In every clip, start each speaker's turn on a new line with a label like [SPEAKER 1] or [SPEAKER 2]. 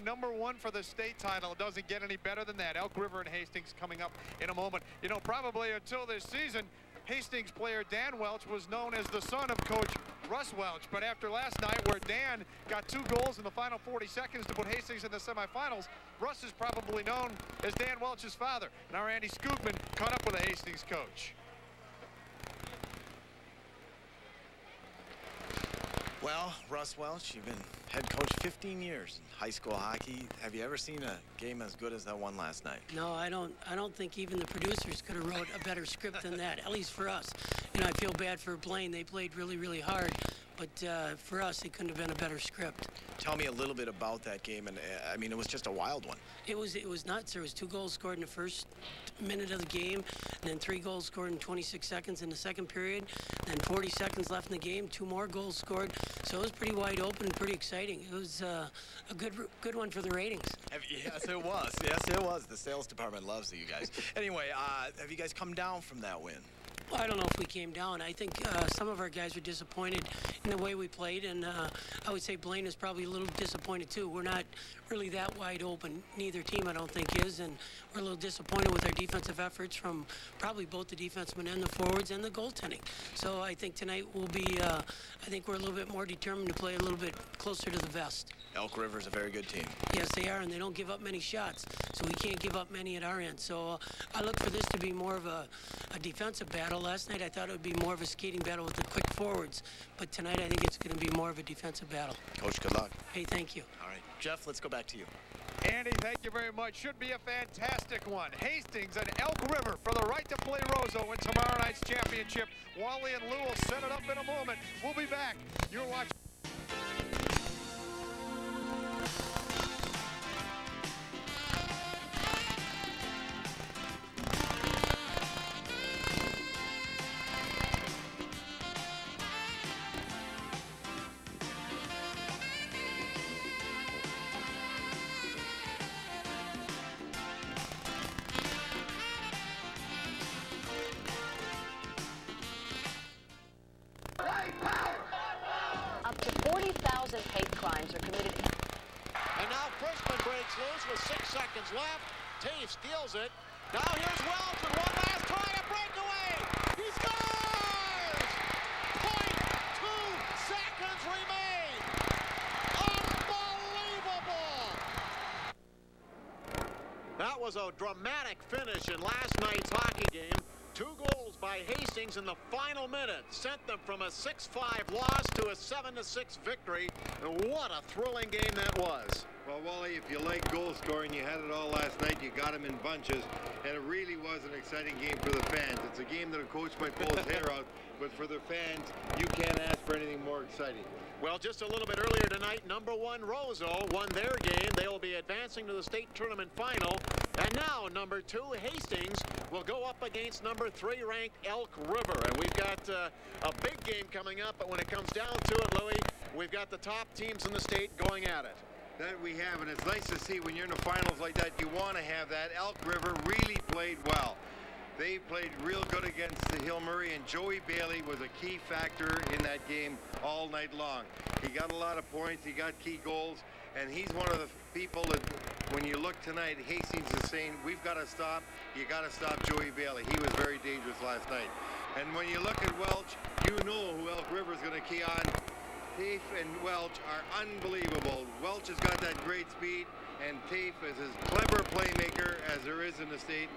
[SPEAKER 1] number one for the state title. It doesn't get any better than that. Elk River and Hastings coming up in a moment. You know, probably until this season, Hastings player Dan Welch was known as the son of Coach Russ Welch. But after last night, where Dan got two goals in the final 40 seconds to put Hastings in the semifinals, Russ is probably known as Dan Welch's father. And our Andy Scoopman caught up with the Hastings coach.
[SPEAKER 2] Well, Russ Welch, you've been head coach 15 years in high school hockey. Have you ever seen a game as good as that one last night?
[SPEAKER 3] No, I don't. I don't think even the producers could have wrote a better script than that. At least for us. You know, I feel bad for Blaine. They played really, really hard, but uh, for us, it couldn't have been a better script.
[SPEAKER 2] Tell me a little bit about that game, and uh, I mean, it was just a wild one.
[SPEAKER 3] It was. It was nuts. There was two goals scored in the first minute of the game, and then three goals scored in 26 seconds in the second period. Then 40 seconds left in the game, two more goals scored. So it was pretty wide open and pretty exciting. It was uh, a good, good one for the ratings.
[SPEAKER 2] Yes, it was. Yes, it was. The sales department loves you guys. Anyway, uh, have you guys come down from that win?
[SPEAKER 3] I don't know if we came down. I think uh, some of our guys were disappointed in the way we played, and uh, I would say Blaine is probably a little disappointed too. We're not really that wide open. Neither team, I don't think, is, and we're a little disappointed with our defensive efforts from probably both the defensemen and the forwards and the goaltending. So I think tonight we'll be. Uh, I think we're a little bit more determined to play a little bit closer to the vest.
[SPEAKER 2] Elk River is a very good team.
[SPEAKER 3] Yes, they are, and they don't give up many shots, so we can't give up many at our end. So uh, I look for this to be more of a, a defensive battle. Last night I thought it would be more of a skating battle with the quick forwards, but tonight I think it's going to be more of a defensive battle.
[SPEAKER 2] Coach, good luck.
[SPEAKER 3] Hey, thank you.
[SPEAKER 2] All right, Jeff, let's go back to you.
[SPEAKER 1] Andy, thank you very much. Should be a fantastic one. Hastings and Elk River for the right to play Roseau in tomorrow night's championship. Wally and Lou will set it up in a moment. We'll be back. You're watching.
[SPEAKER 4] Was a dramatic finish in last night's hockey game. Two goals by Hastings in the final minute sent them from a 6-5 loss to a 7-6 victory. And what a thrilling game that was.
[SPEAKER 5] Well, Wally, if you like goal scoring, you had it all last night. You got them in bunches, and it really was an exciting game for the fans. It's a game that a coach might pull his hair out, but for the fans, you can't ask for anything more exciting.
[SPEAKER 4] Well, just a little bit earlier tonight, number one Roseau won their game. They will be advancing to the state tournament final. And now, number two Hastings will go up against number three ranked Elk River. And we've got uh, a big game coming up, but when it comes down to it, Louie, we've got the top teams in the state going at it.
[SPEAKER 5] That we have, and it's nice to see when you're in the finals like that, you want to have that. Elk River really played well. They played real good against the Hill Murray, and Joey Bailey was a key factor in that game all night long. He got a lot of points, he got key goals, and he's one of the people that, when you look tonight, Hastings is saying, we've got to stop, you got to stop Joey Bailey. He was very dangerous last night. And when you look at Welch, you know who Elk River is going to key on. Taffe and Welch are unbelievable. Welch has got that great speed, and Taffe is as clever playmaker as there is in the state,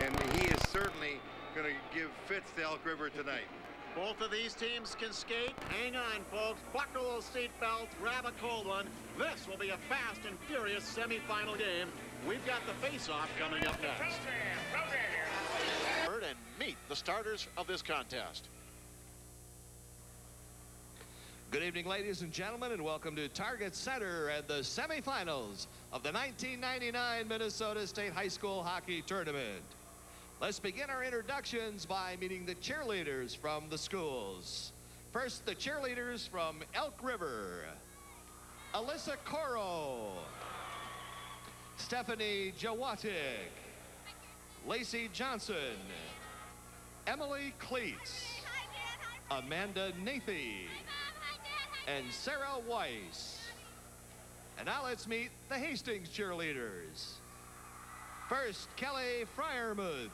[SPEAKER 5] and he is certainly going to give fits to Elk River tonight.
[SPEAKER 4] Both of these teams can skate. Hang on, folks. Buckle those seat belts. Grab a cold one. This will be a fast and furious semifinal game. We've got the face-off coming up next. And meet the starters of this contest.
[SPEAKER 6] Good evening, ladies and gentlemen, and welcome to Target Center and the semifinals of the 1999 Minnesota State High School Hockey Tournament. Let's begin our introductions by meeting the cheerleaders from the schools. First, the cheerleaders from Elk River. Alyssa Coro. Stephanie Jawatic. Lacey Johnson. Emily Cleats. Amanda Nathy. And Sarah Weiss. And now let's meet the Hastings cheerleaders. First, Kelly Fryermuth,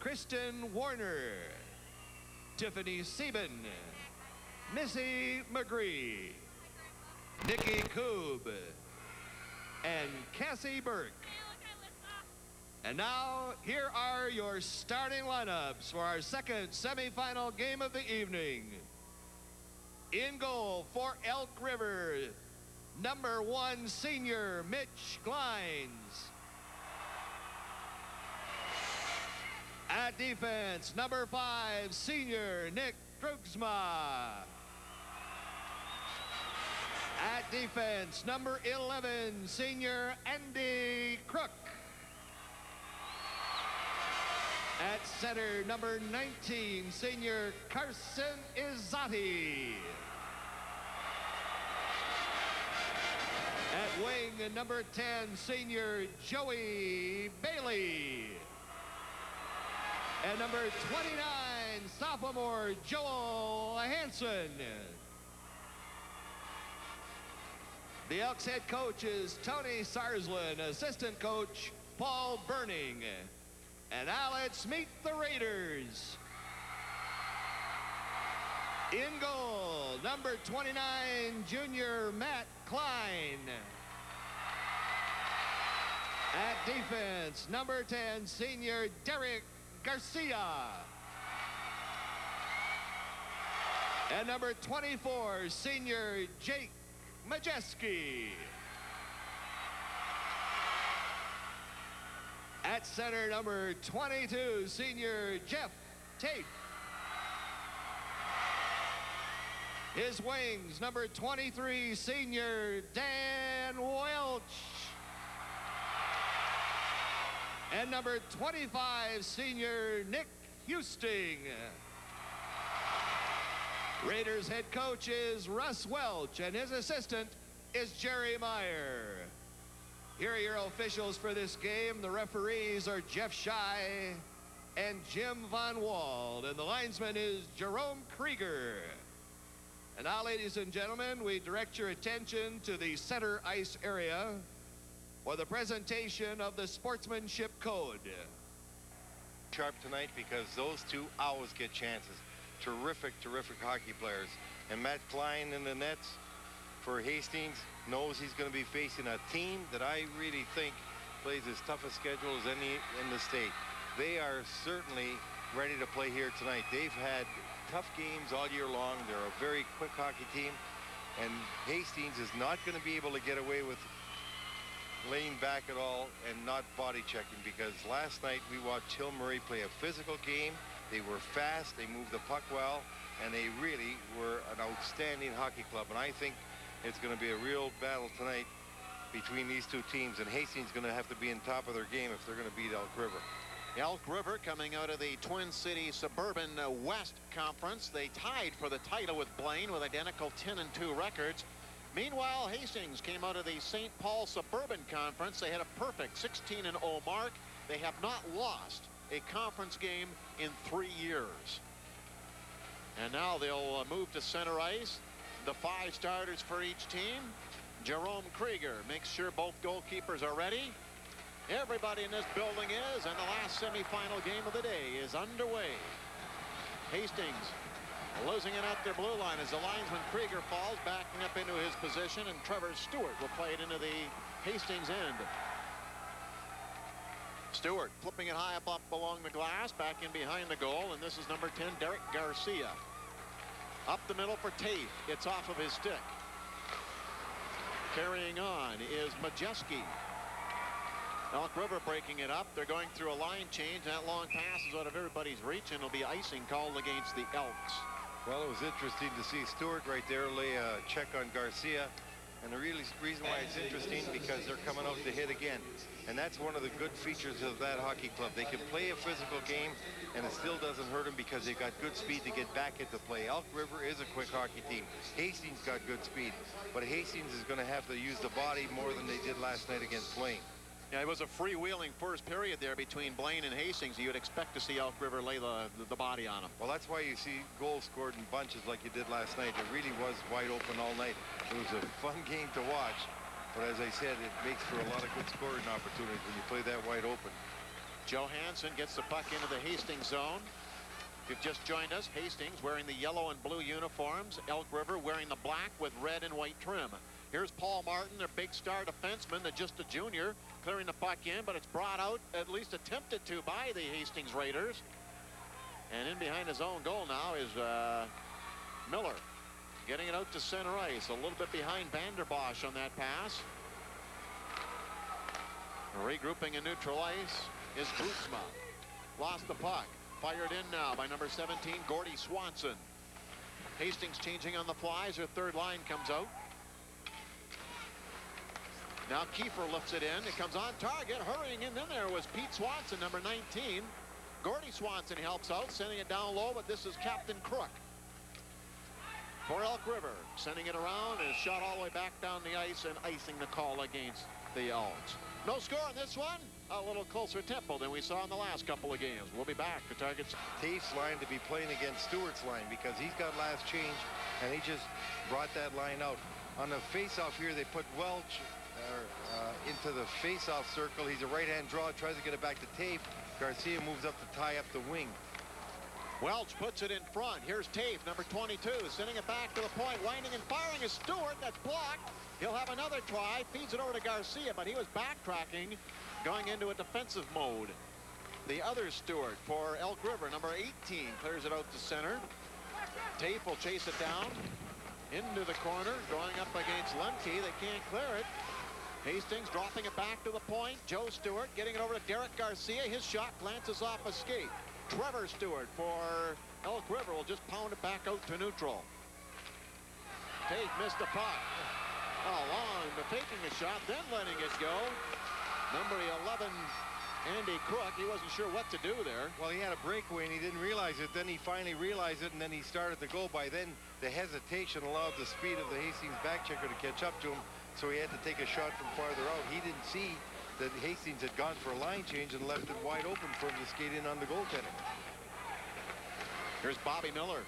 [SPEAKER 6] Kristen Warner, Tiffany Sieben, Missy McGree, Nikki Koob, and Cassie Burke. And now, here are your starting lineups for our second semifinal game of the evening. In goal for Elk River, number one senior Mitch Glines. At defense, number five senior Nick Drugsma. At defense, number 11 senior Andy Crook. At center, number 19, senior Carson Izadi. At wing, number 10, senior Joey Bailey. And number 29, sophomore Joel Hanson. The Elks head coach is Tony Sarsland, assistant coach Paul Burning. And now let's meet the Raiders. In goal, number 29, junior Matt Klein. At defense, number 10, senior Derek Garcia. And number 24, senior Jake Majeski. At center, number 22, senior Jeff Taffe. His wings, number 23, senior Dan Welch. And number 25, senior Nick Housting. Raiders head coach is Russ Welch, and his assistant is Jerry Meyer. Here are your officials for this game. The referees are Jeff Shy and Jim Von Wald, and the linesman is Jerome Krieger. And now, ladies and gentlemen, we direct your attention to the center ice area for the presentation of the Sportsmanship Code.
[SPEAKER 5] Sharp tonight because those two always get chances. Terrific, terrific hockey players. And Matt Klein in the nets for Hastings knows he's going to be facing a team that I really think plays as tough a schedule as any in the state. They are certainly ready to play here tonight. They've had tough games all year long. They're a very quick hockey team. And Hastings is not going to be able to get away with laying back at all and not body checking because last night we watched Hill Murray play a physical game. They were fast, they moved the puck well, and they really were an outstanding hockey club. And I think it's going to be a real battle tonight between these two teams. And Hastings is going to have to be in top of their game if they're going to beat Elk River.
[SPEAKER 4] Elk River coming out of the Twin Cities Suburban uh, West Conference. They tied for the title with Blaine with identical 10 and 2 records. Meanwhile, Hastings came out of the St. Paul Suburban Conference. They had a perfect 16 and 0 mark. They have not lost a conference game in three years. And now they'll uh, move to center ice. The five starters for each team. Jerome Krieger makes sure both goalkeepers are ready. Everybody in this building is, and the last semifinal game of the day is underway. Hastings losing it at their blue line as the linesman Krieger falls, backing up into his position, and Trevor Stewart will play it into the Hastings end. Stewart flipping it high up, up along the glass, back in behind the goal, and this is number 10, Derek Garcia. Up the middle for Taffe. It's off of his stick. Carrying on is Majeski. Elk River breaking it up. They're going through a line change. That long pass is out of everybody's reach, and it'll be icing called against the Elks.
[SPEAKER 5] Well, it was interesting to see Stewart right there lay a check on Garcia. And the really reason why it's interesting because they're coming out to hit again. And that's one of the good features of that hockey club. They can play a physical game and it still doesn't hurt them because they've got good speed to get back into play. Elk River is a quick hockey team. Hastings got good speed, but Hastings is going to have to use the body more than they did last night against Blaine.
[SPEAKER 4] Yeah, it was a freewheeling first period there between Blaine and Hastings. You'd expect to see Elk River lay the, the body on them.
[SPEAKER 5] Well, that's why you see goals scored in bunches like you did last night. It really was wide open all night. It was a fun game to watch. But as I said, it makes for a lot of good scoring opportunities when you play that wide open.
[SPEAKER 4] Johansson gets the puck into the Hastings zone. If you've just joined us, Hastings wearing the yellow and blue uniforms. Elk River wearing the black with red and white trim. Here's Paul Martin, their big star defenseman, the just a junior, clearing the puck in, but it's brought out, at least attempted to, by the Hastings Raiders. And in behind his own goal now is uh, Miller. Getting it out to center ice. A little bit behind Vanderbosch on that pass. Regrouping in neutral ice is Bootsma. Lost the puck. Fired in now by number 17, Gordy Swanson. Hastings changing on the flies. Her third line comes out. Now Kiefer lifts it in. It comes on target. Hurrying in there was Pete Swanson, number 19. Gordy Swanson helps out, sending it down low, but this is Captain Crook. For Elk River, sending it around and shot all the way back down the ice and icing the call against the Elks. No score on this one. A little closer tempo than we saw in the last couple of games. We'll be back to Targets.
[SPEAKER 5] Taffe's line to be playing against Stewart's line because he's got last change and he just brought that line out. On the face-off here, they put Welch Uh, into the face-off circle. He's a right-hand draw, tries to get it back to Taffe. Garcia moves up to tie up the wing.
[SPEAKER 4] Welch puts it in front. Here's Taffe, number 22, sending it back to the point, winding and firing is Stewart. That's blocked. He'll have another try, feeds it over to Garcia, but he was backtracking, going into a defensive mode. The other Stewart for Elk River, number 18, clears it out to center. Taffe will chase it down into the corner, going up against Lemke. They can't clear it. Hastings dropping it back to the point. Joe Stewart getting it over to Derek Garcia. His shot glances off a skate. Trevor Stewart for Elk River will just pound it back out to neutral. Taffe missed the puck. Long, but taking a shot, then letting it go. Number 11, Andy Crook, he wasn't sure what to do there.
[SPEAKER 5] Well, he had a breakaway and he didn't realize it. Then he finally realized it and then he started to go. By then, the hesitation allowed the speed of the Hastings backchecker to catch up to him. So he had to take a shot from farther out. He didn't see that Hastings had gone for a line change and left it wide open for him to skate in on the goaltender.
[SPEAKER 4] Here's Bobby Miller.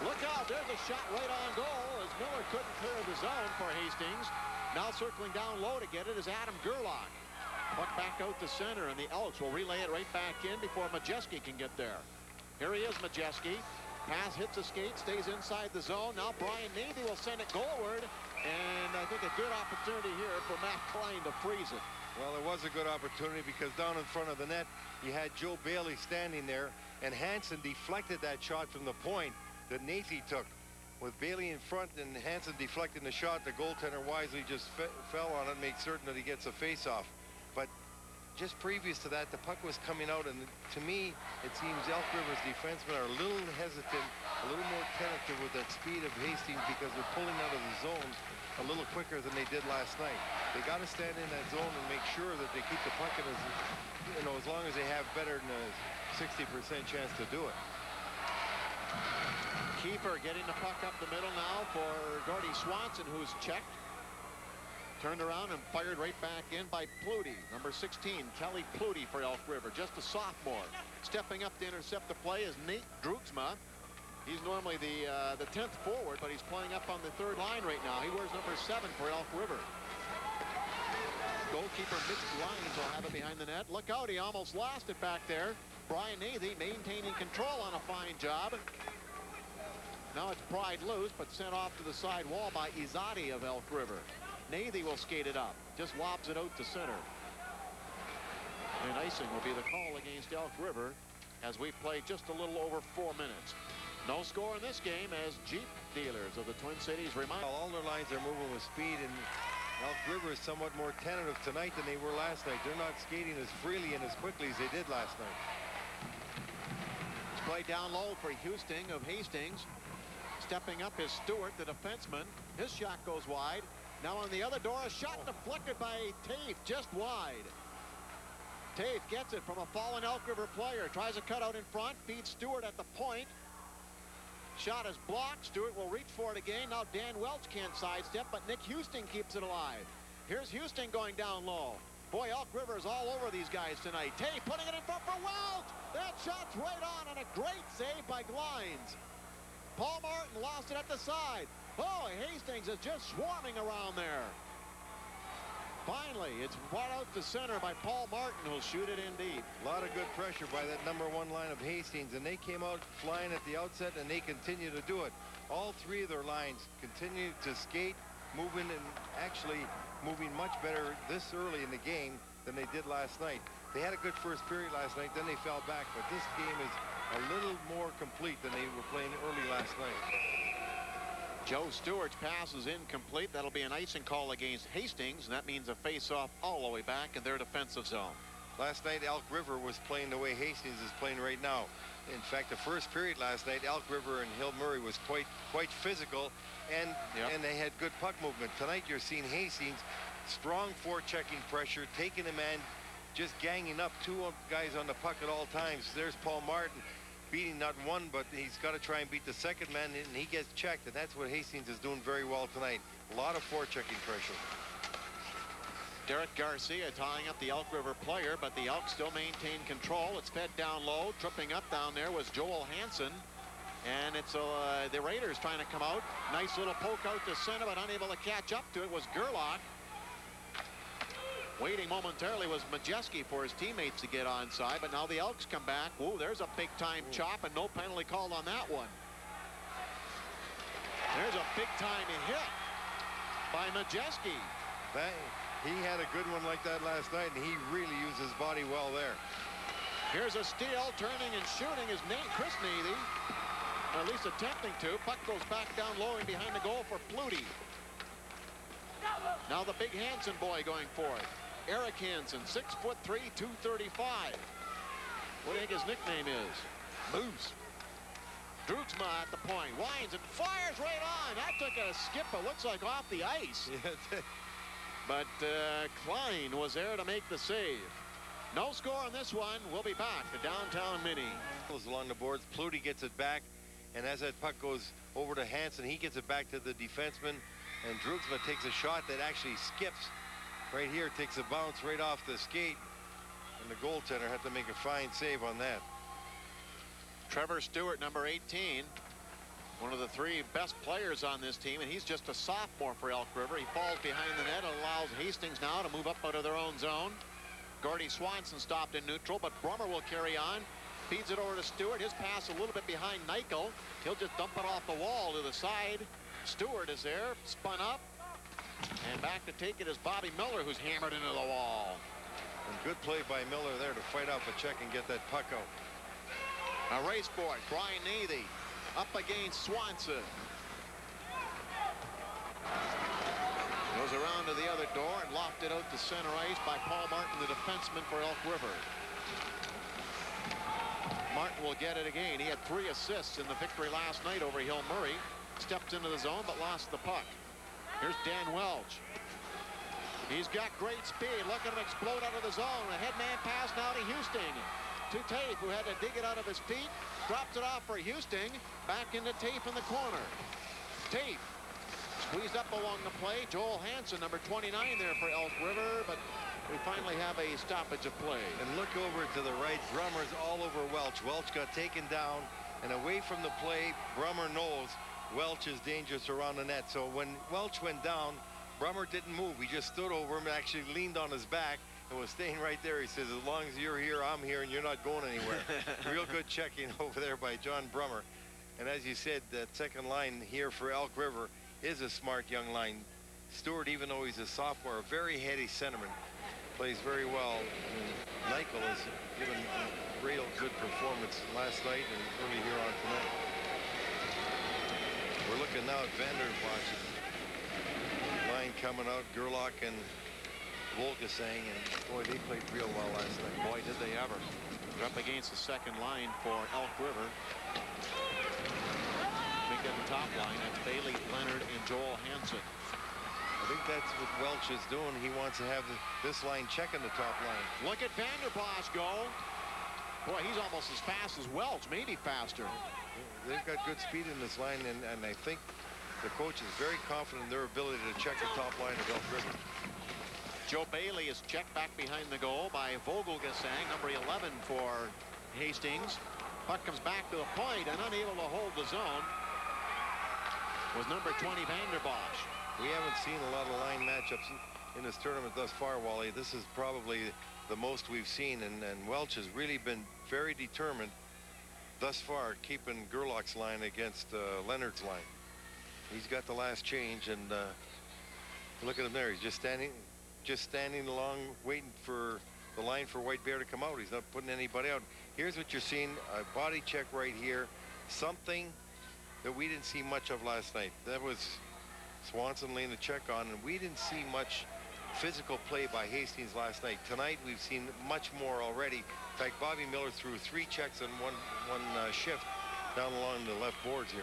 [SPEAKER 4] Look out, there's a shot right on goal as Miller couldn't clear the zone for Hastings. Now circling down low to get it is Adam Gerlach. Puck back out to center, and the Elks will relay it right back in before Majeski can get there. Here he is, Majeski. Pass hits a skate, stays inside the zone. Now Brian Nathy will send it goalward, and I think a good opportunity here for Matt Klein to freeze it.
[SPEAKER 5] Well, it was a good opportunity because down in front of the net, you had Joe Bailey standing there, and Hanson deflected that shot from the point that Nathy took. With Bailey in front and Hanson deflecting the shot, the goaltender wisely just fell on it, made certain that he gets a face-off. Just previous to that, the puck was coming out, and to me, it seems Elk River's defensemen are a little hesitant, a little more tentative with that speed of Hastings because they're pulling out of the zone a little quicker than they did last night. They got to stand in that zone and make sure that they keep the puck in as, you know, as long as they have better than a 60% chance to do it.
[SPEAKER 4] Kiefer getting the puck up the middle now for Gordy Swanson, who's checked. Turned around and fired right back in by Pluty, number 16, Kelly Pluty for Elk River, just a sophomore. Stepping up to intercept the play is Nate Drugsma. He's normally the uh, the 10th forward, but he's playing up on the third line right now. He wears number seven for Elk River. Goalkeeper Mitch Glines will have it behind the net. Look out, he almost lost it back there. Brian Nathy maintaining control on a fine job. Now it's pried loose, but sent off to the side wall by Izadi of Elk River. Nathy will skate it up. Just lobs it out to center. And icing will be the call against Elk River as we play just a little over four minutes. No score in this game as Jeep dealers of the Twin Cities remind.
[SPEAKER 5] All their lines are moving with speed and Elk River is somewhat more tentative tonight than they were last night. They're not skating as freely and as quickly as they did last night.
[SPEAKER 4] It's played down low for Houston of Hastings. Stepping up is Stewart, the defenseman. His shot goes wide. Now on the other door, a shot deflected by Taffe, just wide. Taffe gets it from a fallen Elk River player. Tries a cutout in front, feeds Stewart at the point. Shot is blocked. Stewart will reach for it again. Now Dan Welch can't sidestep, but Nick Houston keeps it alive. Here's Houston going down low. Boy, Elk River is all over these guys tonight. Taffe putting it in front for Welch. That shot's right on and a great save by Glines. Paul Martin lost it at the side. Oh, Hastings is just swarming around there. Finally, it's brought out to center by Paul Martin, who'll shoot it in deep.
[SPEAKER 5] A lot of good pressure by that number one line of Hastings, and they came out flying at the outset, and they continue to do it. All three of their lines continue to skate, moving, and actually moving much better this early in the game than they did last night. They had a good first period last night, then they fell back, but this game is a little more complete than they were playing early last night.
[SPEAKER 4] Joe Stewart's pass is incomplete. That'll be an icing call against Hastings, and that means a face-off all the way back in their defensive zone.
[SPEAKER 5] Last night, Elk River was playing the way Hastings is playing right now. In fact, the first period last night, Elk River and Hill Murray was quite quite physical, and yep. and they had good puck movement. Tonight, you're seeing Hastings strong forechecking pressure, taking a man, just ganging up two guys on the puck at all times. There's Paul Martin beating not one, but he's got to try and beat the second man, and he gets checked, and that's what Hastings is doing very well tonight. A lot of forechecking pressure.
[SPEAKER 4] Derek Garcia tying up the Elk River player, but the Elk still maintain control. It's fed down low. Tripping up down there was Joel Hansen. And it's uh, the Raiders trying to come out. Nice little poke out to center, but unable to catch up to it was Gerlach. Waiting momentarily was Majeski for his teammates to get onside, but now the Elks come back. Whoa, there's a big-time chop, and no penalty called on that one. There's a big-time hit by Majeski.
[SPEAKER 5] That, he had a good one like that last night, and he really used his body well there.
[SPEAKER 4] Here's a steal, turning and shooting is Nate Chris Navy. At least attempting to. Puck goes back down low and behind the goal for Flutie. Now the big Hansen boy going for it. Eric Hansen, six foot three, 235. What do you think his nickname is? Moose. Drugsma at the point, winds and fires right on. That took a skip, it looks like off the ice. but uh, Klein was there to make the save. No score on this one. We'll be back to downtown Mini.
[SPEAKER 5] Along the boards, Pluty gets it back, and as that puck goes over to Hansen, he gets it back to the defenseman, and Drugsma takes a shot that actually skips right here takes a bounce right off the skate and the goaltender had to make a fine save on that.
[SPEAKER 4] Trevor Stewart number 18 one of the three best players on this team and he's just a sophomore for Elk River. He falls behind the net and allows Hastings now to move up out of their own zone. Gordy Swanson stopped in neutral but Brummer will carry on. Feeds it over to Stewart. His pass a little bit behind Nichol he'll just dump it off the wall to the side. Stewart is there spun up and back to take it is Bobby Miller, who's hammered into the wall.
[SPEAKER 5] And good play by Miller there to fight off a check and get that puck out.
[SPEAKER 4] A race for it. Brian Nathy up against Swanson. Goes around to the other door and lofted out to center ice by Paul Martin, the defenseman for Elk River. Martin will get it again. He had three assists in the victory last night over Hill Murray. Stepped into the zone but lost the puck. Here's Dan Welch. He's got great speed. Look at him explode out of the zone. A headman pass now to Houston. To Taffe, who had to dig it out of his feet. Drops it off for Houston. Back into Taffe in the corner. Taffe squeezed up along the play. Joel Hansen, number 29 there for Elk River, but we finally have a stoppage of play.
[SPEAKER 5] And look over to the right. Brummer's all over Welch. Welch got taken down and away from the play. Brummer knows Welch is dangerous around the net. So when Welch went down, Brummer didn't move. He just stood over him and actually leaned on his back and was staying right there. He says, as long as you're here, I'm here, and you're not going anywhere. Real good checking over there by John Brummer. And as you said, that second line here for Elk River is a smart young line. Stewart, even though he's a sophomore, a very heady centerman, plays very well. And Nichol has given a real good performance last night and early here on tonight. We're looking now at Vanderbosch. Line coming out, Gerlach and Vogelgesang, and boy, they played real well last night.
[SPEAKER 4] Boy, did they ever. They're up against the second line for Elk River. Think at the top line, that's Bailey, Leonard, and Joel Hansen.
[SPEAKER 5] I think that's what Welch is doing. He wants to have this line checking the top line.
[SPEAKER 4] Look at Vanderbosch go. Boy, he's almost as fast as Welch, maybe faster
[SPEAKER 5] they've got good speed in this line, and, and I think the coach is very confident in their ability to check the top line of Elk River.
[SPEAKER 4] Joe Bailey is checked back behind the goal by Vogelgesang, number 11 for Hastings. Puck comes back to the point and unable to hold the zone. was number 20 Vanderbosch.
[SPEAKER 5] We haven't seen a lot of line matchups in this tournament thus far, Wally. This is probably the most we've seen, and, and Welch has really been very determined thus far keeping Gerlach's line against uh, Leonard's line. He's got the last change, and uh, look at him there. He's just standing, just standing along, waiting for the line for White Bear to come out. He's not putting anybody out. Here's what you're seeing, a body check right here. Something that we didn't see much of last night. That was Swanson laying the check on, and we didn't see much physical play by Hastings last night. Tonight, we've seen much more already. In fact, Bobby Miller threw three checks in one, one uh, shift down along the left boards here.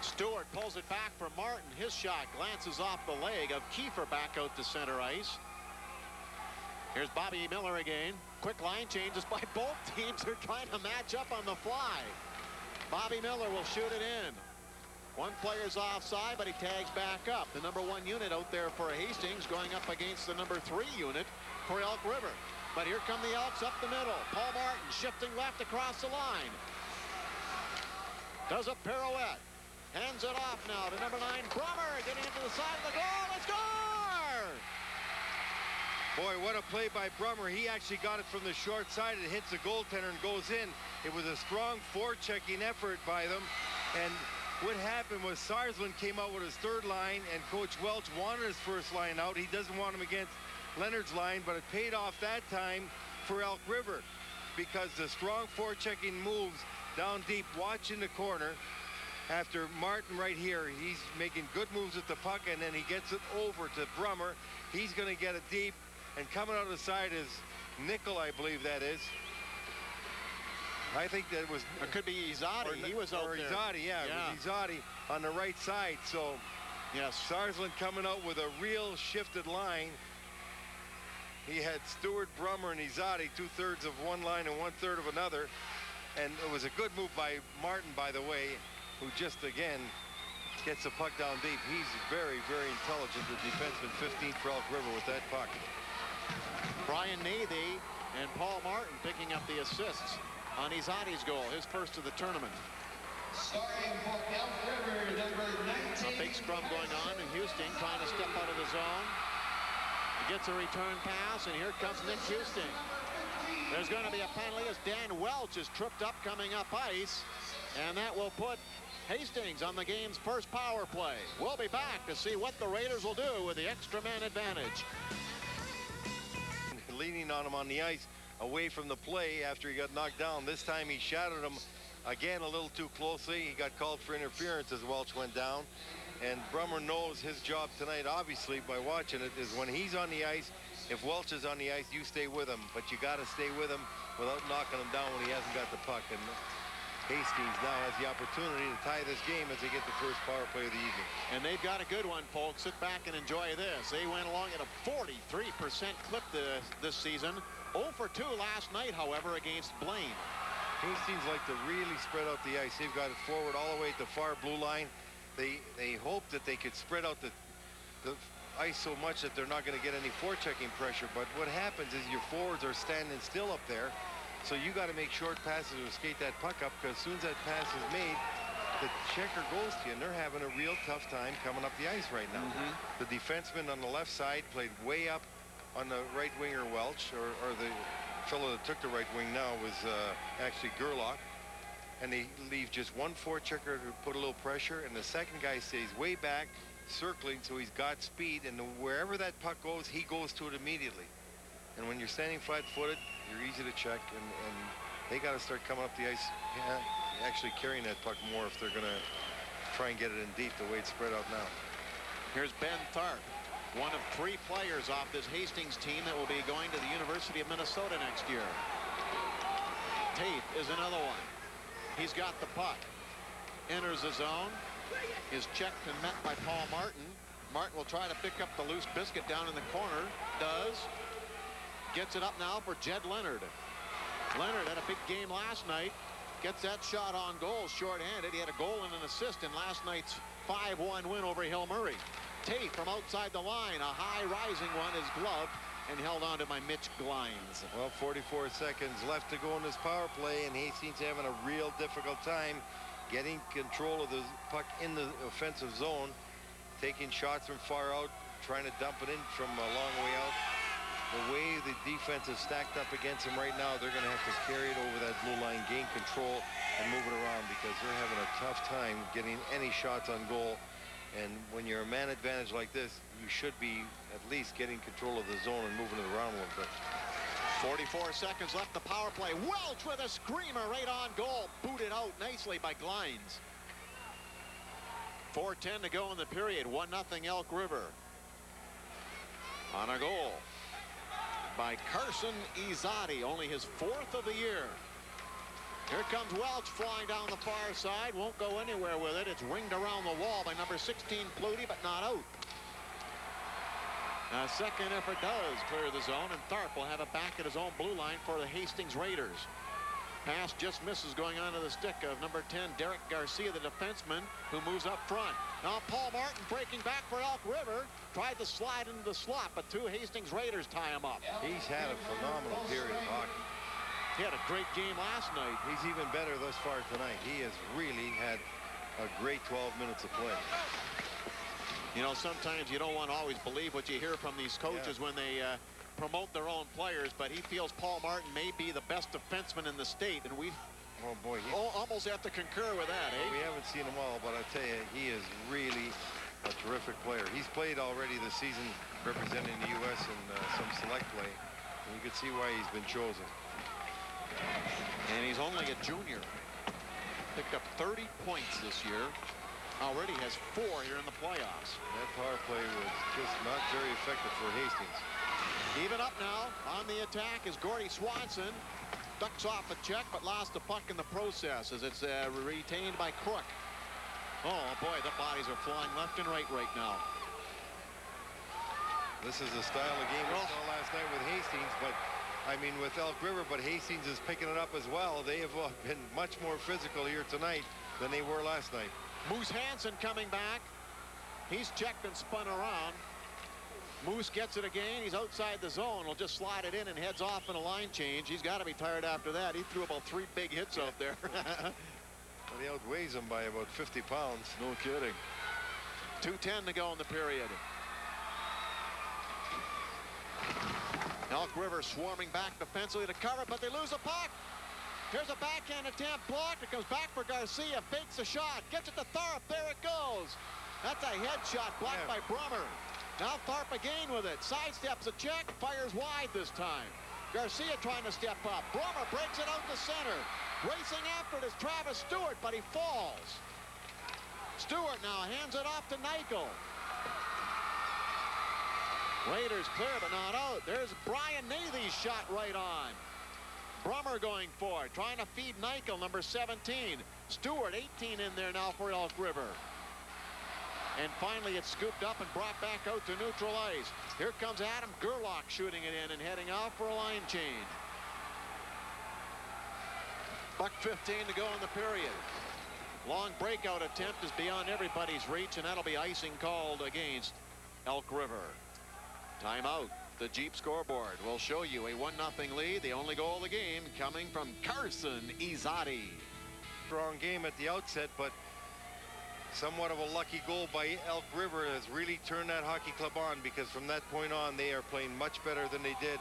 [SPEAKER 4] Stewart pulls it back for Martin. His shot glances off the leg of Kiefer back out to center ice. Here's Bobby Miller again. Quick line changes by both teams. They're trying to match up on the fly. Bobby Miller will shoot it in. One player's offside, but he tags back up. The number one unit out there for Hastings going up against the number three unit for Elk River. But here come the Elks up the middle. Paul Martin shifting left across the line. Does a pirouette. Hands it off now to number nine, Brummer, getting into the side of the goal. Let's go!
[SPEAKER 5] Boy, what a play by Brummer. He actually got it from the short side. It hits the goaltender and goes in. It was a strong forechecking effort by them. And what happened was Sarsland came out with his third line, and Coach Welch wanted his first line out. He doesn't want him against Leonard's line, but it paid off that time for Elk River because the strong forechecking moves down deep, watching the corner, after Martin right here. He's making good moves with the puck, and then he gets it over to Brummer. He's going to get it deep, and coming out of the side is Nichol, I believe that is. I think that was...
[SPEAKER 4] It could be Izadi. He was out there.
[SPEAKER 5] Izadi, yeah, yeah. Izadi on the right side. So,
[SPEAKER 4] yes,
[SPEAKER 5] Sarsland coming out with a real shifted line. He had Stewart, Brummer, and Izadi, two-thirds of one line and one-third of another. And it was a good move by Martin, by the way, who just, again, gets the puck down deep. He's very, very intelligent, the defenseman, 15th for Elk River with that puck.
[SPEAKER 4] Brian Nathy and Paul Martin picking up the assists on Izadi's goal, his first of the tournament.
[SPEAKER 7] Starting for Elk River, number 19.
[SPEAKER 4] A big scrum going on, in Houston trying to step out of the zone. He gets a return pass, and here comes Nick Houston. There's going to be a penalty as Dan Welch is tripped up coming up ice, and that will put Hastings on the game's first power play. We'll be back to see what the Raiders will do with the extra man advantage.
[SPEAKER 5] Leaning on him on the ice away from the play after he got knocked down. This time he shadowed him again a little too closely. He got called for interference as Welch went down. And Brummer knows his job tonight, obviously, by watching it, is when he's on the ice, if Welch is on the ice, you stay with him. But you got to stay with him without knocking him down when he hasn't got the puck. And Hastings now has the opportunity to tie this game as they get the first power play of the evening.
[SPEAKER 4] And they've got a good one, folks. Sit back and enjoy this. They went along at a 43% clip this, this season. 0 for 2 last night, however, against Blaine.
[SPEAKER 5] Hastings like to really spread out the ice. They've got it forward all the way at the far blue line. They they hope that they could spread out the the ice so much that they're not going to get any forechecking pressure. But what happens is your forwards are standing still up there so you got to make short passes to skate that puck up because as soon as that pass is made, the checker goes to you, and they're having a real tough time coming up the ice right now. Mm -hmm. The defenseman on the left side played way up on the right winger Welch, or, or the fellow that took the right wing now was uh, actually Gerlach. And they leave just one forechecker to put a little pressure, and the second guy stays way back, circling, so he's got speed, and wherever that puck goes, he goes to it immediately. And when you're standing flat-footed, you're easy to check, and, and they got to start coming up the ice, yeah, actually carrying that puck more if they're going to try and get it in deep the way it's spread out now.
[SPEAKER 4] Here's Ben Tharp, one of three players off this Hastings team that will be going to the University of Minnesota next year. Taffe is another one. He's got the puck. Enters the zone. Is checked and met by Paul Martin. Martin will try to pick up the loose biscuit down in the corner. Does. Gets it up now for Jed Leonard. Leonard had a big game last night. Gets that shot on goal shorthanded. He had a goal and an assist in last night's 5-1 win over Hill Murray. Taffe from outside the line. A high rising one is gloved and held on to my Mitch Glines.
[SPEAKER 5] Well, 44 seconds left to go in this power play, and he Hastings having a real difficult time getting control of the puck in the offensive zone, taking shots from far out, trying to dump it in from a long way out. The way the defense is stacked up against them right now, they're going to have to carry it over that blue line, gain control, and move it around because they're having a tough time getting any shots on goal. And when you're a man advantage like this, you should be at least getting control of the zone and moving it around a little bit.
[SPEAKER 4] 44 seconds left the power play. Welch with a screamer right on goal. Booted out nicely by Glines. 4.10 to go in the period. 1-0 Elk River. On a goal by Carson Izadi, only his fourth of the year. Here comes Welch flying down the far side. Won't go anywhere with it. It's winged around the wall by number 16 Flutie, but not out. A second effort does clear the zone, and Tharp will have it back at his own blue line for the Hastings Raiders. Pass just misses going onto the stick of number 10, Derek Garcia, the defenseman, who moves up front. Now Paul Martin breaking back for Elk River. Tried to slide into the slot, but two Hastings Raiders tie him up.
[SPEAKER 5] He's had a phenomenal period of hockey.
[SPEAKER 4] He had a great game last night.
[SPEAKER 5] He's even better thus far tonight. He has really had a great 12 minutes of play.
[SPEAKER 4] You know, sometimes you don't want to always believe what you hear from these coaches yeah. when they uh, promote their own players, but he feels Paul Martin may be the best defenseman in the state, and we
[SPEAKER 5] oh boy,
[SPEAKER 4] almost have to concur with that, eh?
[SPEAKER 5] We haven't seen him all, but I tell you, he is really a terrific player. He's played already this season representing the U.S. in uh, some select play, and you can see why he's been chosen.
[SPEAKER 4] And he's only a junior. Picked up 30 points this year already has four here in the playoffs.
[SPEAKER 5] That power play was just not very effective for Hastings.
[SPEAKER 4] Even up now on the attack is Gordy Swanson. Ducks off a check, but lost the puck in the process as it's uh, retained by Crook. Oh, boy, the bodies are flying left and right right now.
[SPEAKER 5] This is the style of game we saw last night with Hastings, but I mean with Elk River, but Hastings is picking it up as well. They have uh, been much more physical here tonight than they were last night.
[SPEAKER 4] Moose Hansen coming back. He's checked and spun around. Moose gets it again. He's outside the zone. He'll just slide it in and heads off in a line change. He's got to be tired after that. He threw about three big hits out there. well,
[SPEAKER 5] he outweighs him by about 50 pounds.
[SPEAKER 4] No kidding. 2.10 to go in the period. Elk River swarming back defensively to cover, but they lose a puck. Here's a backhand attempt blocked. It comes back for Garcia. Fakes a shot. Gets it to Tharp. There it goes. That's a headshot blocked yeah. by Brummer. Now Tharp again with it. Sidesteps a check. Fires wide this time. Garcia trying to step up. Brummer breaks it out to center. Racing after it is Travis Stewart, but he falls. Stewart now hands it off to Nichol. Raiders clear, but not out. There's Brian Nathy's shot right on. Brummer going for it, trying to feed Nichol, number 17. Stewart, 18 in there now for Elk River. And finally, it's scooped up and brought back out to neutral ice. Here comes Adam Gerlach shooting it in and heading out for a line change. Buck 15 to go in the period. Long breakout attempt is beyond everybody's reach, and that'll be icing called against Elk River. Timeout. The Jeep scoreboard will show you a 1-0 lead. The only goal of the game coming from Carson Izadi.
[SPEAKER 5] Strong game at the outset, but somewhat of a lucky goal by Elk River has really turned that hockey club on because from that point on they are playing much better than they did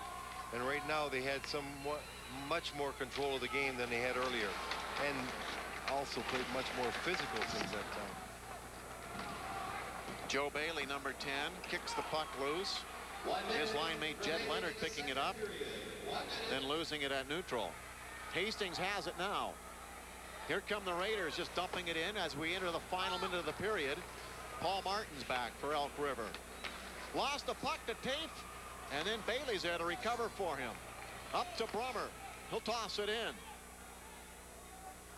[SPEAKER 5] and right now they had some much more control of the game than they had earlier and also played much more physical since that time.
[SPEAKER 4] Joe Bailey number 10 kicks the puck loose his line mate Jed Leonard picking it up, then losing it at neutral. Hastings has it now. Here come the Raiders just dumping it in as we enter the final minute of the period. Paul Martin's back for Elk River. Lost the puck to Taffe, and then Bailey's there to recover for him. Up to Brummer. He'll toss it in.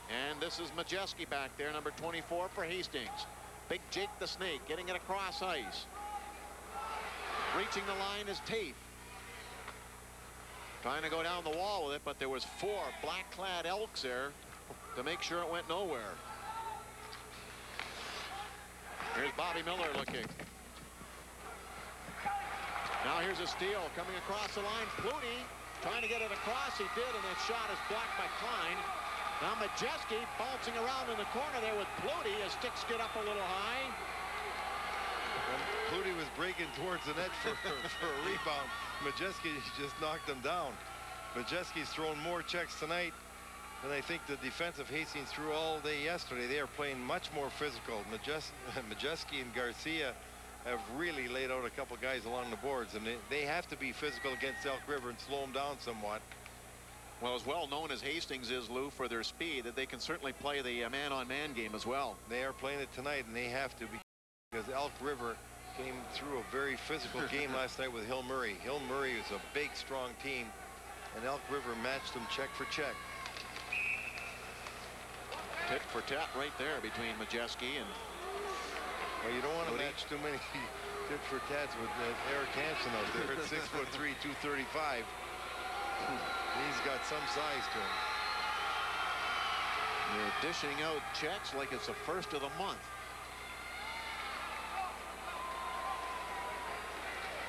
[SPEAKER 4] And this is Majeski back there, number 24 for Hastings. Big Jake the Snake getting it across ice. Reaching the line is Taffe. Trying to go down the wall with it, but there was four black-clad Elks there to make sure it went nowhere. Here's Bobby Miller looking. Now here's a steal coming across the line. Flutie trying to get it across. He did, and that shot is blocked by Klein. Now Majeski bouncing around in the corner there with Pluty. His sticks get up a little high.
[SPEAKER 5] When was breaking towards the net for, for a rebound, Majeski just knocked him down. Majeski's thrown more checks tonight than I think the defensive Hastings threw all day yesterday. They are playing much more physical. Majes Majeski and Garcia have really laid out a couple guys along the boards, and they, they have to be physical against Elk River and slow them down somewhat.
[SPEAKER 4] Well, as well known as Hastings is, Lou, for their speed, that they can certainly play the uh, man-on-man -man game as well.
[SPEAKER 5] They are playing it tonight, and they have to because Elk River came through a very physical game last night with Hill Murray. Hill Murray is a big, strong team, and Elk River matched them check for check.
[SPEAKER 4] Tit for tat right there between Majeski and
[SPEAKER 5] well, you don't want to match too many tit for tats with uh, Eric Hansen out there at six foot three, 235. He's got some size to him.
[SPEAKER 4] They're dishing out checks like it's the first of the month.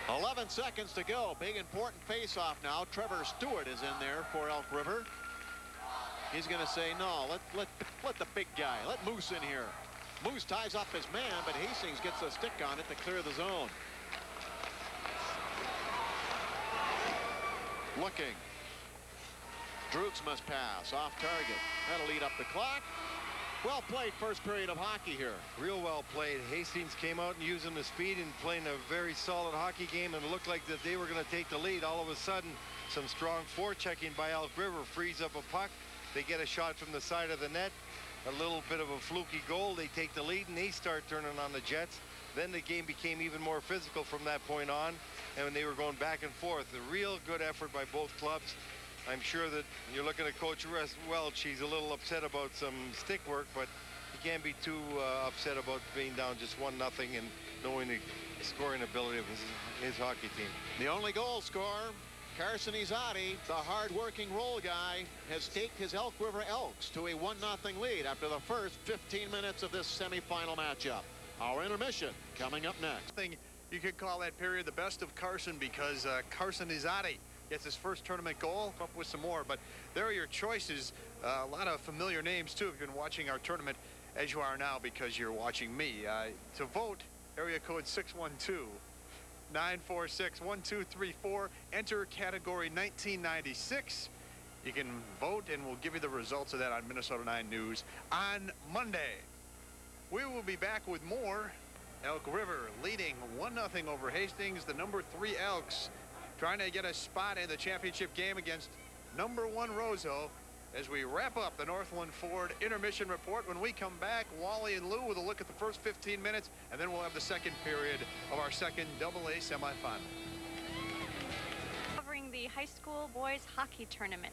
[SPEAKER 4] 11 seconds to go. Big important face-off now. Trevor Stewart is in there for Elk River. He's going to say, no, let, let, let the big guy, let Moose in here. Moose ties up his man, but Hastings gets a stick on it to clear the zone. Looking. Droogsma's pass off target. That'll lead up the clock. Well played first period of hockey here.
[SPEAKER 5] Real well played. Hastings came out and using the speed and playing a very solid hockey game and looked like that they were going to take the lead. All of a sudden, some strong forechecking by Elk River frees up a puck. They get a shot from the side of the net. A little bit of a fluky goal. They take the lead and they start turning on the Jets. Then the game became even more physical from that point on. And they were going back and forth, a real good effort by both clubs. I'm sure that you're looking at Coach Russ Welch. He's a little upset about some stick work, but he can't be too uh, upset about being down just one nothing and knowing the scoring ability of his, his hockey team.
[SPEAKER 4] The only goal scorer, Carson Izadi, the hard-working role guy, has taken his Elk River Elks to a 1-0 lead after the first 15 minutes of this semifinal matchup. Our intermission coming up next.
[SPEAKER 1] Thing you could call that period the best of Carson because uh, Carson Izadi gets his first tournament goal, Come up with some more. But there are your choices. Uh, a lot of familiar names, too, if you've been watching our tournament as you are now because you're watching me. Uh, to vote, area code 612. 946-1234. Enter category 1996. You can vote, and we'll give you the results of that on Minnesota 9 News on Monday. We will be back with more. Elk River leading 1-0 over Hastings. The number three Elks trying to get a spot in the championship game against number one Roseau as we wrap up the Northland Ford intermission report. When we come back, Wally and Lou with a look at the first 15 minutes, and then we'll have the second period of our second double-A semifinal.
[SPEAKER 8] Covering the high school boys hockey tournament.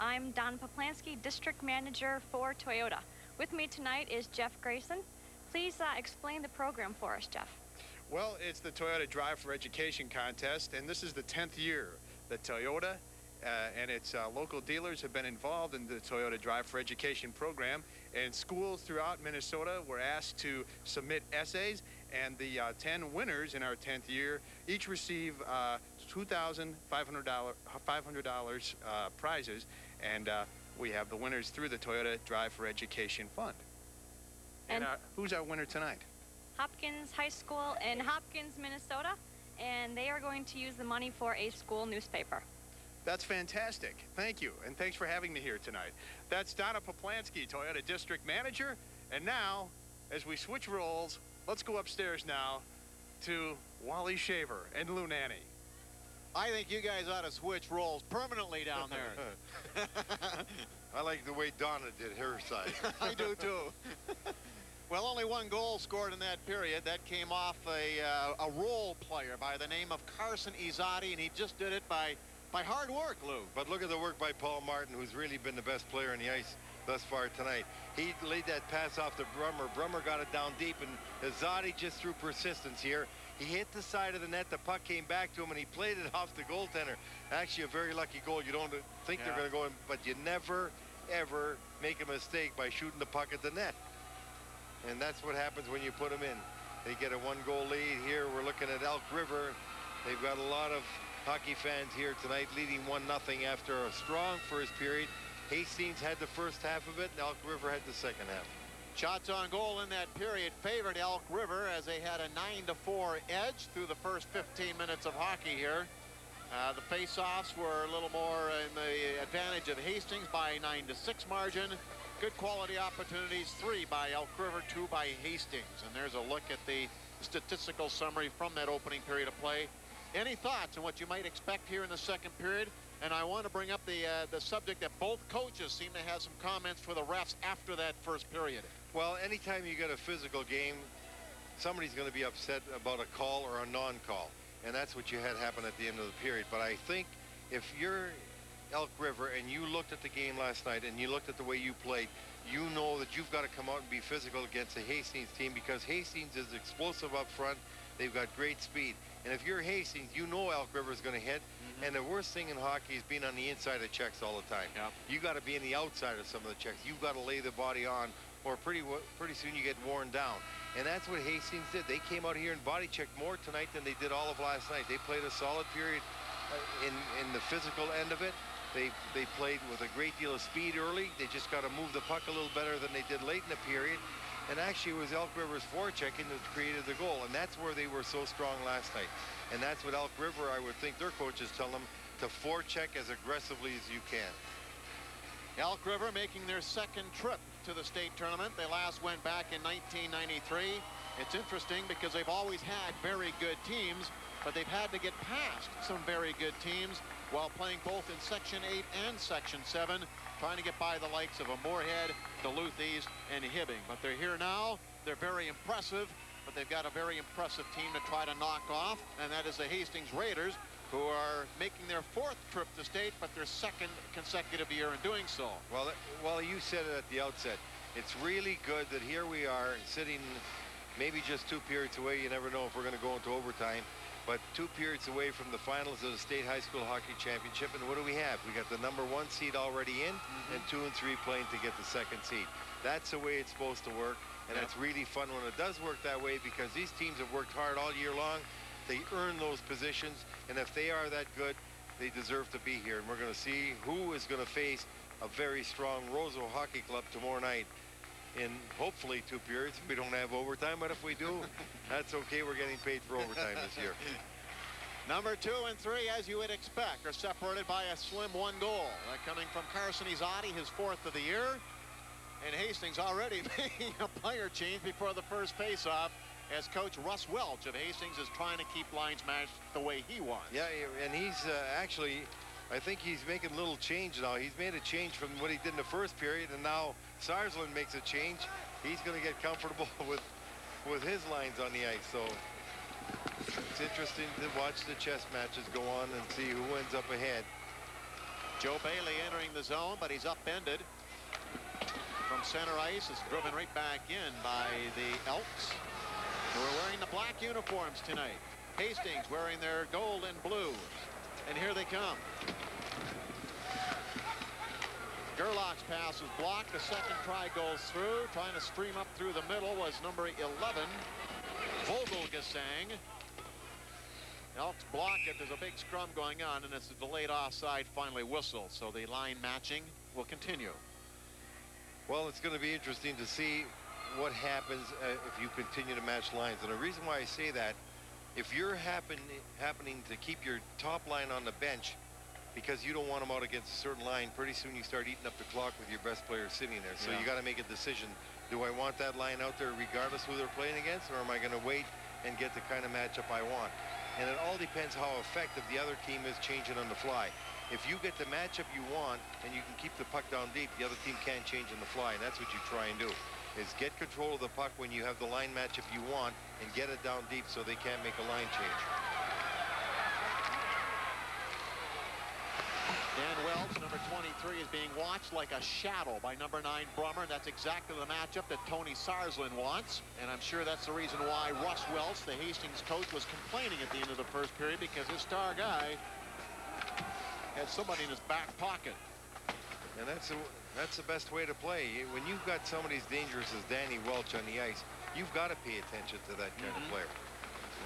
[SPEAKER 8] I'm Don Poplansky, district manager for Toyota. With me tonight is Jeff Grayson. Please uh, explain the program for us, Jeff.
[SPEAKER 1] Well, it's the Toyota Drive for Education contest, and this is the 10th year that Toyota uh, and its uh, local dealers have been involved in the Toyota Drive for Education program. And schools throughout Minnesota were asked to submit essays, and the uh, 10 winners in our 10th year each receive uh, $2,500 $500 uh, prizes, and uh, we have the winners through the Toyota Drive for Education Fund. And, and who's our winner tonight?
[SPEAKER 8] Hopkins High School in Hopkins, Minnesota, and they are going to use the money for a school newspaper.
[SPEAKER 1] That's fantastic. Thank you, and thanks for having me here tonight. That's Donna Poplansky, Toyota District Manager. And now, as we switch roles, let's go upstairs now to Wally Shaver and Lou Nanne.
[SPEAKER 4] I think you guys ought to switch roles permanently down there.
[SPEAKER 5] I like the way Donna did her side.
[SPEAKER 4] I do too. Well, only one goal scored in that period. That came off a, uh, a role player by the name of Carson Izadi, and he just did it by, by hard work, Lou.
[SPEAKER 5] But look at the work by Paul Martin, who's really been the best player in the ice thus far tonight. He laid that pass off to Brummer. Brummer got it down deep, and Izadi just through persistence here. He hit the side of the net. The puck came back to him, and he played it off the goaltender. Actually, a very lucky goal. You don't think yeah. they're going to go in, but you never, ever make a mistake by shooting the puck at the net. And that's what happens when you put them in. They get a one-goal lead here. We're looking at Elk River. They've got a lot of hockey fans here tonight leading 1-0 after a strong first period. Hastings had the first half of it, and Elk River had the second half.
[SPEAKER 4] Shots on goal in that period favored Elk River as they had a 9 to 4 edge through the first 15 minutes of hockey here. Uh, the face-offs were a little more in the advantage of Hastings by 9 to 6 margin. Good quality opportunities, three by Elk River, two by Hastings. And there's a look at the statistical summary from that opening period of play. Any thoughts on what you might expect here in the second period? And I want to bring up the uh, the subject that both coaches seem to have some comments for the refs after that first period.
[SPEAKER 5] Well, anytime you get a physical game, somebody's going to be upset about a call or a non-call. And that's what you had happen at the end of the period. But I think if you're Elk River and you looked at the game last night and you looked at the way you played, you know that you've got to come out and be physical against the Hastings team because Hastings is explosive up front. They've got great speed. And if you're Hastings, you know Elk River is going to hit. Mm-hmm. And the worst thing in hockey is being on the inside of checks all the time.
[SPEAKER 4] Yep.
[SPEAKER 5] You got to be in the outside of some of the checks. You've got to lay the body on or pretty pretty soon you get worn down. And that's what Hastings did. They came out here and body checked more tonight than they did all of last night. They played a solid period uh, in, in the physical end of it. They, they played with a great deal of speed early. They just got to move the puck a little better than they did late in the period. And actually, it was Elk River's forechecking that created the goal. And that's where they were so strong last night. And that's what Elk River, I would think their coaches tell them, to forecheck as aggressively as you can.
[SPEAKER 4] Elk River making their second trip to the state tournament. They last went back in 1993. It's interesting because they've always had very good teams, but they've had to get past some very good teams while playing both in Section 8 and Section 7, trying to get by the likes of a Moorhead, Duluth East, and Hibbing. But they're here now. They're very impressive, but they've got a very impressive team to try to knock off, and that is the Hastings Raiders, who are making their fourth trip to state, but their second consecutive year in doing so.
[SPEAKER 5] Well, well, you said it at the outset. It's really good that here we are sitting maybe just two periods away. You never know if we're going to go into overtime. But two periods away from the finals of the State High School Hockey Championship. And what do we have? We got the number one seed already in mm -hmm. and two and three playing to get the second seed. That's the way it's supposed to work. And yep. it's really fun when it does work that way because these teams have worked hard all year long. They earn those positions. And if they are that good, they deserve to be here. And we're going to see who is going to face a very strong Roseau Hockey Club tomorrow night in hopefully two periods. We don't have overtime, but if we do, that's okay. We're getting paid for overtime this year.
[SPEAKER 4] Number two and three, as you would expect, are separated by a slim one goal. That coming from Carson Izadi, his fourth of the year. And Hastings already making a player change before the first faceoff as coach Russ Welch of Hastings is trying to keep lines matched the way he wants.
[SPEAKER 5] Yeah, and he's uh, actually, I think he's making a little change now. He's made a change from what he did in the first period, and now Sarsland makes a change. He's going to get comfortable with with his lines on the ice. So it's interesting to watch the chess matches go on and see who ends up ahead.
[SPEAKER 4] Joe Bailey entering the zone, but he's upended from center ice. It's driven right back in by the Elks who are wearing the black uniforms tonight. Hastings wearing their gold and blue. And here they come. Gerlach's pass was blocked. The second try goes through. Trying to stream up through the middle was number 11, Vogelgesang. Elks block it. There's a big scrum going on, and it's a delayed offside finally whistle. So the line matching will continue.
[SPEAKER 5] Well, it's going to be interesting to see what happens uh, if you continue to match lines. And the reason why I say that, if you're happen, happening to keep your top line on the bench because you don't want them out against a certain line, pretty soon you start eating up the clock with your best player sitting there. So yeah. you got to make a decision. Do I want that line out there regardless who they're playing against, or am I going to wait and get the kind of matchup I want? And it all depends how effective the other team is changing on the fly. If you get the matchup you want and you can keep the puck down deep, the other team can't change on the fly, and that's what you try and do is get control of the puck when you have the line match if you want and get it down deep so they can't make a line change.
[SPEAKER 4] Dan Welch, number 23, is being watched like a shadow by number 9 Brummer. That's exactly the matchup that Tony Sarsland wants. And I'm sure that's the reason why Russ Welch, the Hastings coach, was complaining at the end of the first period because his star guy had somebody in his back pocket.
[SPEAKER 5] And that's a, that's the best way to play. When you've got somebody as dangerous as Danny Welch on the ice, you've got to pay attention to that kind mm -hmm. of mm-hmm. player.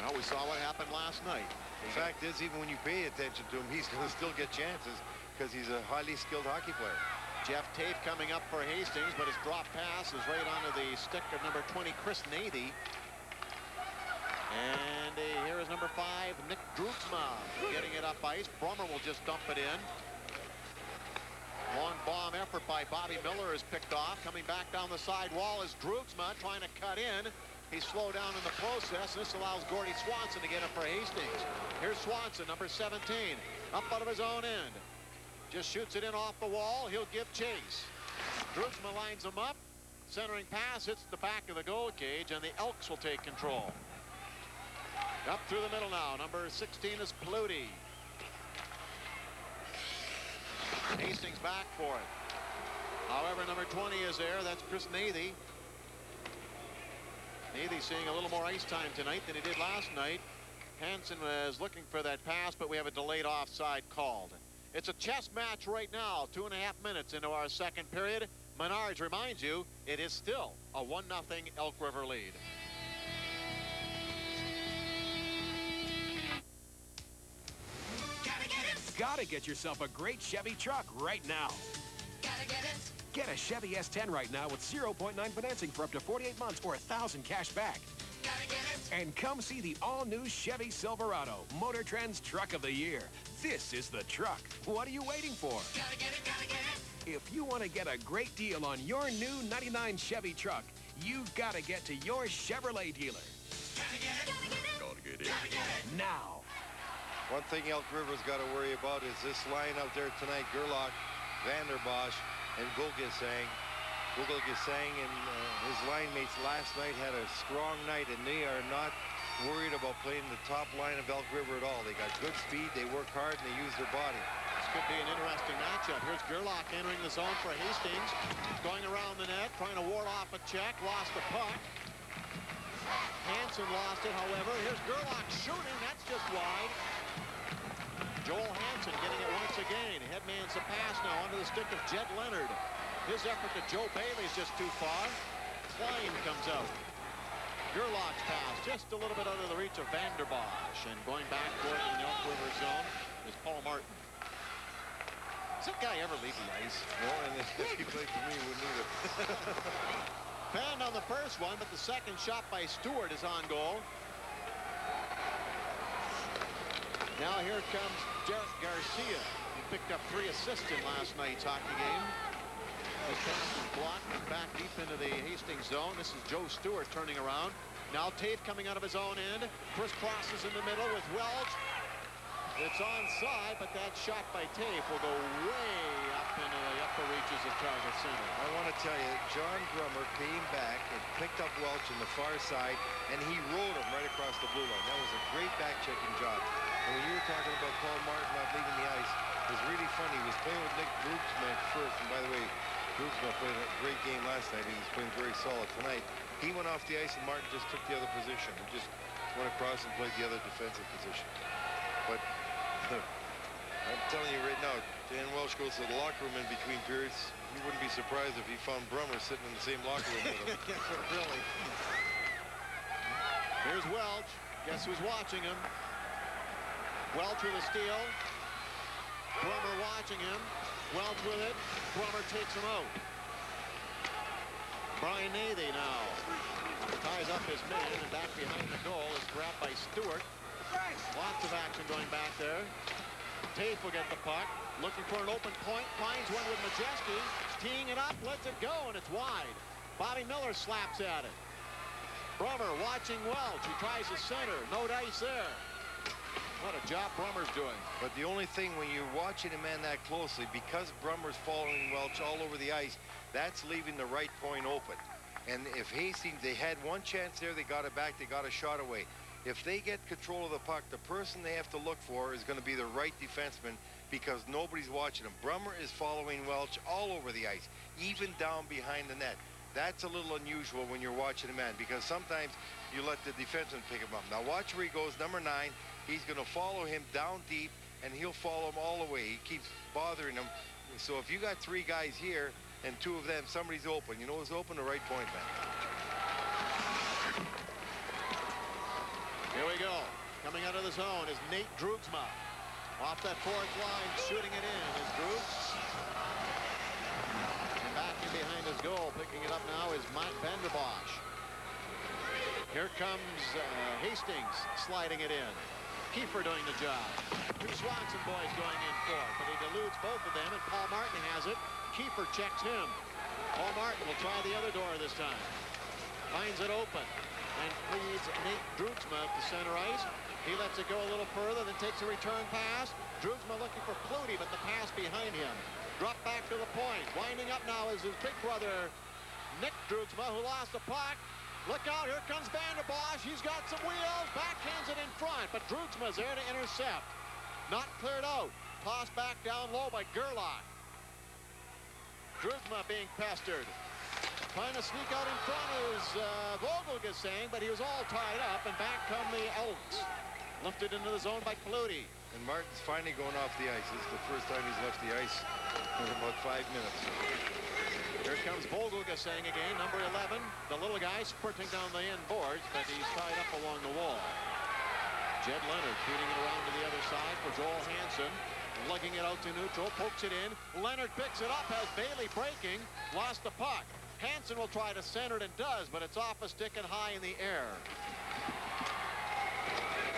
[SPEAKER 4] Well, we saw what happened last night.
[SPEAKER 5] The fact is, even when you pay attention to him, he's going to still get chances because he's a highly skilled hockey player.
[SPEAKER 4] Jeff Taffe coming up for Hastings, but his drop pass is right onto the stick of number 20, Chris Nathy. And uh, here is number five, Nick Droogsma, getting it up ice. Brummer will just dump it in. Long bomb effort by Bobby Miller is picked off. Coming back down the side wall is Droogsma trying to cut in. He's slowed down in the process. This allows Gordy Swanson to get up for Hastings. Here's Swanson, number 17, up out of his own end. Just shoots it in off the wall. He'll give chase. Droogsma lines him up. Centering pass hits the back of the goal cage, and the Elks will take control. Up through the middle now. Number 16 is Pluty. Hastings back for it. However, number 20 is there. That's Chris Nathy. Nathy seeing a little more ice time tonight than he did last night. Hanson was looking for that pass, but we have a delayed offside called. It's a chess match right now, two and a half minutes into our second period. Menards reminds you, it is still a 1-0 Elk River lead.
[SPEAKER 9] Gotta get yourself a great Chevy truck right now.
[SPEAKER 10] Gotta get it.
[SPEAKER 9] Get a Chevy S10 right now with 0.9 financing for up to 48 months or 1000 cash back.
[SPEAKER 10] Gotta get it.
[SPEAKER 9] And come see the all-new Chevy Silverado, Motor Trend's Truck of the Year. This is the truck. What are you waiting for?
[SPEAKER 10] Gotta get it, gotta get it.
[SPEAKER 9] If you want to get a great deal on your new 99 Chevy truck, you gotta get to your Chevrolet dealer.
[SPEAKER 10] Gotta get it. Gotta get it.
[SPEAKER 9] Gotta get
[SPEAKER 10] it. Gotta get it.
[SPEAKER 9] Now.
[SPEAKER 5] One thing Elk River's got to worry about is this line out there tonight, Gerlach, Vanderbosch, and Vogelgesang. Vogelgesang and uh, his line mates last night had a strong night, and they are not worried about playing the top line of Elk River at all. They got good speed, they work hard, and they use their body.
[SPEAKER 4] This could be an interesting matchup. Here's Gerlach entering the zone for Hastings. Going around the net, trying to ward off a check, lost the puck. Hanson lost it, however. Here's Gerlach shooting, that's just wide. Joel Hanson getting it once again. Headman's the pass now onto the stick of Jed Leonard. His effort to Joe Bailey is just too far. Klein comes out. Gerlach's pass just a little bit out of the reach of Vanderbosch. And going back for it in the Elk River zone is Paul Martin. Does that guy ever leave the ice?
[SPEAKER 5] No, and if he played for me, he wouldn't either.
[SPEAKER 4] Fanned on the first one, but the second shot by Stewart is on goal. Now here comes Derek Garcia. He picked up three assists in last night's hockey game. His pass is blocked back deep into the Hastings zone. This is Joe Stewart turning around. Now Taffe coming out of his own end. Chris crosses in the middle with Welch. It's onside, but that shot by Taffe will go way up into the upper reaches of Target Center.
[SPEAKER 5] I want to tell you, John Brummer came back and picked up Welch on the far side, and he rolled him right across the blue line. That was a great back-checking job. And when you were talking about Paul Martin not leaving the ice, it was really funny. He was playing with Nick Droogsma first, and by the way, Droogsma played a great game last night. He was playing very solid tonight. He went off the ice, and Martin just took the other position. He just went across and played the other defensive position. But I'm telling you right now, Dan Welch goes to the locker room in between periods. You wouldn't be surprised if he found Brummer sitting in the same locker room with him.
[SPEAKER 4] really. Here's Welch. Guess who's watching him? Welch with a steal. Brummer watching him. Welch with it. Brummer takes him out. Brian Nathy now ties up his man and back behind the goal is grabbed by Stewart. Lots of action going back there. Taffe will get the puck. Looking for an open point. Finds one with Majeski. Teeing it up. Lets it go, and it's wide. Bobby Miller slaps at it. Brummer watching Welch. He tries the center. No dice there. What a job Brummer's doing.
[SPEAKER 5] But the only thing when you're watching a man that closely, because Brummer's following Welch all over the ice, that's leaving the right point open. And if Hastings, they had one chance there, they got it back, they got a shot away. If they get control of the puck, the person they have to look for is going to be the right defenseman because nobody's watching him. Brummer is following Welch all over the ice, even down behind the net. That's a little unusual when you're watching a man because sometimes you let the defenseman pick him up. Now watch where he goes, number nine. He's going to follow him down deep, and he'll follow him all the way. He keeps bothering him. So if you got three guys here and two of them, somebody's open. You know who's open? The right point man.
[SPEAKER 4] Here we go. Coming out of the zone is Nate Droogsma. Off that fourth line, shooting it in is Droogs. behind his goal. Picking it up now is Mike Vanderbosch. Here comes uh, Hastings sliding it in. Kiefer doing the job. Two Swanson boys going in for it, but he deludes both of them, and Paul Martin has it. Kiefer checks him. Paul Martin will try the other door this time. Finds it open and leads Nate Drutzma to center ice. He lets it go a little further, then takes a return pass. Drutzma looking for Flutie, but the pass behind him. Drop back to the point. Winding up now is his big brother, Nick Drutzma, who lost the puck. Look out, here comes Vanderbosch. He's got some wheels, backhands it in front, but Drutzma's there to intercept. Not cleared out. Tossed back down low by Gerlach. Drutzma being pestered. Trying to sneak out in front is uh, saying, but he was all tied up, and back come the Elks. Lifted into the zone by Flutie.
[SPEAKER 5] And Martin's finally going off the ice. This is the first time he's left the ice in about five minutes.
[SPEAKER 4] Here comes Vogelgesang again, number 11. The little guy sprinting down the end boards, but he's tied up along the wall. Jed Leonard feeding it around to the other side for Joel Hanson. Lugging it out to neutral, pokes it in. Leonard picks it up, has Bailey breaking, lost the puck. Hanson will try to center it and does, but it's off a stick and high in the air.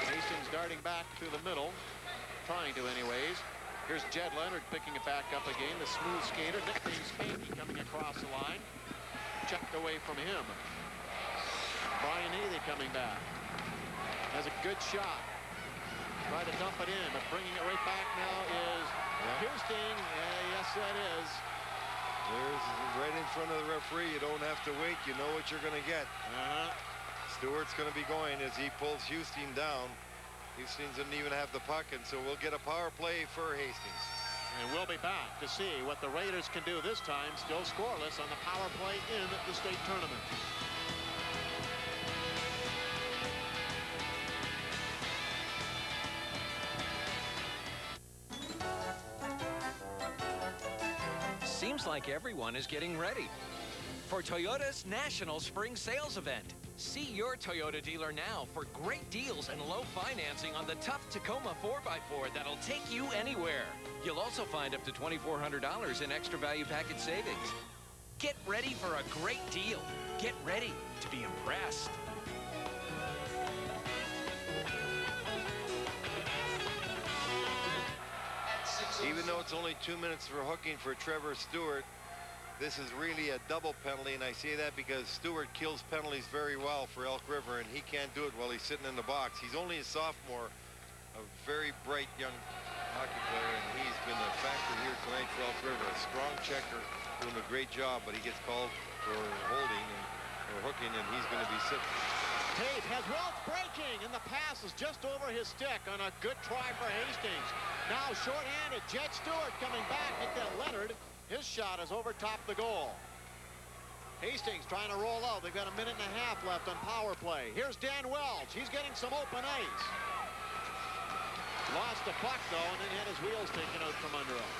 [SPEAKER 4] Hastings darting back through the middle, trying to anyways. Here's Jed Leonard picking it back up again. The smooth skater, nicknamed Spanky, coming across the line. Checked away from him. Brian Ealy coming back. Has a good shot. Try to dump it in, but bringing it right back now is yeah. Houston. Uh, yes, that is.
[SPEAKER 5] There's right in front of the referee. You don't have to wait. You know what you're going to get.
[SPEAKER 4] Uh -huh.
[SPEAKER 5] Stewart's going to be going as he pulls Houston down. Houston doesn't even have the puck, and so we'll get a power play for Hastings.
[SPEAKER 4] And we'll be back to see what the Raiders can do this time, still scoreless on the power play in the state tournament.
[SPEAKER 11] Seems like everyone is getting ready for Toyota's National Spring Sales Event. See your Toyota dealer now for great deals and low financing on the tough Tacoma 4x4 that'll take you anywhere. You'll also find up to $2,400 in extra value package savings. Get ready for a great deal. Get ready to be impressed.
[SPEAKER 5] Even though it's only two minutes for hooking for Trevor Stewart, this is really a double penalty, and I say that because Stewart kills penalties very well for Elk River, and he can't do it while he's sitting in the box. He's only a sophomore, a very bright young hockey player, and he's been a factor here tonight for Elk River. A strong checker, doing a great job, but he gets called for holding and or hooking, and he's going to be sitting.
[SPEAKER 4] Taffe has Welch breaking, and the pass is just over his stick on a good try for Hastings. Now short-handed, Jed Stewart coming back at that Leonard. His shot is over top the goal. Hastings trying to roll out. They've got a minute and a half left on power play. Here's Dan Welch. He's getting some open ice. Lost the puck, though, and then had his wheels taken out from under him.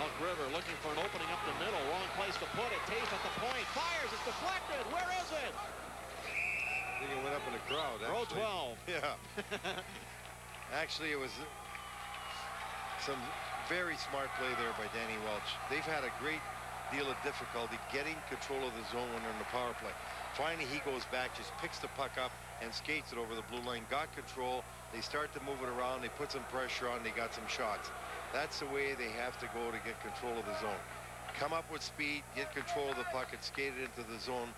[SPEAKER 4] Elk River looking for an opening up the middle. Wrong place to put it. Taffe at the point. Fires. It's deflected. Where is it?
[SPEAKER 5] I think it went up in the crowd.
[SPEAKER 4] Actually. Row
[SPEAKER 5] 12. Yeah. actually, it was some very smart play there by Danny Welch. They've had a great deal of difficulty getting control of the zone when they're in the power play. Finally, he goes back, just picks the puck up and skates it over the blue line. Got control. They start to move it around. They put some pressure on. They got some shots. That's the way they have to go to get control of the zone. Come up with speed, get control of the puck, and skate it into the zone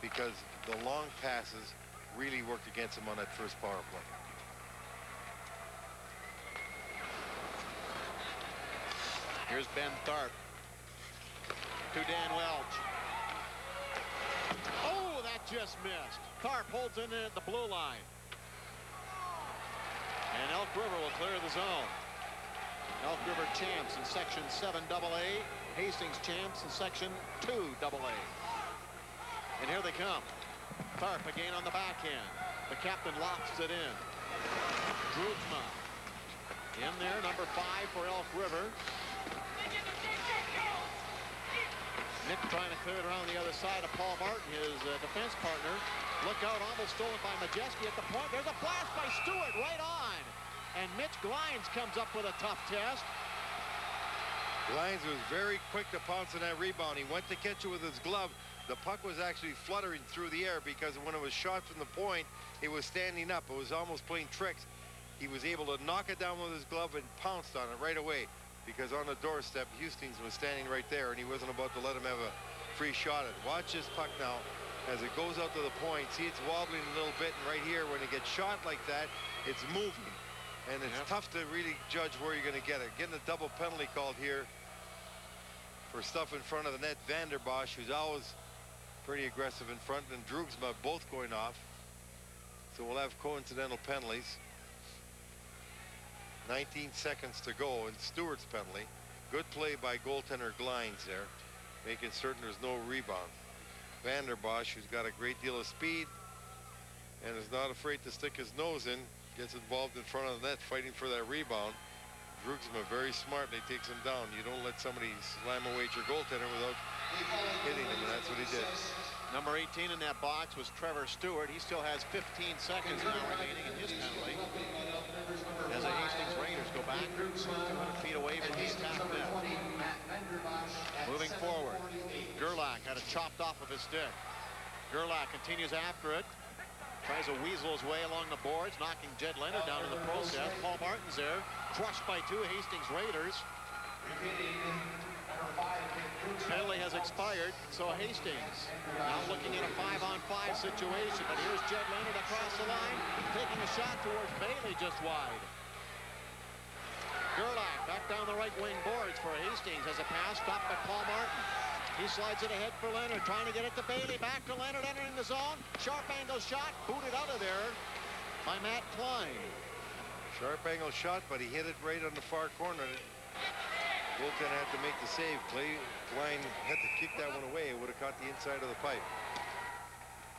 [SPEAKER 5] because the long passes really worked against them on that first power play.
[SPEAKER 4] Here's Ben Tharp to Dan Welch. Oh, that just missed. Tharp holds in at the blue line. And Elk River will clear the zone. Elk River champs in Section 7 AA. Hastings champs in Section 2 AA. And here they come. Tharp again on the backhand. The captain lofts it in. Drutzma in there, number five for Elk River. Nick trying to clear it around the other side of Paul Martin, his uh, defense partner. Look out, almost stolen by Majeski at the point. There's a blast by Stewart right on. And Mitch Glines comes up with a tough test.
[SPEAKER 5] Glines was very quick to pounce on that rebound. He went to catch it with his glove. The puck was actually fluttering through the air because when it was shot from the point, it was standing up. It was almost playing tricks. He was able to knock it down with his glove and pounced on it right away because on the doorstep, Hustings was standing right there and he wasn't about to let him have a free shot at. Watch this puck now as it goes out to the point. See, it's wobbling a little bit, and right here, when it gets shot like that, it's moving. And it's yep. tough to really judge where you're going to get it. Getting a double penalty called here for stuff in front of the net. Vanderbosch, who's always pretty aggressive in front, and Droogsma both going off. So we'll have coincidental penalties. 19 seconds to go, and Stewart's penalty. Good play by goaltender Glines there, making certain there's no rebound. Vanderbosch, who's got a great deal of speed and is not afraid to stick his nose in, gets involved in front of the net fighting for that rebound. Droogsma very smart. He takes him down. You don't let somebody slam away your goaltender without hitting him, and that's what he did.
[SPEAKER 4] Number 18 in that box was Trevor Stewart. He still has 15 seconds now remaining in his penalty. As Hastings Raiders go back 200 feet away from the attack net. Moving forward, Gerlach had it chopped off of his stick. Gerlach continues after it. Tries to weasel his way along the boards, knocking Jed Leonard down in the process. Paul Martin's there, crushed by two Hastings Raiders. Penalty has expired, so Hastings now looking at a five-on-five 5 situation. But here's Jed Leonard across the line, taking a shot towards Bailey just wide. Gerlach back down the right wing boards for Hastings as a pass stopped by Paul Martin. He slides it ahead for Leonard, trying to get it to Bailey. Back to Leonard, entering the zone. Sharp angle shot, booted out of there by Matt Klein.
[SPEAKER 5] Sharp angle shot, but he hit it right on the far corner. Goaltender had to make the save. Klein had to kick that one away. It would have caught the inside of the pipe.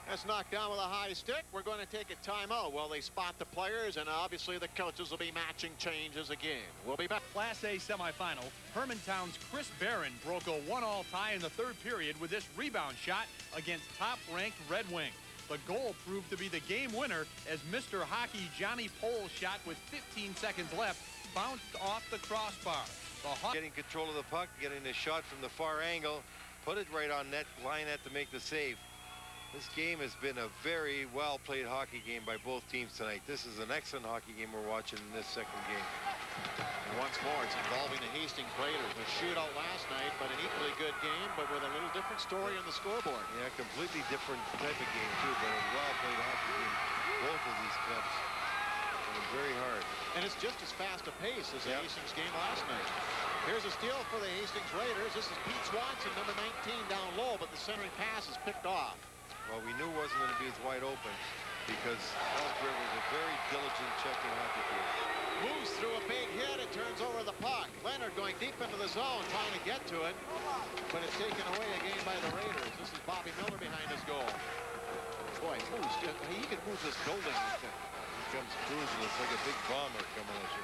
[SPEAKER 4] That's knocked down with a high stick. We're going to take a timeout while they spot the players, and obviously the coaches will be matching changes again. We'll be back.
[SPEAKER 12] Class A semifinal. Hermantown's Chris Barron broke a one-all tie in the third period with this rebound shot against top-ranked Red Wing. The goal proved to be the game winner as Mr. Hockey Johnny Pohl shot with 15 seconds left bounced off the crossbar.
[SPEAKER 5] The Getting control of the puck, getting the shot from the far angle, put it right on net, line net to make the save. This game has been a very well-played hockey game by both teams tonight. This is an excellent hockey game we're watching in this second game.
[SPEAKER 4] And once more, it's involving the Hastings Raiders. A shootout last night, but an equally good game, but with a little different story on the scoreboard.
[SPEAKER 5] Yeah, completely different type of game, too, but a well-played hockey game. Both of these clubs very hard.
[SPEAKER 4] And it's just as fast a pace as yep. the Hastings game last night. Here's a steal for the Hastings Raiders. This is Pete Swanson, number 19, down low, but the centering pass is picked off.
[SPEAKER 5] Well, we knew it wasn't going to be as wide open because River is a very diligent checking hockey team.
[SPEAKER 4] Moves through a big hit. It turns over the puck. Leonard going deep into the zone, trying to get to it, but it's taken away again by the Raiders. This is Bobby Miller behind his goal. Boy, moves. He can move this building
[SPEAKER 5] comes cruising. It's like a big bomber coming at you.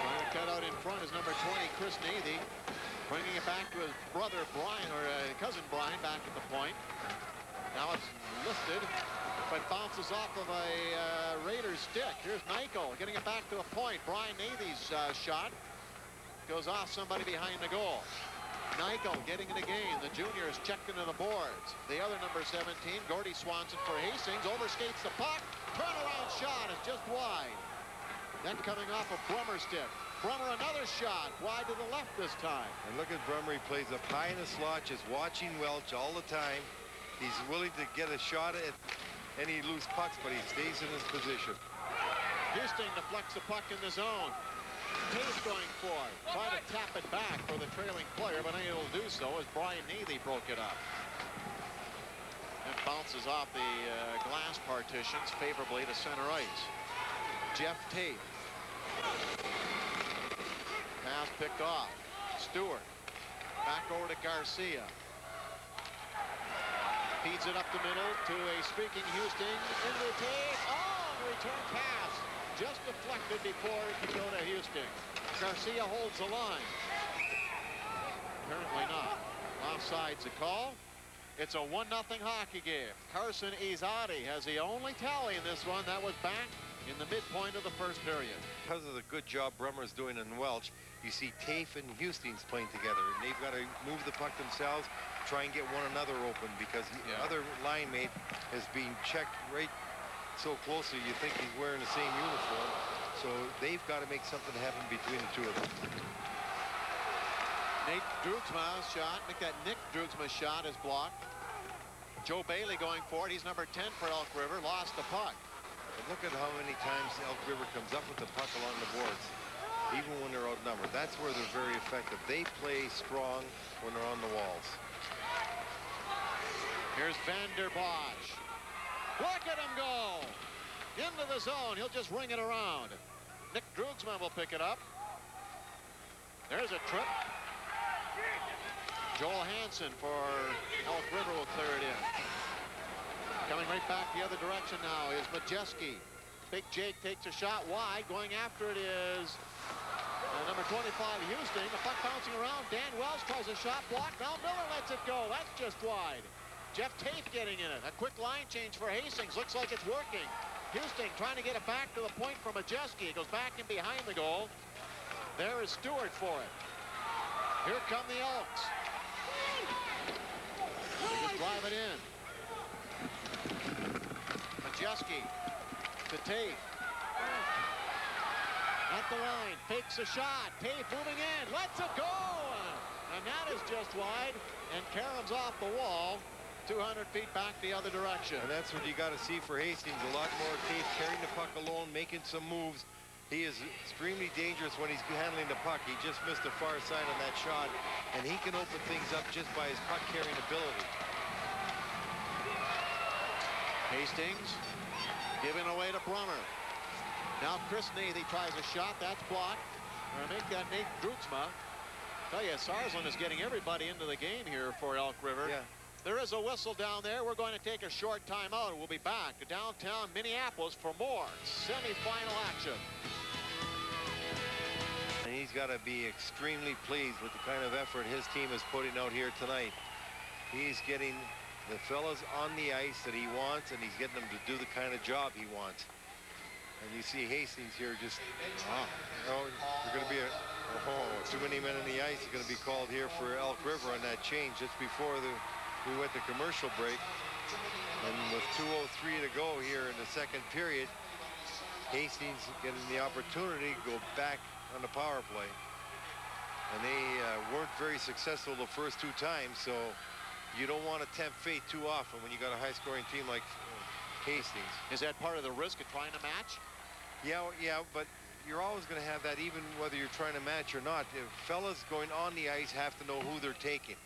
[SPEAKER 4] Trying to cut out in front is number 20, Chris Nathy. Bringing it back to his brother Brian, or uh, cousin Brian, back at the point. Now it's lifted, but bounces off of a uh, Raiders stick. Here's Michael getting it back to a point. Brian Nathy's uh, shot goes off somebody behind the goal. Nichol getting it again. The junior is checked into the boards. The other number 17, Gordy Swanson for Hastings, overskates the puck. Turnaround shot is just wide. Then coming off a Brummer stick. Brummer another shot, wide to the left this time.
[SPEAKER 5] And look at Brummer, he plays a high in the slot, just watching Welch all the time. He's willing to get a shot at any loose pucks, but he stays in his position.
[SPEAKER 4] Houston deflects the puck in the zone. Hayes going for it. Trying to tap it back for the trailing player, but unable to do so as Brian Neely broke it up. And bounces off the uh, glass partitions favorably to center ice. Jeff Taffe. Pass picked off. Stewart. Back over to Garcia. Feeds it up the middle to a streaking Houston. Into Taffe. Oh, return pass just deflected before it could go to Houston. Garcia holds the line. Apparently not. Offside's a call. It's a 1-0 hockey game. Carson Izadi has the only tally in this one. That was back in the midpoint of the first period.
[SPEAKER 5] Because of the good job Brummer's doing in Welch, you see Taffe and Hustings playing together. And they've got to move the puck themselves, try and get one another open because the
[SPEAKER 4] Yeah.
[SPEAKER 5] other line mate is being checked right so closely you think he's wearing the same uniform. So they've got to make something happen between the two of them.
[SPEAKER 4] Nate Droogsma's shot, make that Nick Droogsma shot is blocked. Joe Bailey going for it. He's number 10 for Elk River. Lost the puck.
[SPEAKER 5] But look at how many times Elk River comes up with the puck along the boards, even when they're outnumbered. That's where they're very effective. They play strong when they're on the walls.
[SPEAKER 4] Here's Van der Bosch. Look at him go. Into the zone. He'll just ring it around. Nick Drugsman will pick it up. There's a trip. Joel Hanson for Elk River will clear it in. Coming right back the other direction now is Majeski. Big Jake takes a shot wide. Going after it is uh, number 25, Houston. The puck bouncing around. Dan Welch tries a shot blocked. Now Miller lets it go. That's just wide. Jeff Taffe getting in it. A quick line change for Hastings. Looks like it's working. Houston trying to get it back to the point for Majeski. Goes back in behind the goal. There is Stewart for it. Here come the Elks. They just drive it in. Majeski to Taffe. At the line, fakes a shot. Taffe moving in, lets it go. And that is just wide. And Karam's off the wall. 200 feet back the other direction.
[SPEAKER 5] And that's what you got to see for Hastings. A lot more Taffe carrying the puck alone, making some moves. He is extremely dangerous when he's handling the puck. He just missed the far side on that shot, and he can open things up just by his puck carrying ability.
[SPEAKER 4] Hastings giving away to Brummer. Now Chris Nathy tries a shot. That's blocked. Or make that Nate Drutzma. Tell you, Sarsland is getting everybody into the game here for Elk River.
[SPEAKER 5] Yeah.
[SPEAKER 4] There is a whistle down there. We're going to take a short timeout. We'll be back to downtown Minneapolis for more semifinal action.
[SPEAKER 5] And he's got to be extremely pleased with the kind of effort his team is putting out here tonight. He's getting the fellas on the ice that he wants, and he's getting them to do the kind of job he wants. And you see Hastings here just, oh, there's going to be a, oh, too many men on the ice. He's going to be called here for Elk River on that change just before the we went to commercial break. And with 2.03 to go here in the second period, Hastings getting the opportunity to go back on the power play. And they uh, weren't very successful the first two times, so you don't want to tempt fate too often when you got a high-scoring team like Hastings.
[SPEAKER 4] Is that part of the risk of trying to match?
[SPEAKER 5] Yeah, yeah, but you're always going to have that even whether you're trying to match or not. The fellas going on the ice have to know who they're taking.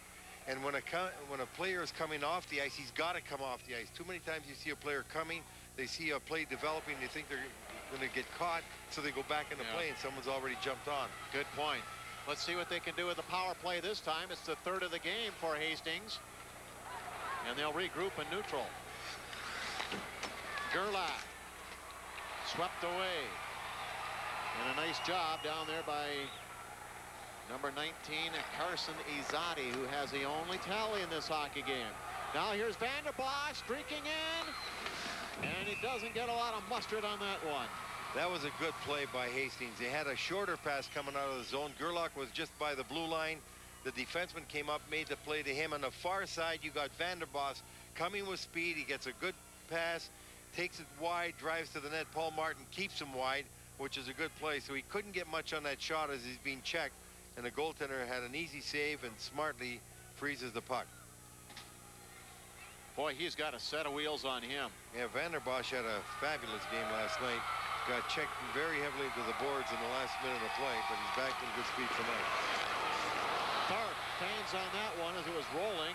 [SPEAKER 5] And when a when a player is coming off the ice, he's got to come off the ice. Too many times you see a player coming, they see a play developing, they think they're going to get caught, so they go back into
[SPEAKER 4] Yeah.
[SPEAKER 5] play, and someone's already jumped on.
[SPEAKER 4] Good point. Let's see what they can do with the power play this time. It's the third of the game for Hastings. And they'll regroup in neutral. Gerlach swept away. And a nice job down there by number 19, Carson Izadi, who has the only tally in this hockey game. Now here's Vanderbosch streaking in. And he doesn't get a lot of mustard on that one.
[SPEAKER 5] That was a good play by Hastings. He had a shorter pass coming out of the zone. Gerlach was just by the blue line. The defenseman came up, made the play to him. On the far side, you got Vanderbosch coming with speed. He gets a good pass, takes it wide, drives to the net. Paul Martin keeps him wide, which is a good play. So he couldn't get much on that shot as he's being checked. And the goaltender had an easy save and smartly freezes the puck.
[SPEAKER 4] Boy, he's got a set of wheels on him.
[SPEAKER 5] Yeah, Vanderbosch had a fabulous game last night. Got checked very heavily to the boards in the last minute of the play, but he's back in good speed tonight.
[SPEAKER 4] Tharp fans on that one as it was rolling.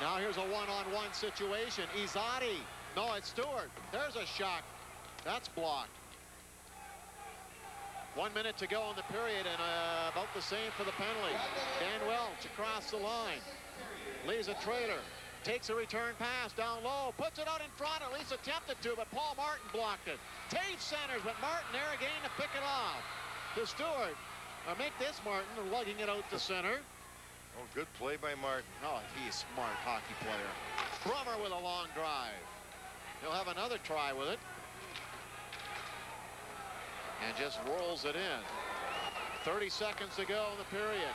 [SPEAKER 4] Now here's a one-on-one situation. Izadi. No, it's Stewart. There's a shot. That's blocked. One minute to go in the period and uh, about the same for the penalty. Dan Welch across the line. Leaves a trailer. Takes a return pass down low. Puts it out in front. At least attempted to, but Paul Martin blocked it. Taffe centers, but Martin there again to pick it off. To Stewart. Or make this Martin lugging it out to center.
[SPEAKER 5] Oh, good play by Martin.
[SPEAKER 4] Oh, he's a smart hockey player. Brummer with a long drive. He'll have another try with it. And just rolls it in. 30 seconds to go in the period.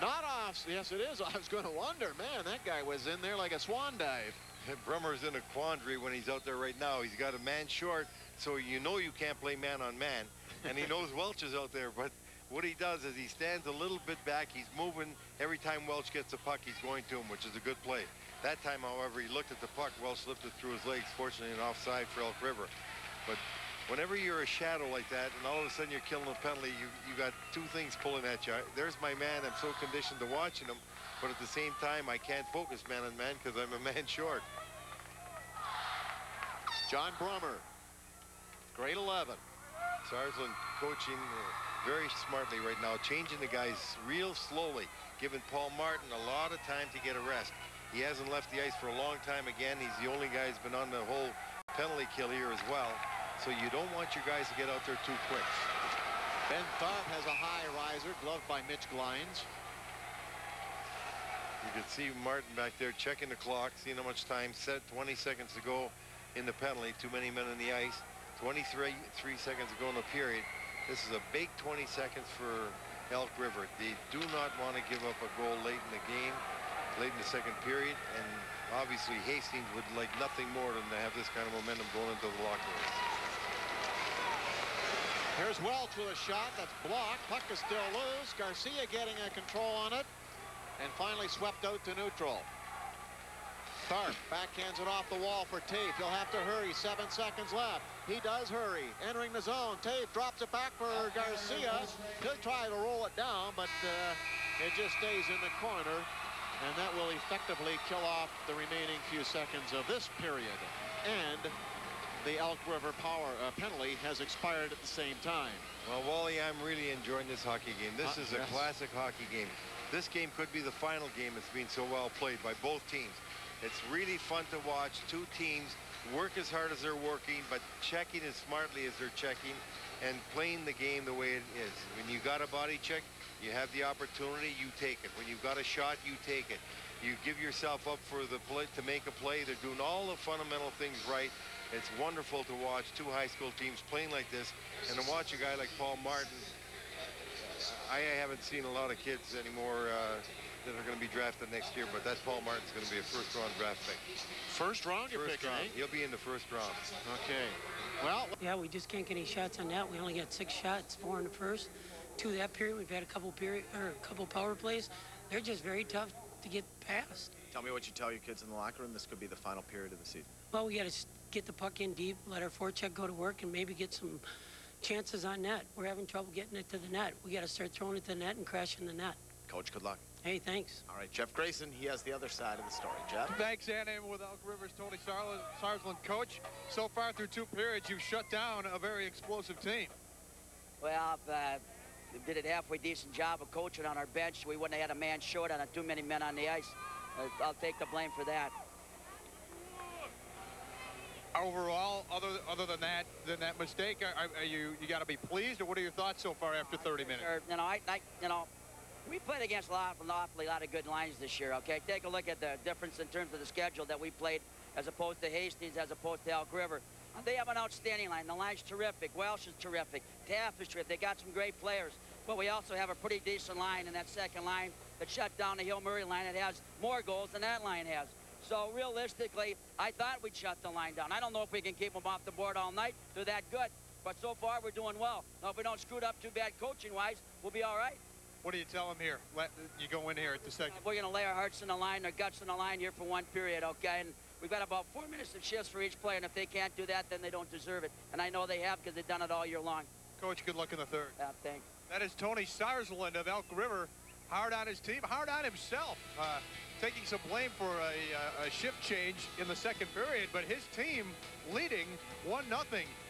[SPEAKER 4] Not off. Yes, it is. I was going to wonder, man, that guy was in there like a swan dive.
[SPEAKER 5] Brummer's in a quandary when he's out there right now. He's got a man short, so you know you can't play man on man. And he knows Welch is out there, but what he does is he stands a little bit back. He's moving. Every time Welch gets a puck, he's going to him, which is a good play. That time, however, he looked at the puck. Welch slipped it through his legs, fortunately an offside for Elk River. But whenever you're a shadow like that and all of a sudden you're killing a penalty, you, you got two things pulling at you. There's my man. I'm so conditioned to watching him. But at the same time, I can't focus man on man because I'm a man short.
[SPEAKER 4] John Brummer, grade 11.
[SPEAKER 5] Sarsland coaching uh, very smartly right now, changing the guys real slowly, giving Paul Martin a lot of time to get a rest. He hasn't left the ice for a long time again. He's the only guy who's been on the whole penalty kill here as well. So you don't want your guys to get out there too quick.
[SPEAKER 4] Ben Tharp has a high riser, gloved by Mitch Glines.
[SPEAKER 5] You can see Martin back there checking the clock, seeing how much time set, 20 seconds to go in the penalty, too many men on the ice. 23 three seconds to go in the period. This is a big 20 seconds for Elk River. They do not want to give up a goal late in the game, late in the second period, and obviously Hastings would like nothing more than to have this kind of momentum going into the locker room.
[SPEAKER 4] Here's Welch with a shot that's blocked. Puck is still loose. Garcia getting a control on it, and finally swept out to neutral. Tharp backhands it off the wall for Taffe. He'll have to hurry. Seven seconds left. He does hurry. Entering the zone. Taffe drops it back for Garcia. He'll try to roll it down, but uh, it just stays in the corner. And that will effectively kill off the remaining few seconds of this period. And the Elk River power uh, penalty has expired at the same time.
[SPEAKER 5] Well, Wally, I'm really enjoying this hockey game. This
[SPEAKER 4] Uh,
[SPEAKER 5] is a
[SPEAKER 4] yes.
[SPEAKER 5] classic hockey game. This game could be the final game that's been so well played by both teams. It's really fun to watch two teams work as hard as they're working, but checking as smartly as they're checking and playing the game the way it is. When you got a body check, you have the opportunity, you take it. When you've got a shot, you take it. You give yourself up for the play to make a play. They're doing all the fundamental things right. It's wonderful to watch two high school teams playing like this and to watch a guy like Paul Martin. I haven't seen a lot of kids anymore uh, that are going to be drafted next year, but that Paul Martin's going to be a first round draft pick.
[SPEAKER 4] First round you're
[SPEAKER 5] First
[SPEAKER 4] picking,
[SPEAKER 5] round.
[SPEAKER 4] eh?
[SPEAKER 5] He'll be in the first round.
[SPEAKER 4] Okay. Well,
[SPEAKER 3] Yeah, we just can't get any shots on that. We only got six shots, four in the first, two that period. We've had a couple period or a couple power plays. They're just very tough to get past.
[SPEAKER 2] Tell me what you tell your kids in the locker room. This could be the final period of the season.
[SPEAKER 3] Well, we got to get the puck in deep, let our forecheck go to work, and maybe get some chances on net. We're having trouble getting it to the net. We got to start throwing it to the net and crashing the net.
[SPEAKER 2] Coach, good luck.
[SPEAKER 3] Hey, thanks.
[SPEAKER 2] All right, Jeff Grayson, he has the other side of the story. Jeff?
[SPEAKER 1] Thanks, Ann. And with Elk Rivers, Tony Sarla- Sarsland, coach. So far through two periods, you've shut down a very explosive team.
[SPEAKER 13] Well, uh, we did a halfway decent job of coaching on our bench. We wouldn't have had a man short on it, too many men on the ice. I'll take the blame for that.
[SPEAKER 1] Overall, other other than that than that mistake, are, are you you got to be pleased, or what are your thoughts so far after 30 minutes?
[SPEAKER 13] Or, you know, I, I, you know, we played against a lot, an awfully lot of good lines this year. Okay, take a look at the difference in terms of the schedule that we played as opposed to Hastings, as opposed to Elk River. They have an outstanding line. The line's terrific. Welch is terrific. Taffe is terrific. They got some great players. But we also have a pretty decent line in that second line that shut down the Hill Murray line that has more goals than that line has. So realistically, I thought we'd shut the line down. I don't know if we can keep them off the board all night. They're that good. But so far, we're doing well. Now, if we don't screw it up too bad coaching-wise, we'll be all right.
[SPEAKER 1] What do you tell them here? Let you go in here at the second.
[SPEAKER 13] We're going to lay our hearts in the line, our guts in the line here for one period, okay? And we've got about four minutes of shifts for each player, and if they can't do that, then they don't deserve it. And I know they have because they've done it all year long.
[SPEAKER 1] Coach, good luck in the third.
[SPEAKER 13] Yeah, thanks.
[SPEAKER 1] That is Tony Sarsland of Elk River. Hard on his team, hard on himself. Uh, taking some blame for a, a shift change in the second period, but his team leading 1-0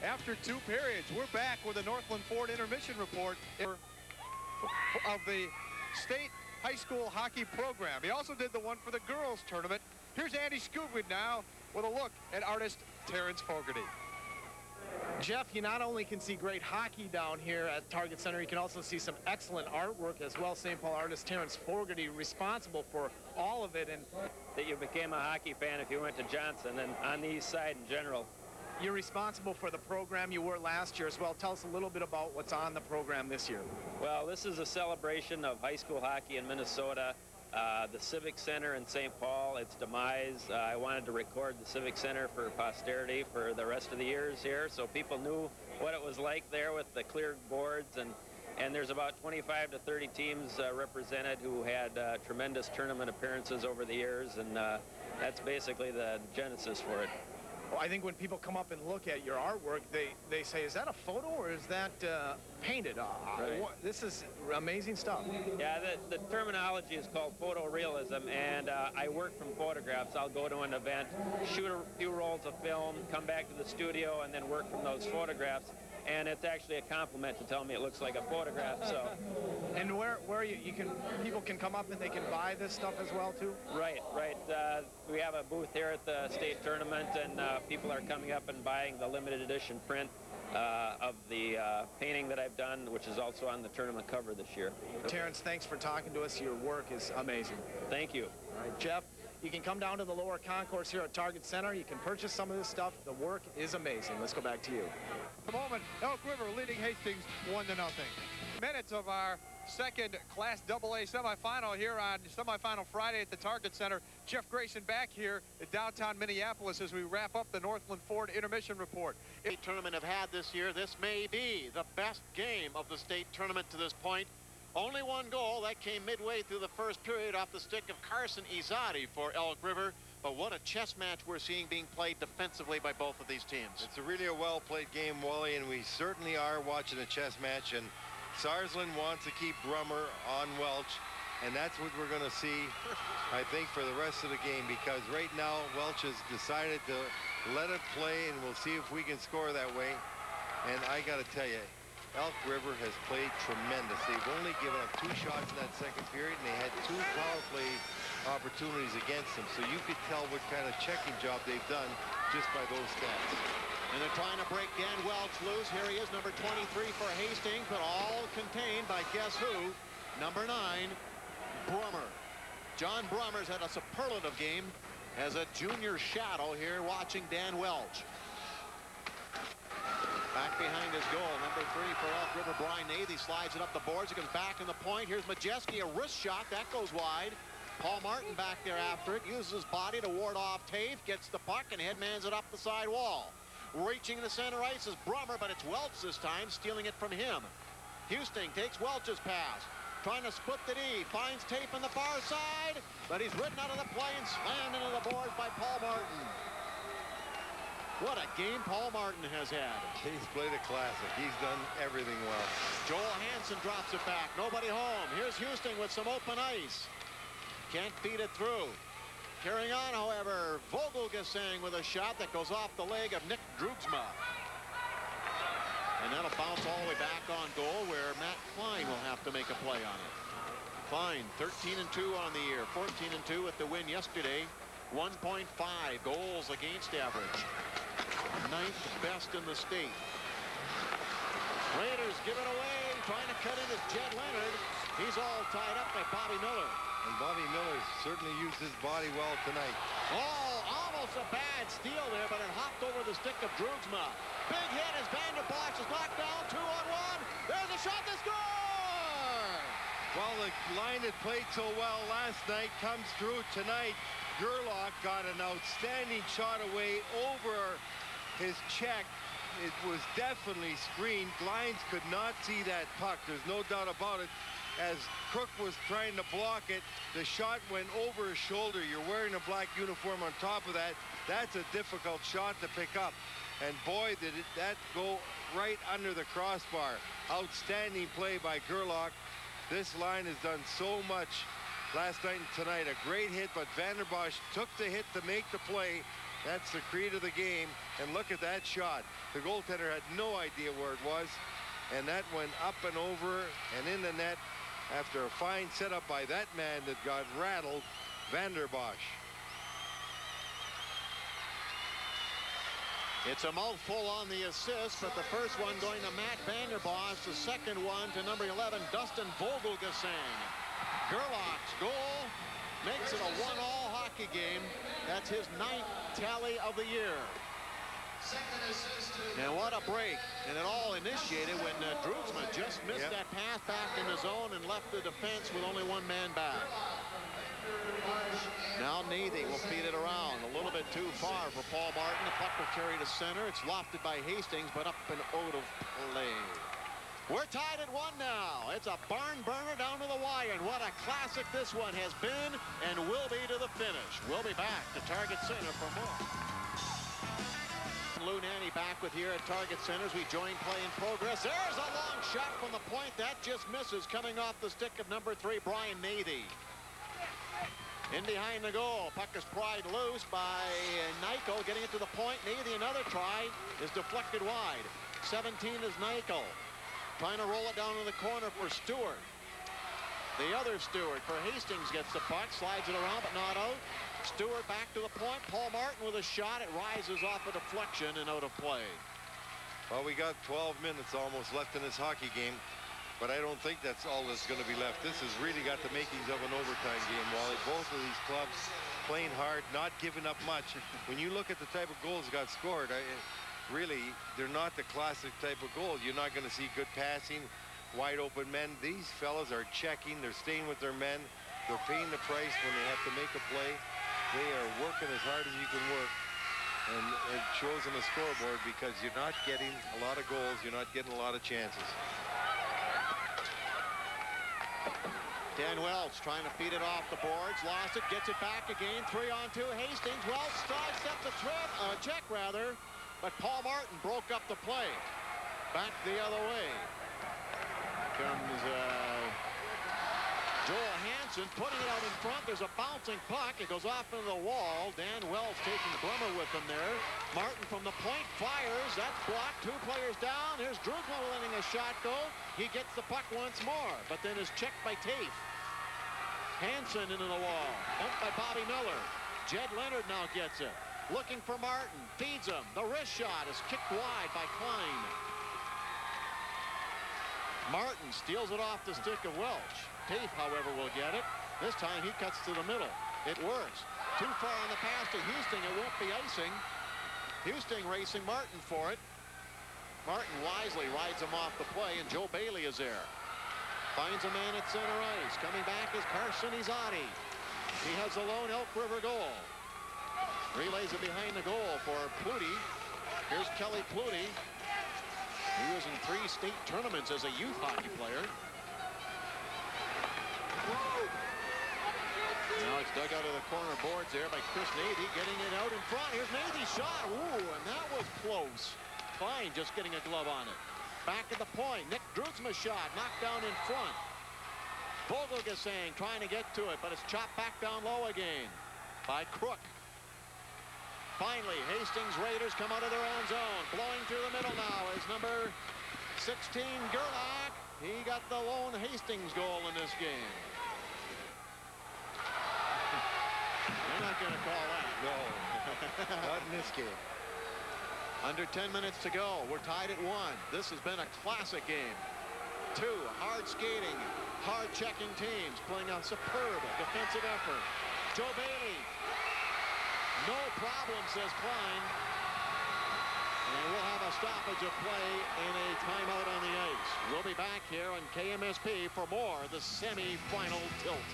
[SPEAKER 1] after two periods. We're back with the Northland Ford intermission report of the state high school hockey program. He also did the one for the girls tournament. Here's Andy Skubin now with a look at artist Terrence Fogarty.
[SPEAKER 2] Jeff, you not only can see great hockey down here at Target Center, you can also see some excellent artwork as well. St. Paul artist Terrence Fogarty responsible for all of it. And
[SPEAKER 14] that you became a hockey fan if you went to Johnson and on the east side in general.
[SPEAKER 2] You're responsible for the program you were last year as well. Tell us a little bit about what's on the program this year.
[SPEAKER 14] Well, this is a celebration of high school hockey in Minnesota. Uh, the Civic Center in St. Paul, its demise. Uh, I wanted to record the Civic Center for posterity for the rest of the years here so people knew what it was like there with the cleared boards and and there's about 25 to 30 teams uh, represented who had uh, tremendous tournament appearances over the years and uh, that's basically the genesis for it.
[SPEAKER 2] Well, I think when people come up and look at your artwork, they, they say, is that a photo or is that uh, painted? Uh,
[SPEAKER 14] right.
[SPEAKER 2] what, this is amazing stuff.
[SPEAKER 14] Yeah, the, the terminology is called photorealism, and uh, I work from photographs. I'll go to an event, shoot a few rolls of film, come back to the studio, and then work from those photographs and it's actually a compliment to tell me it looks like a photograph. So,
[SPEAKER 2] and where where you, you can people can come up and they can buy this stuff as well too.
[SPEAKER 14] Right, right. Uh, we have a booth here at the state tournament, and uh, people are coming up and buying the limited edition print. Uh, of the uh, painting that I've done, which is also on the tournament cover this year.
[SPEAKER 2] Terrence, thanks for talking to us. Your work is amazing.
[SPEAKER 14] Thank you.
[SPEAKER 2] All right, Jeff, you can come down to the lower concourse here at Target Center. You can purchase some of this stuff. The work is amazing. Let's go back to you.
[SPEAKER 1] The moment, Elk River leading Hastings one to nothing. Minutes of our second Class AA semifinal here on semifinal Friday at the Target Center. Jeff Grayson back here at downtown Minneapolis as we wrap up the Northland Ford intermission report.
[SPEAKER 4] The tournament have had this year. This may be the best game of the state tournament to this point. Only one goal. That came midway through the first period off the stick of Carson Izadi for Elk River. But what a chess match we're seeing being played defensively by both of these teams.
[SPEAKER 5] It's a really a well-played game, Wally, and we certainly are watching a chess match. And Sarsland wants to keep Brummer on Welch, and that's what we're going to see, I think, for the rest of the game. Because right now, Welch has decided to let it play, and we'll see if we can score that way. And I got to tell you, Elk River has played tremendous. They've only given up two shots in that second period, and they had two power play opportunities against them. So you could tell what kind of checking job they've done just by those stats.
[SPEAKER 4] And they're trying to break Dan Welch loose. Here he is, number 23 for Hastings, but all contained by guess who? Number nine, Brummer. John Brummer's had a superlative game as a junior shadow here watching Dan Welch. Back behind his goal, number three for Elk River, Brian Nathy slides it up the boards. He comes back in the point. Here's Majeski, a wrist shot. That goes wide. Paul Martin back there after it, uses his body to ward off Taffe, gets the puck, and headmans it up the side wall. Reaching the center ice is Brummer, but it's Welch this time, stealing it from him. Houston takes Welch's pass, trying to split the D, finds Taffe on the far side, but he's ridden out of the play and slammed into the boards by Paul Martin. What a game Paul Martin has had.
[SPEAKER 5] He's played a classic. He's done everything well.
[SPEAKER 4] Joel Hanson drops it back. Nobody home. Here's Houston with some open ice. Can't feed it through. Carrying on, however, Vogelgesang with a shot that goes off the leg of Nick Droogsma. And that'll bounce all the way back on goal where Matt Klein will have to make a play on it. Klein, 13 and 2 on the year, 14 and 2 with the win yesterday. 1.5 goals against average. Ninth best in the state. Raiders give it away. Trying to cut in is Jed Leonard. He's all tied up by Bobby Miller.
[SPEAKER 5] And Bobby Miller certainly used his body well tonight.
[SPEAKER 4] Oh, almost a bad steal there, but it hopped over the stick of Droogsma. Big hit as Vanderbosch is knocked down, two on one. There's a shot to score!
[SPEAKER 5] Well, the line that played so well last night comes through tonight. Gerlach got an outstanding shot away over his check. It was definitely screened. Glines could not see that puck. There's no doubt about it. As Crook was trying to block it, the shot went over his shoulder. You're wearing a black uniform on top of that. That's a difficult shot to pick up. And boy, did it, that go right under the crossbar. Outstanding play by Gerlach. This line has done so much last night and tonight. A great hit, but Vanderbosch took the hit to make the play. That's the creed of the game. And look at that shot. The goaltender had no idea where it was. And that went up and over and in the net after a fine setup by that man that got rattled, Vanderbosch.
[SPEAKER 4] It's a mouthful on the assist, but the first one going to Matt Vanderbosch, the second one to number 11, Dustin Vogelgesang. Gerlach's goal makes it a one-all hockey game. That's his ninth tally of the year. And what a break. And it all initiated when uh, just missed
[SPEAKER 5] Yep.
[SPEAKER 4] that pass back in the zone and left the defense with only one man back. Now Nathy will feed it around a little bit too far for Paul Martin. The puck will carry to center. It's lofted by Hastings, but up and out of play. We're tied at one now. It's a barn burner down to the wire, and what a classic this one has been and will be to the finish. We'll be back to Target Center for more. Lou Nanne back with here at Target Center as we join play in progress. There's a long shot from the point. That just misses coming off the stick of number three, Brian Nathy. In behind the goal, puck is pried loose by Nyko getting it to the point. Nathy another try is deflected wide. 17 is Nyko. Trying to roll it down in the corner for Stewart. The other Stewart for Hastings gets the puck, slides it around but not out. Stewart back to the point. Paul Martin with a shot. It rises off a deflection and out of play.
[SPEAKER 5] Well, we got 12 minutes almost left in this hockey game, but I don't think that's all that's going to be left. This has really got the makings of an overtime game, Wally. Both of these clubs playing hard, not giving up much. When you look at the type of goals that got scored, I, really, they're not the classic type of goal. You're not going to see good passing, wide open men. These fellas are checking. They're staying with their men. They're paying the price when they have to make a play. They are working as hard as you can work. And it shows on the scoreboard because you're not getting a lot of goals. You're not getting a lot of chances.
[SPEAKER 4] Dan Welch trying to feed it off the boards. Lost it, gets it back again. Three on two. Hastings. Welch sidesteps a trip, uh, check rather. But Paul Martin broke up the play. Back the other way. Comes uh, Joel Hanson putting it out in front. There's a bouncing puck. It goes off into the wall. Dan Welch taking Brummer with him there. Martin from the point fires. That's blocked. Two players down. Here's Drukman letting a shot go. He gets the puck once more, but then is checked by Taffe. Hansen into the wall. Bumped by Bobby Miller. Jed Leonard now gets it. Looking for Martin. Feeds him. The wrist shot is kicked wide by Klein. Martin steals it off the stick of Welch. Taffe, however, will get it. This time he cuts to the middle. It works. Too far on the pass to Houston. It won't be icing. Houston racing Martin for it. Martin wisely rides him off the play, and Joe Bailey is there. Finds a man at center ice. Coming back is Carson Izadi. He has a lone Elk River goal. Relays it behind the goal for Pluty. Here's Kelly Pluty. He was in three state tournaments as a youth hockey player. Now it's dug out of the corner boards there by Chris Navy, getting it out in front. Here's Navy's shot. Ooh, and that was close. Fine, just getting a glove on it. Back at the point. Nick Droogsma's shot knocked down in front. Vogel Vogelgesang trying to get to it, but it's chopped back down low again by Crook. Finally, Hastings Raiders come out of their own zone. Blowing through the middle now is number 16, Gerlach. He got the lone Hastings goal in this game. They're not going to call that.
[SPEAKER 5] No, not in this game.
[SPEAKER 4] Under 10 minutes to go. We're tied at one. This has been a classic game. Two hard skating, hard checking teams playing a superb defensive effort. Joe Bailey. No problem, says Klein. And we'll have a stoppage of play and a timeout on the ice. We'll be back here on KMSP for more of the semi-final tilt.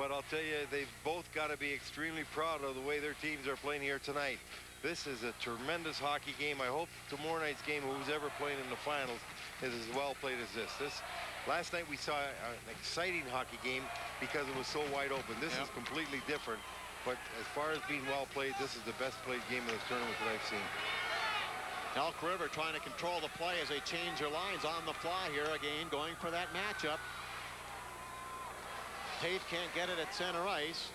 [SPEAKER 5] But I'll tell you, they've both got to be extremely proud of the way their teams are playing here tonight. This is a tremendous hockey game. I hope tomorrow night's game, who's ever playing in the finals, is as well played as this. This last night we saw an exciting hockey game because it was so wide open. This is completely different. But as far as being well played, this is the best played game of this tournament that I've seen.
[SPEAKER 4] Elk River trying to control the play as they change their lines on the fly here again, going for that matchup. Tate can't get it at center ice.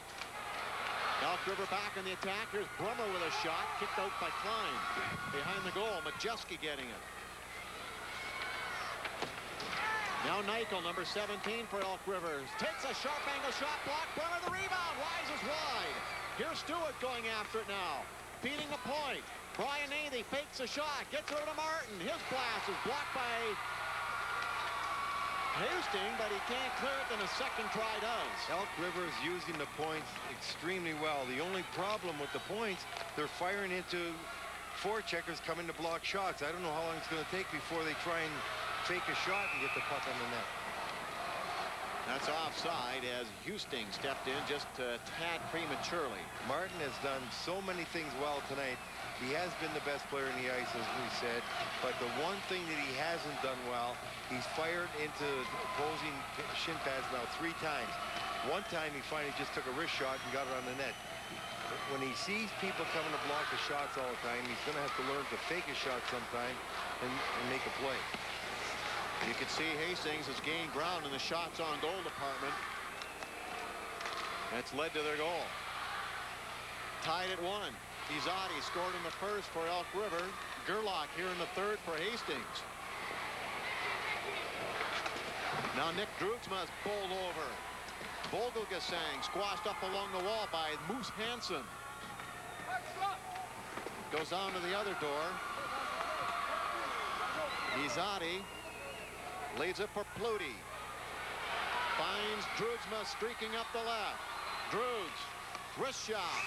[SPEAKER 4] Elk River back in the attack. Here's Brummer with a shot, kicked out by Klein. Behind the goal, Majeski getting it. Now Nichol, number 17 for Elk Rivers. Takes a sharp angle shot, block. Brummer the rebound, rises wide. Here's Stewart going after it now. Feeding the point. Brian Nathy fakes a shot. Gets over to Martin. His blast is blocked by Hastings, but he can't clear it, and a second try does.
[SPEAKER 5] Elk Rivers using the points extremely well. The only problem with the points, they're firing into forecheckers coming to block shots. I don't know how long it's going to take before they try and fake a shot and get the puck on the net.
[SPEAKER 4] That's offside as Houston stepped in just a tad prematurely.
[SPEAKER 5] Martin has done so many things well tonight. He has been the best player in the ice, as we said. But the one thing that he hasn't done well, he's fired into opposing shin pads now three times. One time he finally just took a wrist shot and got it on the net. When he sees people coming to block the shots all the time, he's going to have to learn to fake a shot sometime and, and make a play.
[SPEAKER 4] You can see Hastings has gained ground in the shots on goal department. That's led to their goal. Tied at one. Izadi scored in the first for Elk River. Gerlach here in the third for Hastings. Now Nick Droogsma's bowled over. Vogelgesang squashed up along the wall by Moose Hansen. Goes on to the other door. Izadi leads it for Pluty. Finds Droogsma streaking up the left. Drugs, wrist shot.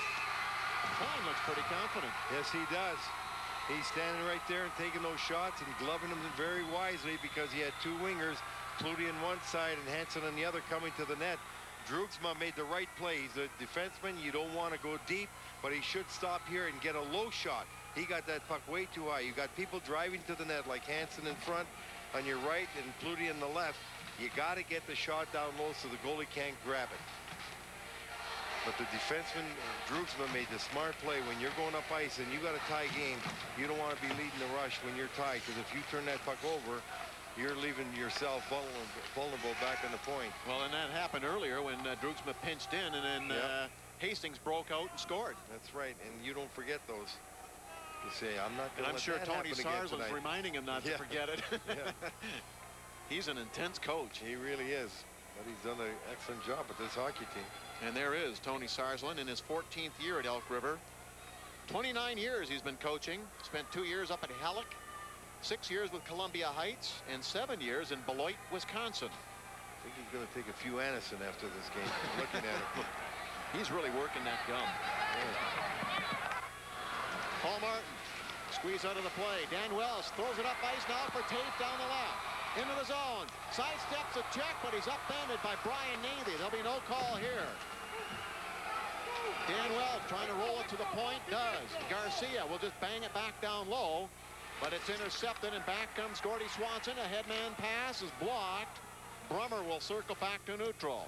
[SPEAKER 4] Klein looks pretty confident.
[SPEAKER 5] Yes, he does. He's standing right there and taking those shots and gloving them very wisely because he had two wingers, Flutie on one side and Hansen on the other coming to the net. Droogsma made the right play. He's a defenseman. You don't want to go deep, but he should stop here and get a low shot. He got that puck way too high. You got people driving to the net like Hansen in front on your right and Flutie on the left. You got to get the shot down low so the goalie can't grab it. But the defenseman, Droogsma, made the smart play. When you're going up ice and you got a tie game, you don't want to be leading the rush when you're tied because if you turn that puck over, you're leaving yourself vulnerable, back on the point.
[SPEAKER 4] Well, and that happened earlier when uh, Droogsma pinched in and then yep. uh, Hastings broke out and scored.
[SPEAKER 5] That's right, and you don't forget those. Say, I'm not
[SPEAKER 4] And I'm sure Tony Sars was reminding him not
[SPEAKER 5] yeah.
[SPEAKER 4] to forget it. He's an intense coach.
[SPEAKER 5] He really is. But he's done an excellent job with this hockey team.
[SPEAKER 4] And there is Tony Sarsland in his 14th year at Elk River. 29 years he's been coaching. Spent two years up at Hallock, six years with Columbia Heights, and seven years in Beloit, Wisconsin.
[SPEAKER 5] I think he's going to take a few Anacin after this game, looking at it.
[SPEAKER 4] He's really working that gum. Yeah. Paul Martin, squeeze out of the play. Dan Welch throws it up ice now for Tate down the left into the zone. Sidesteps a check, but he's upended by Brian Nathy. There'll be no call here. Dan Welch trying to roll it to the point, does. Garcia will just bang it back down low, but it's intercepted, and back comes Gordy Swanson. A headman pass is blocked. Brummer will circle back to neutral.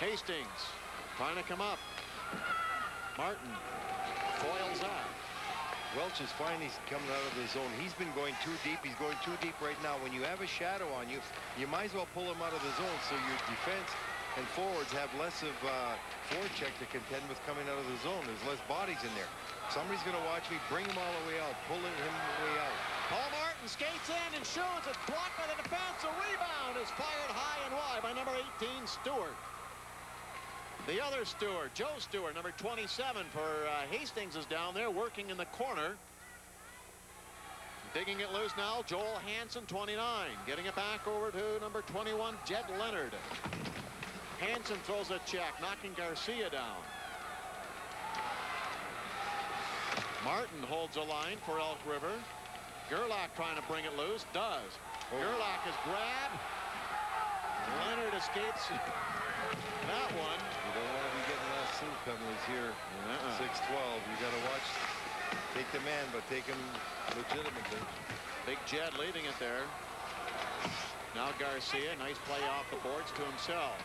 [SPEAKER 4] Hastings trying to come up. Martin foils out.
[SPEAKER 5] Welch is fine. He's coming out of the zone. He's been going too deep. He's going too deep right now. When you have a shadow on you, you might as well pull him out of the zone so your defense and forwards have less of uh, forecheck to contend with coming out of the zone. There's less bodies in there. Somebody's going to watch me. Bring him all the way out. Pull him the way out.
[SPEAKER 4] Paul Martin skates in and shoots. It's blocked by the defense. A rebound is fired high and wide by number 18, Stewart. The other Stewart, Joe Stewart, number 27 for uh, Hastings is down there working in the corner. Digging it loose now, Joel Hanson, 29. Getting it back over to number 21, Jed Leonard. Hanson throws a check, knocking Garcia down. Martin holds a line for Elk River. Gerlach trying to bring it loose, does. Oh. Gerlach is grabbed. Leonard escapes that one.
[SPEAKER 5] You don't want to be getting last suit penalties here. Uh -uh. 6-12. You got to watch. Take the man, but take him legitimately.
[SPEAKER 4] Big Jed leaving it there. Now Garcia, nice play off the boards to himself.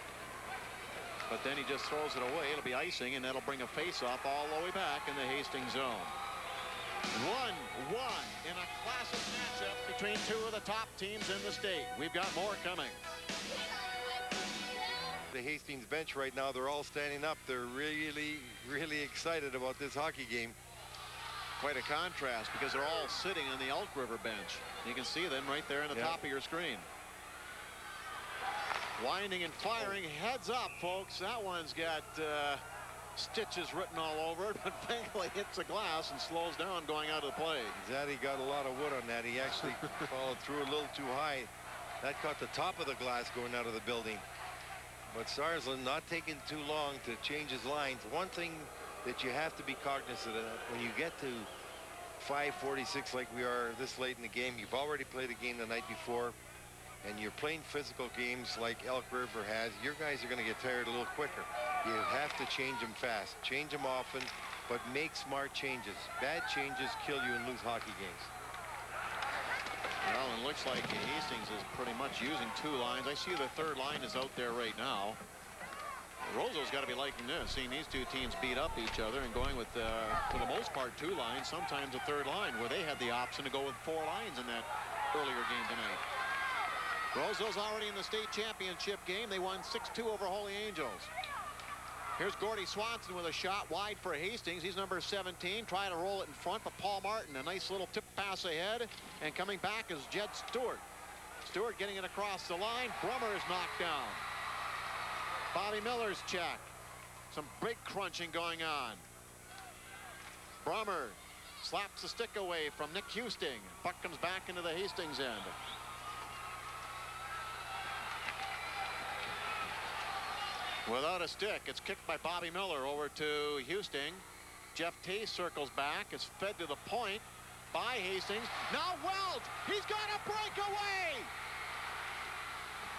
[SPEAKER 4] But then he just throws it away. It'll be icing, and that'll bring a face-off all the way back in the Hastings zone. 1-1 in a classic matchup between two of the top teams in the state. We've got more coming
[SPEAKER 5] the Hastings bench right now. They're all standing up. They're really, really excited about this hockey game.
[SPEAKER 4] Quite a contrast because they're all sitting on the Elk River bench. You can see them right there in the top of your screen. Winding and firing heads up, folks. That one's got uh, stitches written all over it, but thankfully hits the glass and slows down going out of the play.
[SPEAKER 5] Izadi got a lot of wood on that. He actually followed through a little too high. That caught the top of the glass going out of the building. But Sarsland not taking too long to change his lines. One thing that you have to be cognizant of when you get to 546 like we are this late in the game, you've already played a game the night before and you're playing physical games like Elk River has, your guys are going to get tired a little quicker. You have to change them fast. Change them often, but make smart changes. Bad changes kill you and lose hockey games.
[SPEAKER 4] Well, it looks like Hastings is pretty much using two lines. I see the third line is out there right now. Roseau's got to be liking this, seeing these two teams beat up each other and going with, uh, for the most part, two lines, sometimes a third line, where they had the option to go with four lines in that earlier game tonight. Roseau's already in the state championship game. They won 6-2 over Holy Angels. Here's Gordy Swanson with a shot wide for Hastings. He's number 17, trying to roll it in front, but Paul Martin, a nice little tip pass ahead, and coming back is Jed Stewart. Stewart getting it across the line. Brummer is knocked down. Bobby Miller's check. Some big crunching going on. Brummer slaps the stick away from Nick Husting. Puck comes back into the Hastings end. Without a stick, it's kicked by Bobby Miller over to Husting. Jeff T circles back. It's fed to the point by Hastings. Now Welch, he's got a breakaway.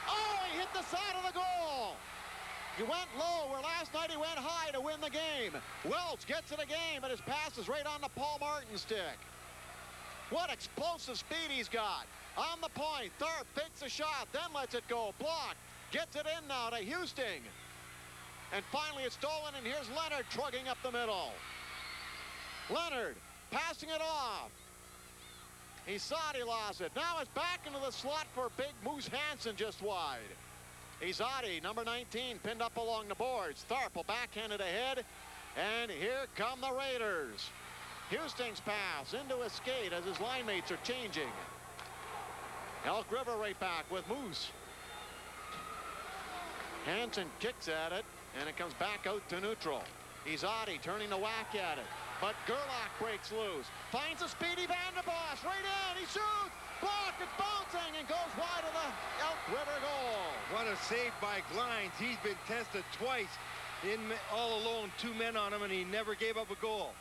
[SPEAKER 4] Oh, he hit the side of the goal. He went low where last night he went high to win the game. Welch gets it again, but his pass is right on the Paul Martin stick. What explosive speed he's got. On the point, Tharp takes a shot, then lets it go. Block, gets it in now to Husting. And finally it's stolen, and here's Leonard trugging up the middle. Leonard passing it off. He thought he lost it. Now it's back into the slot for Big Moose Hansen just wide. Izadi, number 19, pinned up along the boards. Tharp will backhand it ahead. And here come the Raiders. Houston's pass into a skate as his line mates are changing. Elk River right back with Moose. Hansen kicks at it, and it comes back out to neutral. Izadi turning the whack at it. But Gerlach breaks loose. Finds a speedy Vanderbosch. Right in. He shoots. Block. It's bouncing and goes wide of the Elk River goal.
[SPEAKER 5] What a save by Glines. He's been tested twice in all alone. Two men on him, and he never gave up a goal.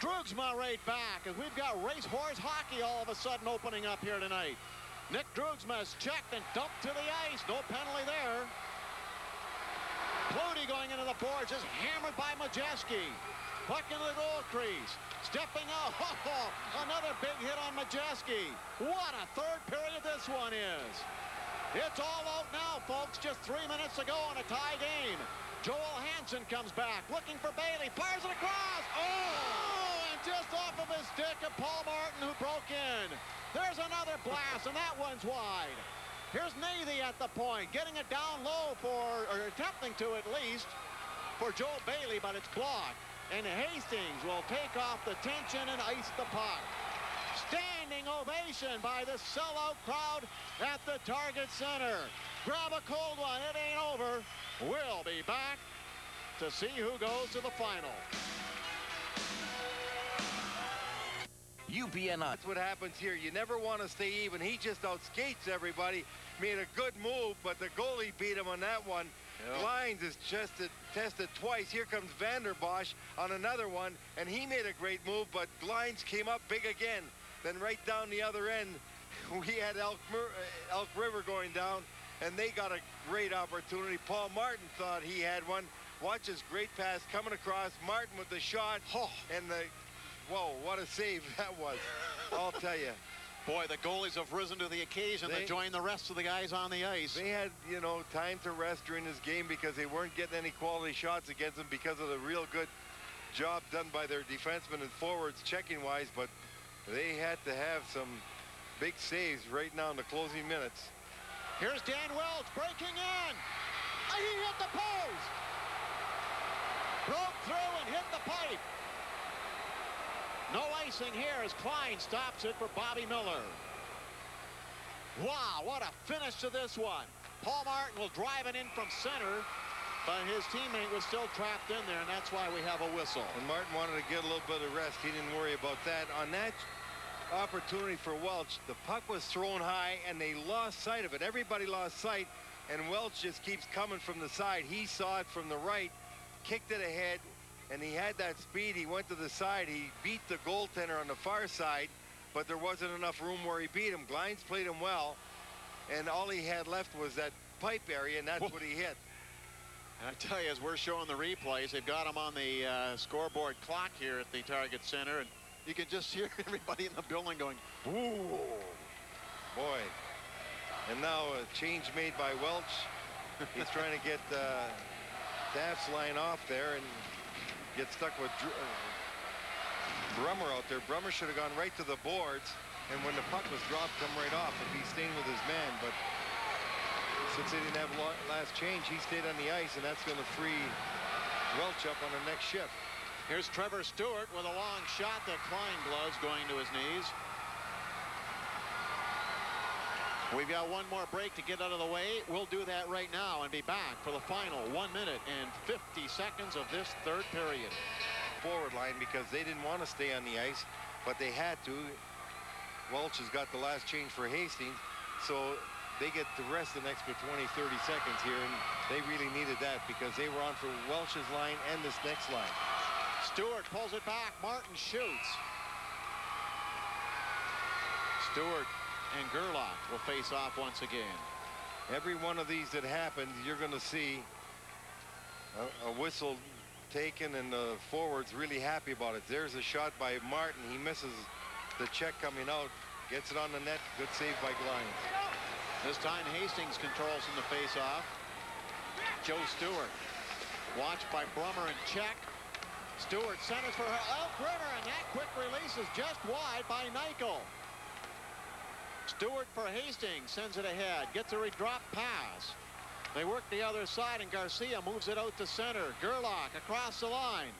[SPEAKER 4] Droogsma right back and we've got racehorse hockey all of a sudden opening up here tonight. Nick Droogsma is checked and dumped to the ice. No penalty there. Flutie going into the boards is hammered by Majeski. Puck into the goal crease. Stepping out. Oh, another big hit on Majeski. What a third period this one is. It's all out now, folks. Just three minutes ago in a tie game. Joel Hanson comes back looking for Bailey. Fires it across. Oh! And just off of his stick of Paul Martin who broke in. There's another blast, and that one's wide. Here's Navy at the point, getting it down low for, or attempting to at least, for Joe Bailey, but it's blocked. And Hastings will take off the tension and ice the puck. Standing ovation by the sellout crowd at the Target Center. Grab a cold one, it ain't over. We'll be back to see who goes to the final.
[SPEAKER 5] UPN. That's what happens here. You never want to stay even. He just outskates everybody. Made a good move, but the goalie beat him on that one. Yep. Glines is tested, tested twice. Here comes Vanderbosch on another one, and he made a great move, but Glines came up big again. Then right down the other end, we had Elk, uh, Elk River going down, and they got a great opportunity. Paul Martin thought he had one. Watch his great pass coming across. Martin with the shot, oh. and the Whoa, what a save that was. I'll tell you.
[SPEAKER 4] Boy, the goalies have risen to the occasion they, to join the rest of the guys on the ice.
[SPEAKER 5] They had, you know, time to rest during this game because they weren't getting any quality shots against them because of the real good job done by their defensemen and forwards checking-wise, but they had to have some big saves right now in the closing minutes.
[SPEAKER 4] Here's Dan Welch breaking in. He hit the post. Broke through and hit the pipe. No icing here as Klein stops it for Bobby Miller. Wow, what a finish to this one. Paul Martin will drive it in from center, but his teammate was still trapped in there, and that's why we have a whistle.
[SPEAKER 5] And Martin wanted to get a little bit of rest. He didn't worry about that. On that opportunity for Welch, the puck was thrown high, and they lost sight of it. Everybody lost sight, and Welch just keeps coming from the side. He saw it from the right, kicked it ahead, and he had that speed. He went to the side. He beat the goaltender on the far side, but there wasn't enough room where he beat him. Glines played him well, and all he had left was that pipe area, and that's what he hit.
[SPEAKER 4] And I tell you, as we're showing the replays, they've got him on the uh, scoreboard clock here at the Target Center, and you can just hear everybody in the building going,
[SPEAKER 5] ooh, boy. And now a change made by Welch. He's trying to get uh, Taffe's line off there and get stuck with Dr uh, Brummer out there. Brummer should have gone right to the boards, and when the puck was dropped, come right off and be staying with his man. But since they didn't have last change, he stayed on the ice, and that's going to free Welch up on the next shift.
[SPEAKER 4] Here's Trevor Stewart with a long shot that Klein gloves going to his knees. We've got one more break to get out of the way. We'll do that right now and be back for the final one minute and 50 seconds of this third period.
[SPEAKER 5] Forward line because they didn't want to stay on the ice, but they had to. Welch has got the last change for Hastings, so they get the rest of the extra 20, 30 seconds here, and they really needed that because they were on for Welch's line and this next line.
[SPEAKER 4] Stewart pulls it back. Martin shoots. Stewart and Gerlach will face off once again.
[SPEAKER 5] Every one of these that happens, you're going to see a, a, whistle taken and the forwards really happy about it. There's a shot by Martin. He misses the check coming out. Gets it on the net. Good save by Glines.
[SPEAKER 4] This time Hastings controls in the face-off. Joe Stewart. Watched by Brummer and check. Stewart centers for her. Elk River, and that quick release is just wide by Nichol. Stewart for Hastings sends it ahead, gets a drop pass. They work the other side, and Garcia moves it out to center. Gerlach across the line.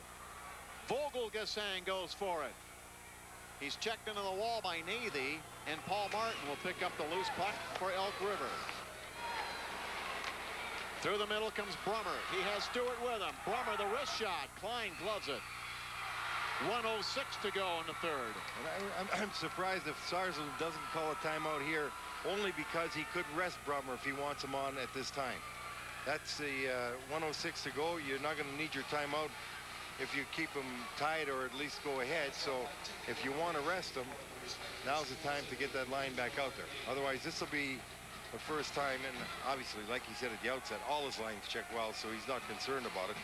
[SPEAKER 4] Vogelgesang goes for it. He's checked into the wall by Nathy, and Paul Martin will pick up the loose puck for Elk River. Through the middle comes Brummer. He has Stewart with him. Brummer, the wrist shot. Klein gloves it. 106 to go in the third.
[SPEAKER 5] I, am surprised if Sarsland doesn't call a timeout here only because he could rest Brummer if he wants him on at this time. That's the uh, 106 to go. You're not going to need your timeout if you keep him tied or at least go ahead. So if you want to rest him, now's the time to get that line back out there. Otherwise, this will be the first time, and obviously, like he said at the outset, all his lines check well, so he's not concerned about it.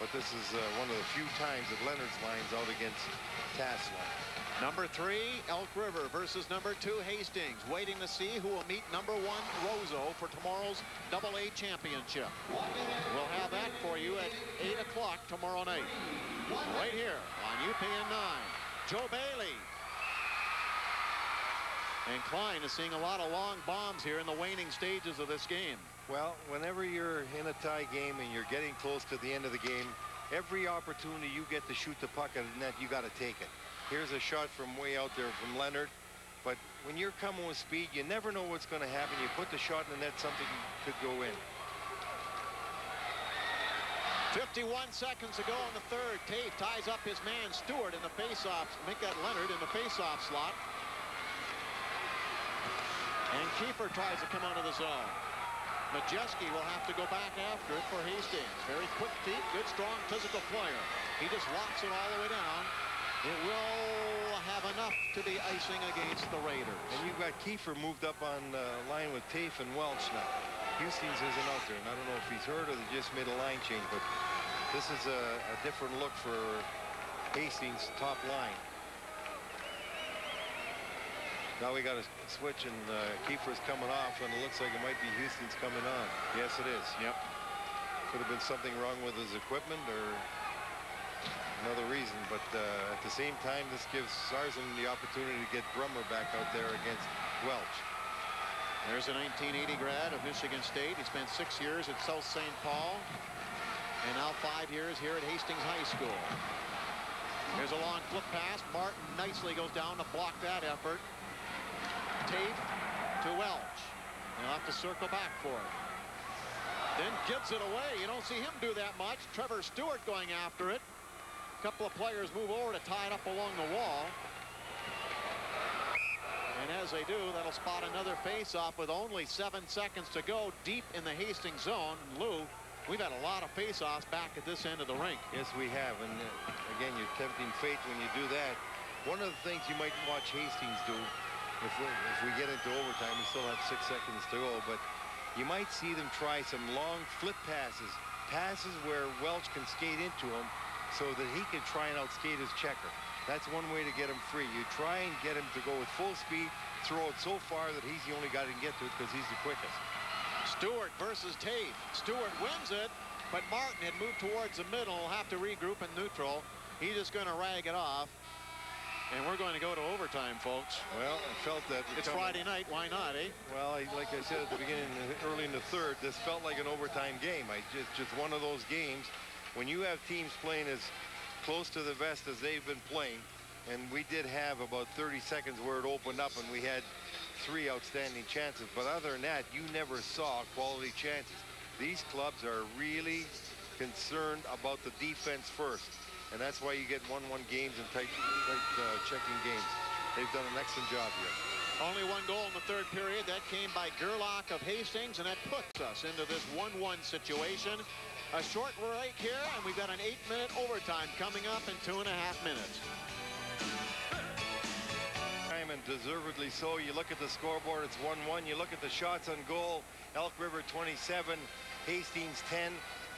[SPEAKER 5] But this is uh, one of the few times that Leonard's line's out against Tass line.
[SPEAKER 4] Number three, Elk River versus number two, Hastings. Waiting to see who will meet number one, Roseau, for tomorrow's Double A championship. We'll have that for you at 8 o'clock tomorrow night. Right here on UPN 9. Joe Bailey and Klein is seeing a lot of long bombs here in the waning stages of this game.
[SPEAKER 5] Well, whenever you're in a tie game and you're getting close to the end of the game, every opportunity you get to shoot the puck at the net, you got to take it. Here's a shot from way out there from Leonard. But when you're coming with speed, you never know what's going to happen. You put the shot in the net, something could go in.
[SPEAKER 4] 51 seconds to go in the third. Tate ties up his man Stewart in the faceoff. Make that Leonard in the faceoff slot. And Kiefer tries to come out of the zone. Majeski will have to go back after it for Hastings. Very quick feet, good, strong, physical player. He just locks it all the way down. It will have enough to be icing against the Raiders.
[SPEAKER 5] And you've got Kiefer moved up on uh, line with Taffe and Welch now. Hastings isn't out there, and I don't know if he's hurt or they just made a line change, but this is a, a different look for Hastings' top line. Now we got to switch, and uh, Kiefer's coming off, and it looks like it might be Houston's coming on. Yes, it is.
[SPEAKER 4] Yep.
[SPEAKER 5] Could have been something wrong with his equipment or another reason, but uh, at the same time, this gives Sarzen the opportunity to get Brummer back out there against Welch.
[SPEAKER 4] There's a 1980 grad of Michigan State. He spent six years at South St. Paul and now five years here at Hastings High School. There's a long flip pass. Martin nicely goes down to block that effort. Tate to Welch. They'll have to circle back for it. Then gives it away. You don't see him do that much. Trevor Stewart going after it. A couple of players move over to tie it up along the wall. And as they do, that'll spot another face-off with only seven seconds to go deep in the Hastings zone. And Lou, we've had a lot of face-offs back at this end of the rink.
[SPEAKER 5] Yes, we have. And uh, again, you're tempting fate when you do that. One of the things you might watch Hastings do, if we, get into overtime, we still have six seconds to go, but you might see them try some long flip passes, passes where Welch can skate into him so that he can try and outskate his checker. That's one way to get him free. You try and get him to go with full speed, throw it so far that he's the only guy that can get to it because he's the quickest.
[SPEAKER 4] Stewart versus Tate. Stewart wins it, but Martin had moved towards the middle, have to regroup in neutral. He's just going to rag it off. And we're going to go to overtime, folks.
[SPEAKER 5] Well, I felt that.
[SPEAKER 4] It's Friday night. Why not, eh?
[SPEAKER 5] Well, I, like I said at the beginning, early in the third, this felt like an overtime game. I just, just one of those games when you have teams playing as close to the vest as they've been playing, and we did have about 30 seconds where it opened up and we had three outstanding chances. But other than that, you never saw quality chances. These clubs are really concerned about the defense first. And that's why you get 1-1 games and tight, tight uh, checking games. They've done an excellent job here.
[SPEAKER 4] Only one goal in the third period. That came by Gerlach of Hastings, and that puts us into this 1-1 situation. A short break here, and we've got an eight-minute overtime coming up in two and a half minutes.
[SPEAKER 5] Time and deservedly so. You look at the scoreboard, it's 1-1. You look at the shots on goal, Elk River 27, Hastings 10.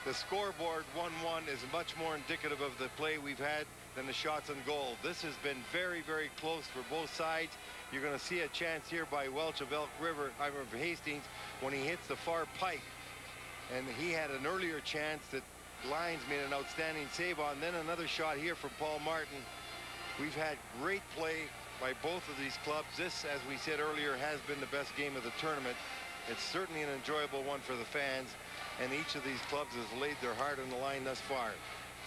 [SPEAKER 5] The scoreboard 1-1 is much more indicative of the play we've had than the shots on goal. This has been very, very close for both sides. You're going to see a chance here by Welch of Elk River, I of Hastings, when he hits the far pike. And he had an earlier chance that Glines made an outstanding save on. Then another shot here from Paul Martin. We've had great play by both of these clubs. This, as we said earlier, has been the best game of the tournament. It's certainly an enjoyable one for the fans and each of these clubs has laid their heart on the line thus far.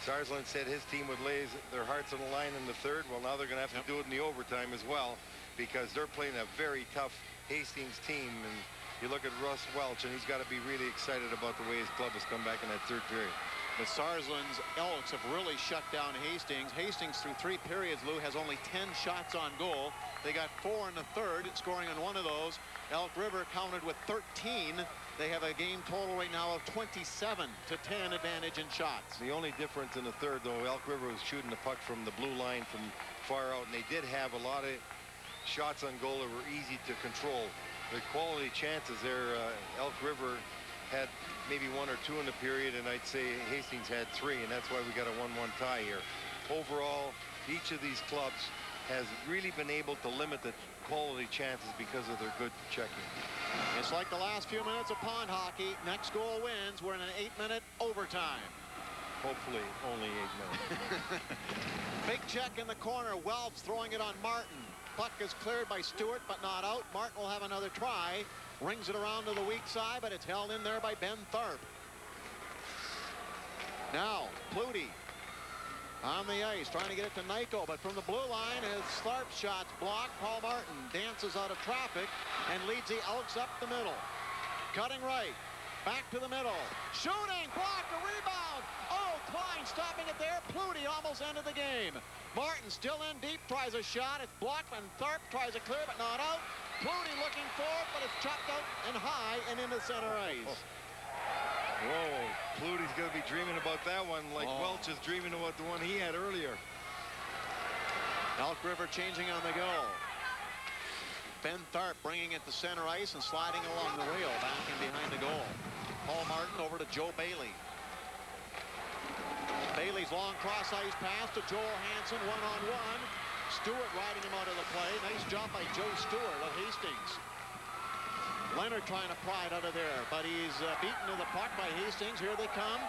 [SPEAKER 5] Sarsland said his team would lay their hearts on the line in the third. Well, now they're going to have yep. to do it in the overtime as well because they're playing a very tough Hastings team. And you look at Russ Welch, and he's got to be really excited about the way his club has come back in that third period.
[SPEAKER 4] The Sarsland's Elks have really shut down Hastings. Hastings, through three periods, Lou, has only 10 shots on goal. They got four in the third, scoring on one of those. Elk River counted with 13 they have a game total right now of 27 to 10 advantage in shots.
[SPEAKER 5] The only difference in the third, though, Elk River was shooting the puck from the blue line from far out, and they did have a lot of shots on goal that were easy to control. The quality chances there, uh, Elk River had maybe one or two in the period, and I'd say Hastings had three, and that's why we got a 1-1 tie here. Overall, each of these clubs has really been able to limit the quality chances because of their good checking.
[SPEAKER 4] It's like the last few minutes of pond hockey. Next goal wins. We're in an eight-minute overtime.
[SPEAKER 5] Hopefully only eight minutes.
[SPEAKER 4] Big check in the corner. Welch throwing it on Martin. Puck is cleared by Stewart, but not out. Martin will have another try. Rings it around to the weak side, but it's held in there by Ben Tharp. Now, Pluty on the ice, trying to get it to Nyko, but from the blue line, his Tharp shot's blocked. Paul Martin dances out of traffic and leads the Elks up the middle. Cutting right, back to the middle, shooting, blocked, a rebound. Oh, Klein stopping it there. Pluty almost ended the game. Martin still in deep, tries a shot. It's blocked, and Tharp tries a clear, but not out. Pluty looking for it, but it's chopped out and high and into center ice.
[SPEAKER 5] Whoa, Pluty's going to be dreaming about that one like oh. Welch is dreaming about the one he had earlier.
[SPEAKER 4] Elk River changing on the go. Ben Tharp bringing it to center ice and sliding along the rail back in behind the goal. Paul Martin over to Joe Bailey. Bailey's long cross ice pass to Joel Hanson one-on-one. -on -one. Stewart riding him out of the play. Nice job by Joe Stewart of Hastings. Leonard trying to pry it out of there, but he's uh, beaten to the puck by Hastings. Here they come.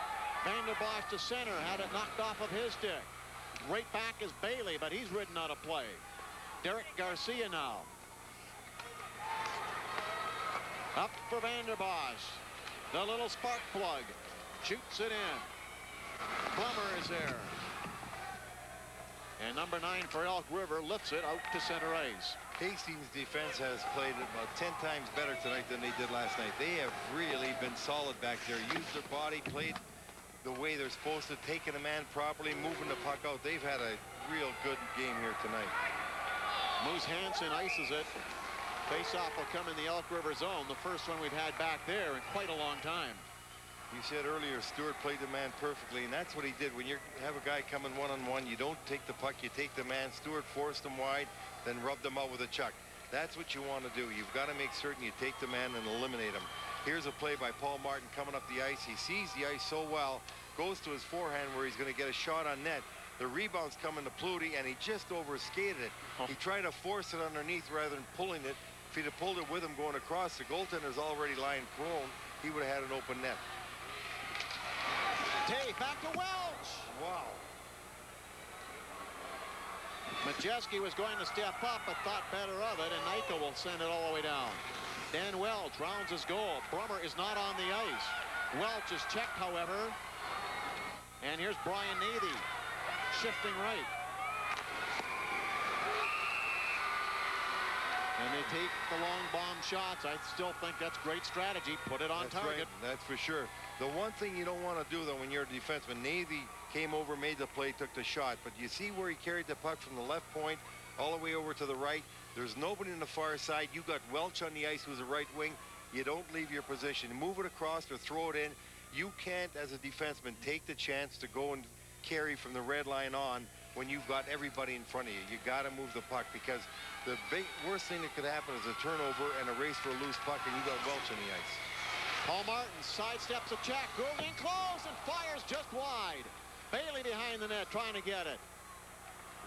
[SPEAKER 4] Vanderbosch to center, had it knocked off of his stick. Right back is Bailey, but he's ridden out of play. Derek Garcia now. Up for Vanderbosch. The little spark plug. Shoots it in. Plummer is there. And number nine for Elk River lifts it out to center ice.
[SPEAKER 5] Hastings defense has played about 10 times better tonight than they did last night. They have really been solid back there. Used their body, played the way they're supposed to, taking a man properly, moving the puck out. They've had a real good game here tonight.
[SPEAKER 4] Moose Hansen ices it. Face-off will come in the Elk River zone, the first one we've had back there in quite a long time.
[SPEAKER 5] You said earlier Stewart played the man perfectly, and that's what he did. When you have a guy coming one-on-one, -on -one, you don't take the puck, you take the man. Stewart forced him wide then rub them out with a chuck. That's what you want to do. You've got to make certain you take the man and eliminate him. Here's a play by Paul Martin coming up the ice. He sees the ice so well, goes to his forehand where he's going to get a shot on net. The rebound's coming to Pluty, and he just overskated it. He tried to force it underneath rather than pulling it. If he'd have pulled it with him going across, the goaltender's already lying prone. He would have had an open net.
[SPEAKER 4] Tay back to Welch.
[SPEAKER 5] Wow.
[SPEAKER 4] Majeski was going to step up, but thought better of it, and Nyko will send it all the way down. Dan Welch rounds his goal. Brummer is not on the ice. Welch is checked, however. And here's Brian Navy shifting right. And they take the long bomb shots. I still think that's great strategy. Put it on
[SPEAKER 5] that's
[SPEAKER 4] target.
[SPEAKER 5] Right. That's for sure. The one thing you don't want to do, though, when you're a defenseman, Navy came over, made the play, took the shot. But you see where he carried the puck from the left point all the way over to the right. There's nobody in the far side. You got Welch on the ice, who's a right wing. You don't leave your position. Move it across or throw it in. You can't, as a defenseman, take the chance to go and carry from the red line on when you've got everybody in front of you. You got to move the puck because the big worst thing that could happen is a turnover and a race for a loose puck, and you got Welch on the ice.
[SPEAKER 4] Paul Martin sidesteps a check, goes in close and fires just wide. Bailey behind the net trying to get it.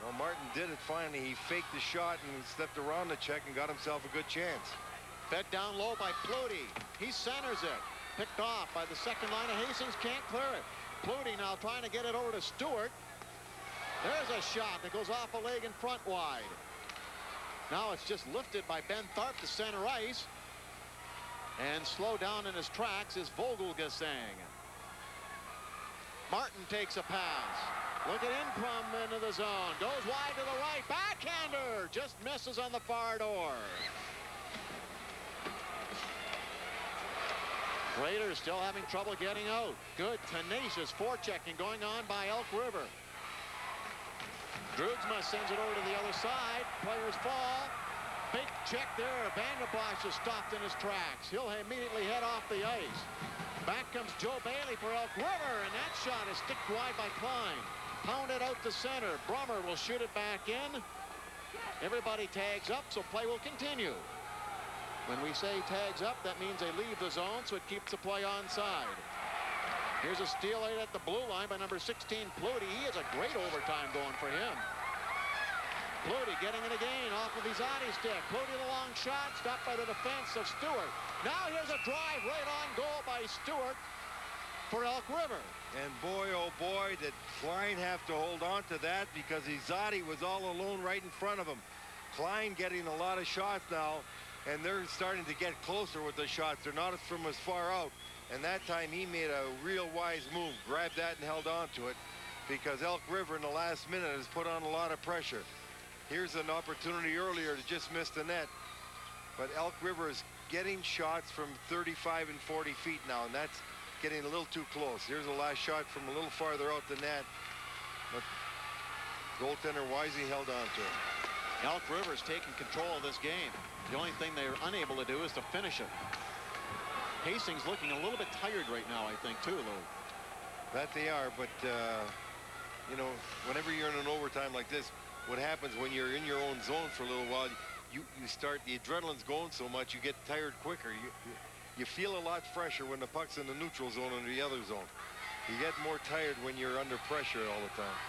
[SPEAKER 5] Well, Martin did it finally. He faked the shot and stepped around the check and got himself a good chance.
[SPEAKER 4] Fed down low by Pluty. He centers it. Picked off by the second line of Hastings. Can't clear it. Pluty now trying to get it over to Stewart. There's a shot that goes off a leg in front wide. Now it's just lifted by Ben Tharp to center ice. And slow down in his tracks is Vogelgesang. Martin takes a pass. Looking in from into the zone. Goes wide to the right. Backhander. Just misses on the far door. Raiders still having trouble getting out. Good, tenacious forechecking going on by Elk River. Droogsma sends it over to the other side. Players fall. Big check there. Vanderbosch is stopped in his tracks. He'll immediately head off the ice. Back comes Joe Bailey for Elk River, and that shot is sticked wide by Klein. Pounded out to center. Brummer will shoot it back in. Everybody tags up, so play will continue. When we say tags up, that means they leave the zone, so it keeps the play onside. Here's a steal at the blue line by number 16, Pluty. He has a great overtime going for him. Pluty getting it again off of his Izadi stick. Pluty the long shot, stopped by the defense of Stewart. Now here's a drive right on goal by Stewart for Elk River.
[SPEAKER 5] And boy, oh boy, did Klein have to hold on to that because Izadi was all alone right in front of him. Klein getting a lot of shots now, and they're starting to get closer with the shots. They're not from as far out. And that time he made a real wise move, grabbed that and held on to it because Elk River in the last minute has put on a lot of pressure. Here's an opportunity earlier to just miss the net. But Elk River is getting shots from 35 and 40 feet now, and that's getting a little too close. Here's the last shot from a little farther out the net. But goaltender wisely held on to it.
[SPEAKER 4] Elk River's taking control of this game. The only thing they're unable to do is to finish it. Hastings looking a little bit tired right now, I think, too, Lou.
[SPEAKER 5] That they are, but, uh, you know, whenever you're in an overtime like this, what happens when you're in your own zone for a little while, you, you start, the adrenaline's going so much, you get tired quicker. You, you feel a lot fresher when the puck's in the neutral zone and the other zone. You get more tired when you're under pressure all the time.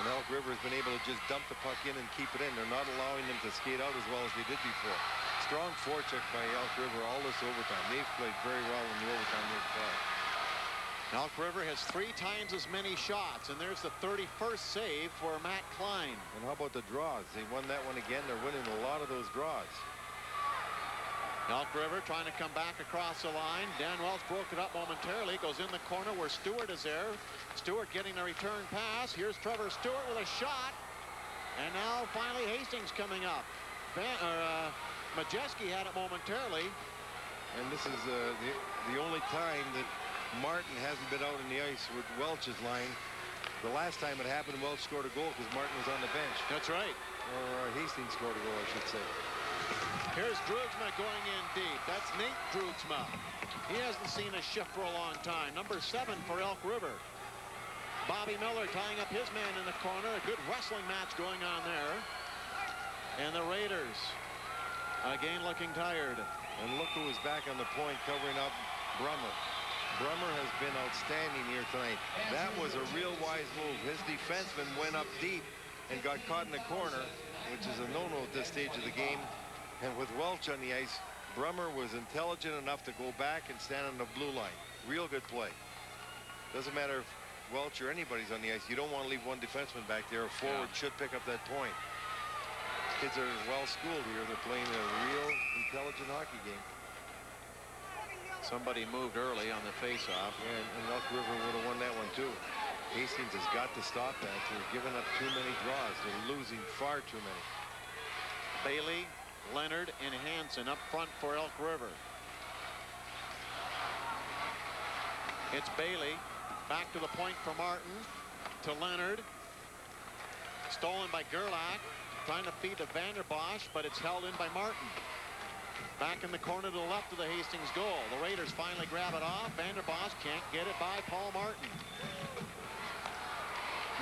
[SPEAKER 5] And Elk River has been able to just dump the puck in and keep it in. They're not allowing them to skate out as well as they did before. Strong forecheck by Elk River all this overtime. They've played very well in the overtime they've played.
[SPEAKER 4] Elk River has three times as many shots, and there's the 31st save for Matt Klein.
[SPEAKER 5] And how about the draws? They won that one again. They're winning a lot of those draws.
[SPEAKER 4] Elk River trying to come back across the line. Dan Welch broke it up momentarily. Goes in the corner where Stewart is there. Stewart getting a return pass. Here's Trevor Stewart with a shot. And now finally Hastings coming up. Van, or, uh, Majeski had it momentarily.
[SPEAKER 5] And this is uh, the, the only time that Martin hasn't been out on the ice with Welch's line. The last time it happened, Welch scored a goal because Martin was on the bench.
[SPEAKER 4] That's right.
[SPEAKER 5] Or uh, Hastings scored a goal, I should say.
[SPEAKER 4] Here's Droogsma going in deep. That's Nate Droogsma. He hasn't seen a shift for a long time. Number seven for Elk River. Bobby Miller tying up his man in the corner. A good wrestling match going on there. And the Raiders again looking tired.
[SPEAKER 5] And look who is back on the point covering up Brummer. Brummer has been outstanding here tonight. That was a real wise move. His defenseman went up deep and got caught in the corner, which is a no-no at this stage of the game. And with Welch on the ice, Brummer was intelligent enough to go back and stand on the blue line. Real good play. Doesn't matter if Welch or anybody's on the ice. You don't want to leave one defenseman back there. A forward yeah. should pick up that point. Kids are well schooled here. They're playing a real intelligent hockey game.
[SPEAKER 4] Somebody moved early on the faceoff.
[SPEAKER 5] Yeah, and, and Elk River would have won that one too. Hastings has got to stop that. They're giving up too many draws. They're losing far too many.
[SPEAKER 4] Bailey Leonard and Hanson up front for Elk River. It's Bailey back to the point for Martin to Leonard. Stolen by Gerlach. Trying to feed to Vanderbosch, but it's held in by Martin. Back in the corner to the left of the Hastings goal. The Raiders finally grab it off. Vanderbosch can't get it by Paul Martin.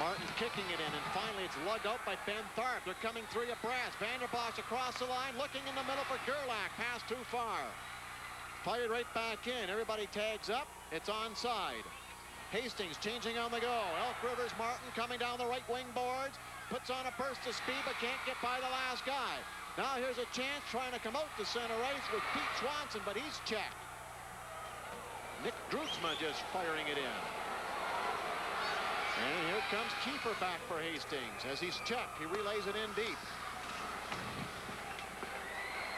[SPEAKER 4] Martin kicking it in, and finally it's lugged out by Ben Tharp. They're coming three abreast. Vanderbosch across the line, looking in the middle for Gerlach. Pass too far. Fired right back in. Everybody tags up. It's onside. Hastings changing on the go. Elk Rivers Martin coming down the right wing boards. Puts on a burst of speed, but can't get by the last guy. Now here's a chance trying to come out to center ice with Pete Swanson, but he's checked. Nick Droogsma just firing it in. And here comes Keeper back for Hastings. As he's checked, he relays it in deep.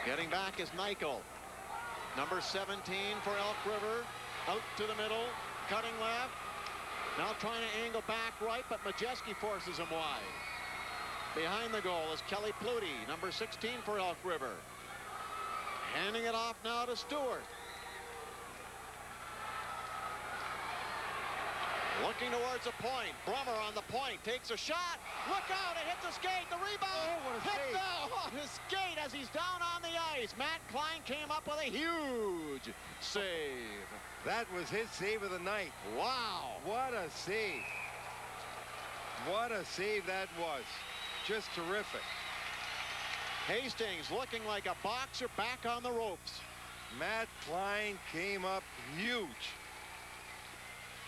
[SPEAKER 4] Getting back is Michael. Number 17 for Elk River. Out to the middle, cutting left. Now trying to angle back right, but Majeski forces him wide. Behind the goal is Kelly Pluty, number 16 for Elk River. Handing it off now to Stewart. Looking towards a point. Brummer on the point. Takes a shot. Look out. It hits a skate. The rebound. Oh, hit the, on his skate as he's down on the ice. Matt Klein came up with a huge save.
[SPEAKER 5] That was his save of the night.
[SPEAKER 4] Wow.
[SPEAKER 5] What a save. What a save that was. Just terrific.
[SPEAKER 4] Hastings looking like a boxer back on the ropes.
[SPEAKER 5] Matt Klein came up huge.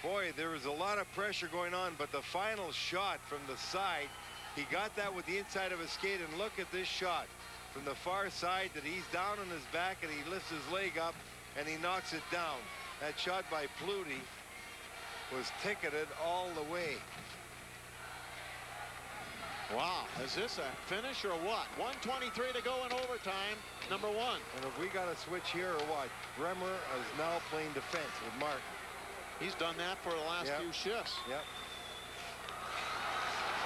[SPEAKER 5] Boy, there was a lot of pressure going on, but the final shot from the side, he got that with the inside of his skate, and look at this shot from the far side that he's down on his back and he lifts his leg up and he knocks it down. That shot by Pluty was ticketed all the way.
[SPEAKER 4] Wow, is this a finish or what? 123 to go in overtime, number one.
[SPEAKER 5] And if we got a switch here or what, Brummer is now playing defense with Martin.
[SPEAKER 4] He's done that for the last
[SPEAKER 5] yep.
[SPEAKER 4] few shifts.
[SPEAKER 5] Yep.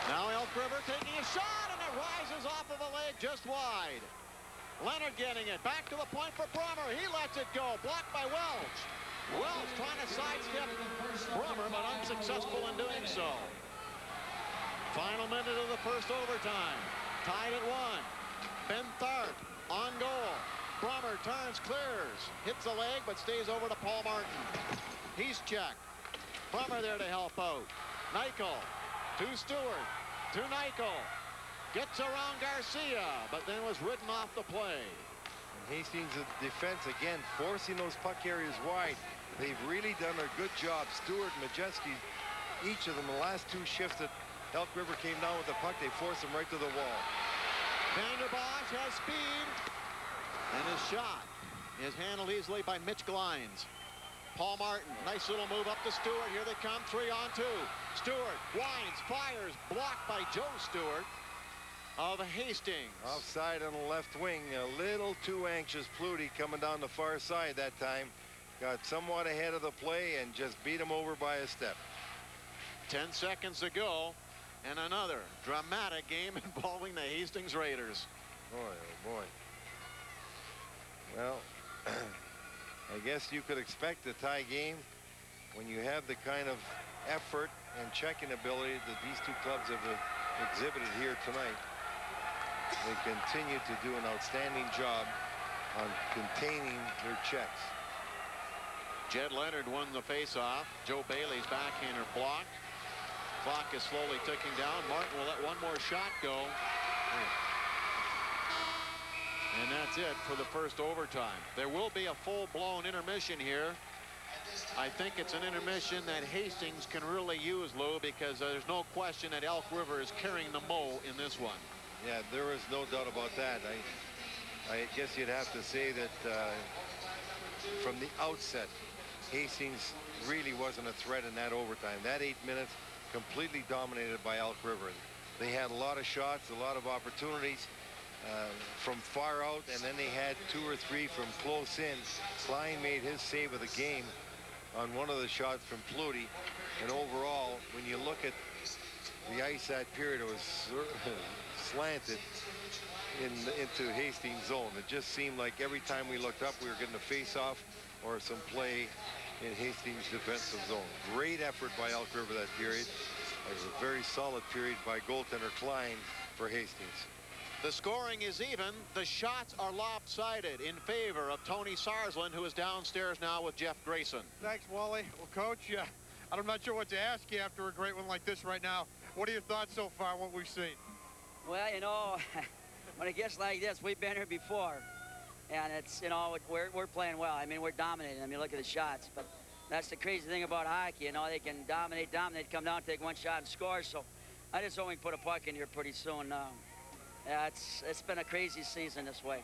[SPEAKER 4] Now Elk River taking a shot, and it rises off of a leg just wide. Leonard getting it. Back to the point for Brummer. He lets it go. Blocked by Welch. Welch trying to sidestep Brummer, but unsuccessful in doing so. Final minute of the first overtime. Tied at one. Ben Tharp on goal. Brummer turns, clears, hits a leg, but stays over to Paul Martin. He's checked. Brummer there to help out. Nichol to Stewart to Nichol. Gets around Garcia, but then was ridden off the play.
[SPEAKER 5] And Hastings' defense again forcing those puck areas wide. They've really done a good job. Stewart, Majeski, each of them the last two shifts that Elk River came down with the puck, they forced him right to the wall.
[SPEAKER 4] Vanderbosch has speed, and his shot is handled easily by Mitch Glines. Paul Martin, nice little move up to Stewart. Here they come, three on two. Stewart winds, fires, blocked by Joe Stewart of Hastings.
[SPEAKER 5] Offside on the left wing, a little too anxious. Pluty coming down the far side that time. Got somewhat ahead of the play and just beat him over by a step.
[SPEAKER 4] 10 seconds to go. And another dramatic game involving the Hastings Raiders.
[SPEAKER 5] Boy, oh boy. Well, I guess you could expect a tie game when you have the kind of effort and checking ability that these two clubs have exhibited here tonight. They continue to do an outstanding job on containing their checks.
[SPEAKER 4] Jed Leonard won the faceoff. Joe Bailey's backhander blocked. Clock is slowly ticking down. Martin will let one more shot go. And that's it for the first overtime. There will be a full-blown intermission here. I think it's an intermission that Hastings can really use, Lou, because there's no question that Elk River is carrying the mo in this one.
[SPEAKER 5] Yeah, there is no doubt about that. I, I guess you'd have to say that uh, from the outset, Hastings really wasn't a threat in that overtime. That eight minutes completely dominated by Elk River. They had a lot of shots, a lot of opportunities uh, from far out, and then they had two or three from close in. Klein made his save of the game on one of the shots from Pluty. And overall, when you look at the ice that period, it was slanted in, into Hastings zone. It just seemed like every time we looked up, we were getting a face-off or some play in Hastings defensive zone. Great effort by Elk River that period. It was a very solid period by goaltender Klein for Hastings.
[SPEAKER 4] The scoring is even. The shots are lopsided in favor of Tony Sarsland, who is downstairs now with Jeff Grayson.
[SPEAKER 1] Thanks, Wally. Well, Coach, yeah, I'm not sure what to ask you after a great one like this right now. What are your thoughts so far, what we've seen?
[SPEAKER 13] Well, you know, when it gets like this, we've been here before. And it's, you know, we're, we're playing well. I mean, we're dominating. I mean, look at the shots. But that's the crazy thing about hockey. You know, they can dominate, dominate, come down, take one shot and score. So I just hope we can put a puck in here pretty soon. Uh, yeah, it's, it's been a crazy season this way.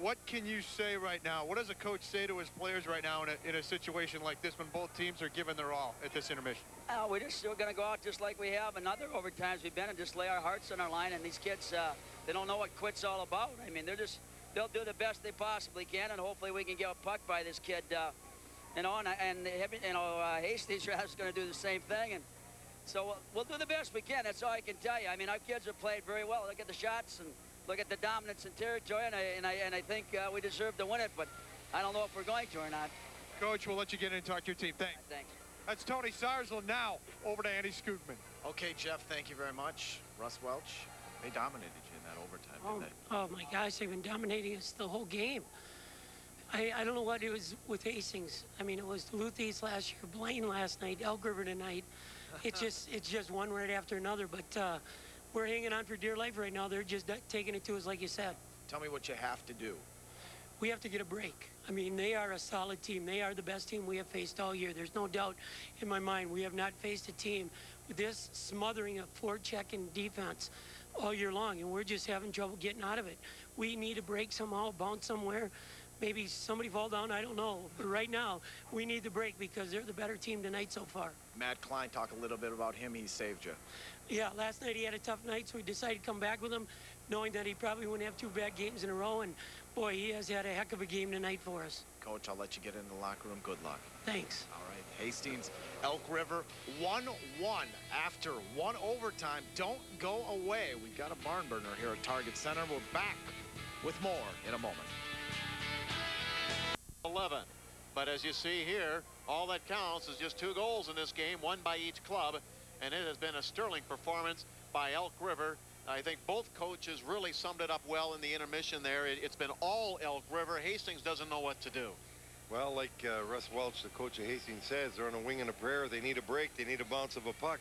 [SPEAKER 1] What can you say right now? What does a coach say to his players right now in a, in a situation like this when both teams are giving their all at this intermission?
[SPEAKER 13] Uh, we're just still going to go out just like we have in other overtimes we've been and just lay our hearts on our line. And these kids, uh, they don't know what quit's all about. I mean, they're just, they'll do the best they possibly can, and hopefully we can get a puck by this kid. Uh, you know, and, and you know, uh, Hastings is going to do the same thing. And so we'll, we'll do the best we can. That's all I can tell you. I mean, our kids have played very well. Look at the shots and look at the dominance and territory, and I, and I, and I think uh, we deserve to win it, but I don't know if we're going to or not.
[SPEAKER 1] Coach, we'll let you get in and talk to your team. Thanks.
[SPEAKER 13] Thanks.
[SPEAKER 1] That's Tony Sarsland now. Over to Andy Skoogman.
[SPEAKER 2] Okay, Jeff, thank you very much. Russ Welch, they dominated you in that overtime,
[SPEAKER 3] oh,
[SPEAKER 2] didn't
[SPEAKER 3] they? Oh, my gosh, they've been dominating us the whole game. I, I don't know what it was with Hastings. I mean, it was Duluth East last year, Blaine last night, Elk River tonight. It's just it's just one right after another. But uh, we're hanging on for dear life right now. They're just taking it to us, like you said.
[SPEAKER 2] Tell me what you have to do.
[SPEAKER 3] We have to get a break. I mean, they are a solid team. They are the best team we have faced all year. There's no doubt in my mind. We have not faced a team with this smothering of forecheck and defense all year long, and we're just having trouble getting out of it. We need a break somehow, bounce somewhere. Maybe somebody fall down, I don't know. But right now, we need the break because they're the better team tonight so far.
[SPEAKER 2] Matt Klein, talk a little bit about him. He saved you.
[SPEAKER 3] Yeah, last night he had a tough night, so we decided to come back with him, knowing that he probably wouldn't have two bad games in a row. And boy, he has had a heck of a game tonight for us.
[SPEAKER 2] Coach, I'll let you get in the locker room. Good luck.
[SPEAKER 3] Thanks.
[SPEAKER 2] All right, Hastings, Elk River, 1-1 after one overtime. Don't go away. We've got a barn burner here at Target Center. We're back with more in a moment.
[SPEAKER 4] 11. But as you see here, all that counts is just two goals in this game, one by each club, and it has been a sterling performance by Elk River. I think both coaches really summed it up well in the intermission there. It, has been all Elk River. Hastings doesn't know what to do.
[SPEAKER 5] Well, like uh, Russ Welch, the coach of Hastings, says, they're on a wing and a prayer. They need a break. They need a bounce of a puck.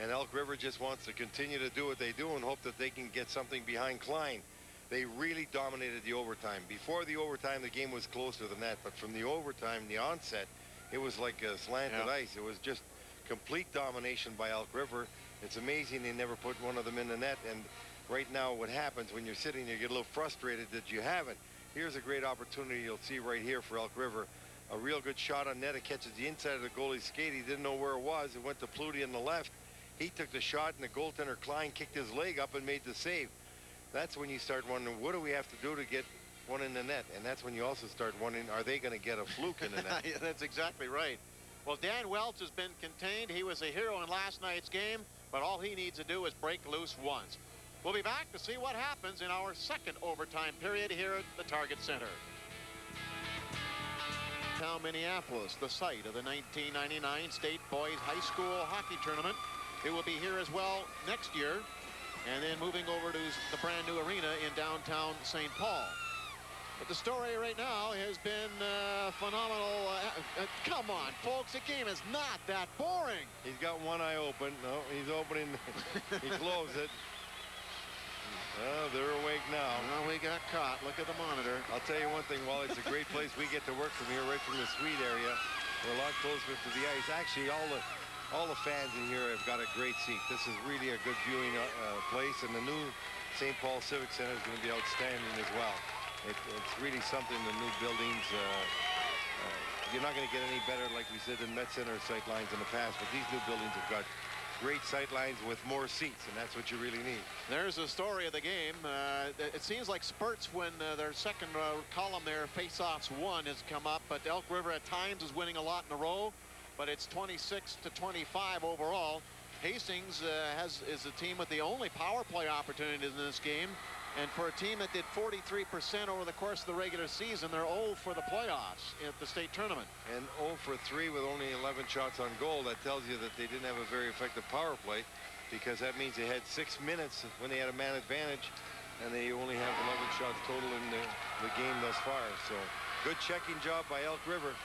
[SPEAKER 5] And Elk River just wants to continue to do what they do and hope that they can get something behind Klein they really dominated the overtime. Before the overtime, the game was closer than that. But from the overtime, the onset, it was like a slanted yeah. ice. It was just complete domination by Elk River. It's amazing they never put one of them in the net. And right now, what happens when you're sitting there, you get a little frustrated that you haven't. Here's a great opportunity you'll see right here for Elk River. A real good shot on net. It catches the inside of the goalie's skate. He didn't know where it was. It went to Pluty on the left. He took the shot, and the goaltender Klein kicked his leg up and made the save that's when you start wondering, what do we have to do to get one in the net? And that's when you also start wondering, are they going to get a fluke in the net?
[SPEAKER 4] yeah, that's exactly right. Well, Dan Welch has been contained. He was a hero in last night's game. but all he needs to do is break loose once. We'll be back to see what happens in our second overtime period here at the Target Center. Town Minneapolis, the site of the 1999 State Boys High School Hockey Tournament. It will be here as well next year, and then moving over to the brand new arena in downtown St. Paul. But the story right now has been uh, phenomenal. Uh, uh, come on, folks, the game is not that boring.
[SPEAKER 5] He's got one eye open. No, he's opening. he closed it. Oh, they're awake now.
[SPEAKER 4] Well, we got caught. Look at the monitor.
[SPEAKER 5] I'll tell you one thing, Wally, it's a great place. We get to work from here, right from the suite area. We're a lot closer to the ice. Actually, all the all the fans in here have got a great seat. This is really a good viewing uh, uh place, and the new St. Paul Civic Center is going to be outstanding as well. It, it's really something, the new buildings. Uh, uh, you're not going to get any better, like we said, in Met Center sight lines in the past, but these new buildings have got great sight lines with more seats, and that's what you really need.
[SPEAKER 4] There's the story of the game. Uh, it seems like spurts when uh, their second uh, column there, face-offs one, has come up, but Elk River at times is winning a lot in a row, but it's 26 to 25 overall. Hastings uh, has is the team with the only power play opportunities in this game. And for a team that did 43% over the course of the regular season, they're 0 for the playoffs at the state tournament.
[SPEAKER 5] And 0 for 3 with only 11 shots on goal. That tells you that they didn't have a very effective power play because that means they had six minutes when they had a man advantage and they only have 11 shots total in the, the game thus far. So good checking job by Elk River.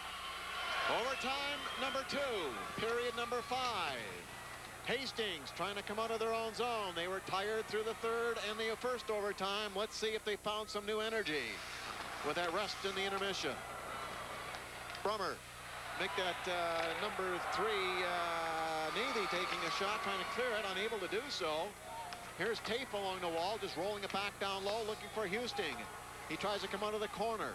[SPEAKER 4] Overtime number two, period number five. Hastings trying to come out of their own zone. They were tired through the third and the first overtime. Let's see if they found some new energy with that rest in the intermission. Brummer make that uh, number three uh, Navy taking a shot, trying to clear it, unable to do so. Here's Taffe along the wall, just rolling it back down low, looking for Houston. He tries to come out of the corner.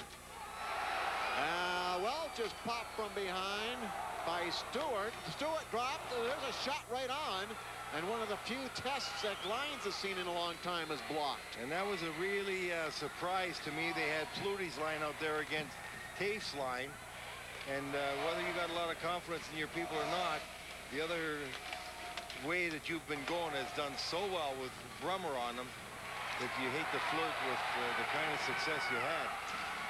[SPEAKER 4] Just popped from behind by Stewart. Stewart dropped. There's a shot right on. And one of the few tests that Glines has seen in a long time is blocked.
[SPEAKER 5] And that was a really uh, surprise to me. They had Pluty's line out there against Taffe's line. And uh, whether you got a lot of confidence in your people or not, the other way that you've been going has done so well with Brummer on them that you hate to flirt with uh, the kind of success you had.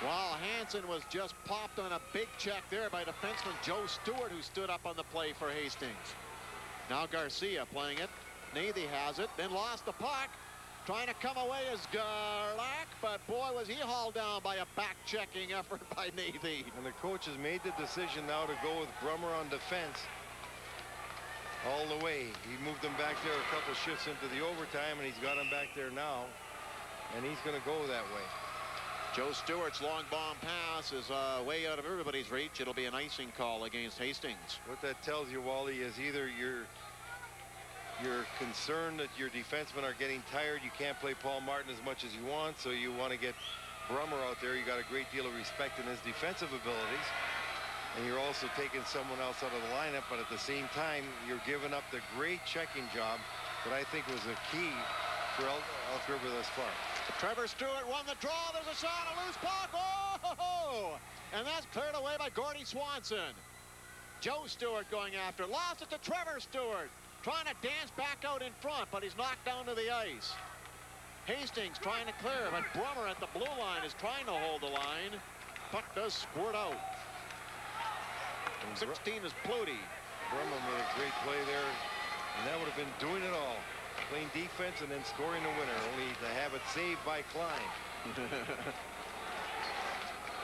[SPEAKER 4] While Hanson was just popped on a big check there by defenseman Joe Stewart, who stood up on the play for Hastings. Now Garcia playing it. Nathy has it, then lost the puck. Trying to come away is Gerlach, but boy, was he hauled down by a back-checking effort by Nathy.
[SPEAKER 5] And the coach has made the decision now to go with Brummer on defense all the way. He moved him back there a couple shifts into the overtime, and he's got him back there now. And he's going to go that way.
[SPEAKER 4] Joe Stewart's long bomb pass is uh, way out of everybody's reach. It'll be an icing call against Hastings.
[SPEAKER 5] What that tells you, Wally, is either you're you're concerned that your defensemen are getting tired. You can't play Paul Martin as much as you want, so you want to get Brummer out there. You got a great deal of respect in his defensive abilities. And you're also taking someone else out of the lineup, but at the same time, you're giving up the great checking job that I think was a key for Elk, River thus far.
[SPEAKER 4] Trevor Stewart won the draw. There's a shot, a loose puck. Oh! And that's cleared away by Gordy Swanson. Joe Stewart going after. Lost it to Trevor Stewart. Trying to dance back out in front, but he's knocked down to the ice. Hastings trying to clear, but Brummer at the blue line is trying to hold the line. Puck does squirt out. 16 is Pluty.
[SPEAKER 5] Brummer made a great play there, and that would have been doing it all playing defense and then scoring a winner, only to have it saved by Klein.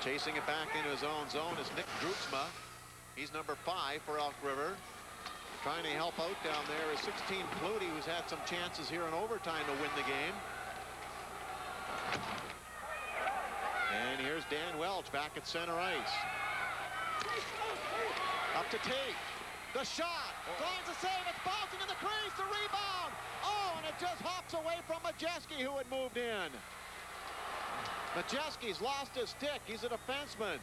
[SPEAKER 4] Chasing it back into his own zone is Nick Droogsma. He's number five for Elk River. Trying to help out down there is 16 Pluty, who's had some chances here in overtime to win the game. And here's Dan Welch back at center ice. Up to Tate. The shot. Finds a save. It's bouncing in the crease. The rebound. And it just hops away from Majeski, who had moved in. Majeski's lost his stick. He's a defenseman.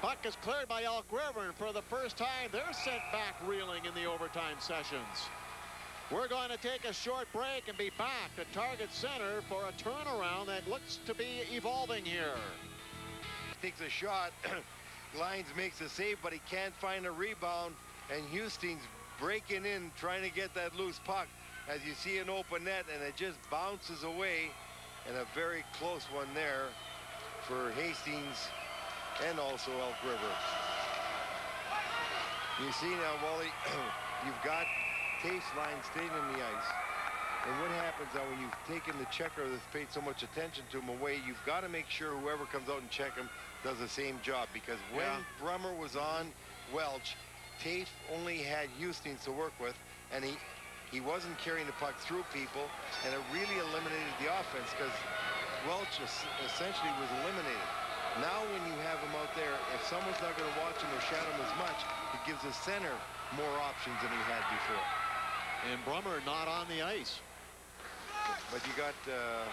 [SPEAKER 4] Puck is cleared by Elk River, and for the first time, they're sent back reeling in the overtime sessions. We're going to take a short break and be back at Target Center for a turnaround that looks to be evolving here.
[SPEAKER 5] Takes a shot. Glines makes a save, but he can't find a rebound, and Houston's breaking in, trying to get that loose puck as you see an open net, and it just bounces away. And a very close one there for Hastings and also Elk River. You see now, Wally, you've got Taffe line staying in the ice. And what happens now when you've taken the checker that's paid so much attention to him away, you've got to make sure whoever comes out and check him does the same job. Because when
[SPEAKER 4] Yeah.
[SPEAKER 5] Brummer was on Welch, Tate only had Hustings to work with, and he he wasn't carrying the puck through people, and it really eliminated the offense because Welch es- essentially was eliminated. Now when you have him out there, if someone's not going to watch him or shadow him as much, it gives the center more options than he had before.
[SPEAKER 4] And Brummer not on the ice.
[SPEAKER 5] But you got uh,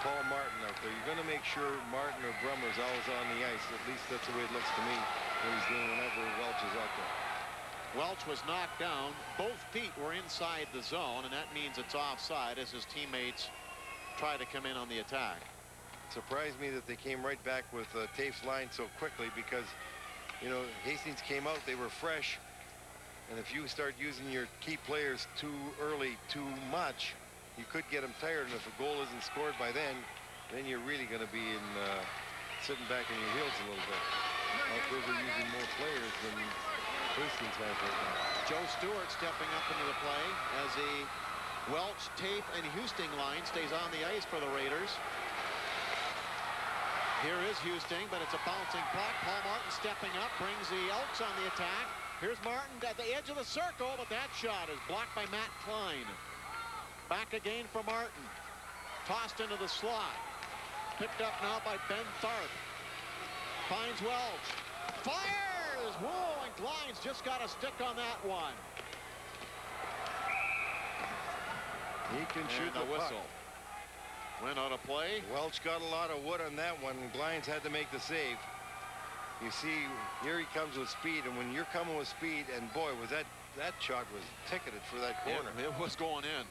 [SPEAKER 5] Paul Martin out there. You're going to make sure Martin or Brummer's always on the ice. At least that's the way it looks to me what he's doing whenever Welch is out there.
[SPEAKER 4] Welch was knocked down. Both feet were inside the zone, and that means it's offside as his teammates try to come in on the attack.
[SPEAKER 5] Surprised me that they came right back with uh, Taffe's line so quickly because, you know, Hastings came out, they were fresh. And if you start using your key players too early, too much, you could get them tired. And if a goal isn't scored by then, then you're really going to be in uh, sitting back on your heels a little bit. Elk River using more players than Hastings has right now.
[SPEAKER 4] Joe Stewart stepping up into the play as the Welch, Taffe, and Houston line stays on the ice for the Raiders. Here is Houston, but it's a bouncing puck. Paul Martin stepping up, brings the Elks on the attack. Here's Martin at the edge of the circle, but that shot is blocked by Matt Klein. Back again for Martin. Tossed into the slot. Picked up now by Ben Tharp. Finds Welch. Fires! Whoa, and Klein's just got a stick on that one.
[SPEAKER 5] He can shoot
[SPEAKER 4] And
[SPEAKER 5] the
[SPEAKER 4] a
[SPEAKER 5] puck.
[SPEAKER 4] whistle. Went on a play.
[SPEAKER 5] Welch got a lot of wood on that one. Glines had to make the save. You see, here he comes with speed, and when you're coming with speed, and boy, was that that shot was ticketed for that
[SPEAKER 4] It,
[SPEAKER 5] corner.
[SPEAKER 4] it was going in.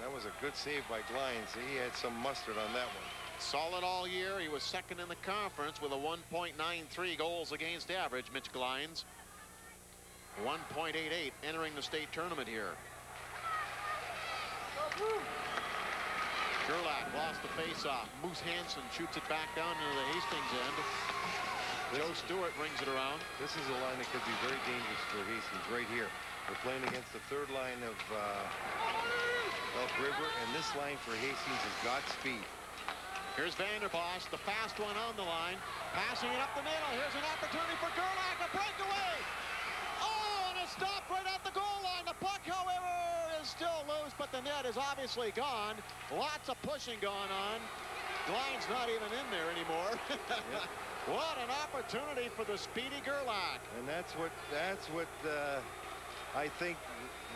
[SPEAKER 5] That was a good save by Glines. He had some mustard on that one.
[SPEAKER 4] Solid all year. He was second in the conference with a 1.93 goals against average, Mitch Glines. 1.88 entering the state tournament here. Gerlach lost the faceoff. Moose Hansen shoots it back down into the Hastings end. Joe Stewart brings it around.
[SPEAKER 5] This is a line that could be very dangerous for Hastings right here. We're playing against the third line of uh, Elk River, and this line for Hastings has got speed.
[SPEAKER 4] Here's Vanderbosch, the fast one on the line. Passing it up the middle. Here's an opportunity for Gerlach, a breakaway. Oh, and a stop right at the goal line. The puck, however, is still loose, but the net is obviously gone. Lots of pushing going on. Line's not even in there anymore. what an opportunity for the speedy Gerlach.
[SPEAKER 5] And that's what that's what uh, I think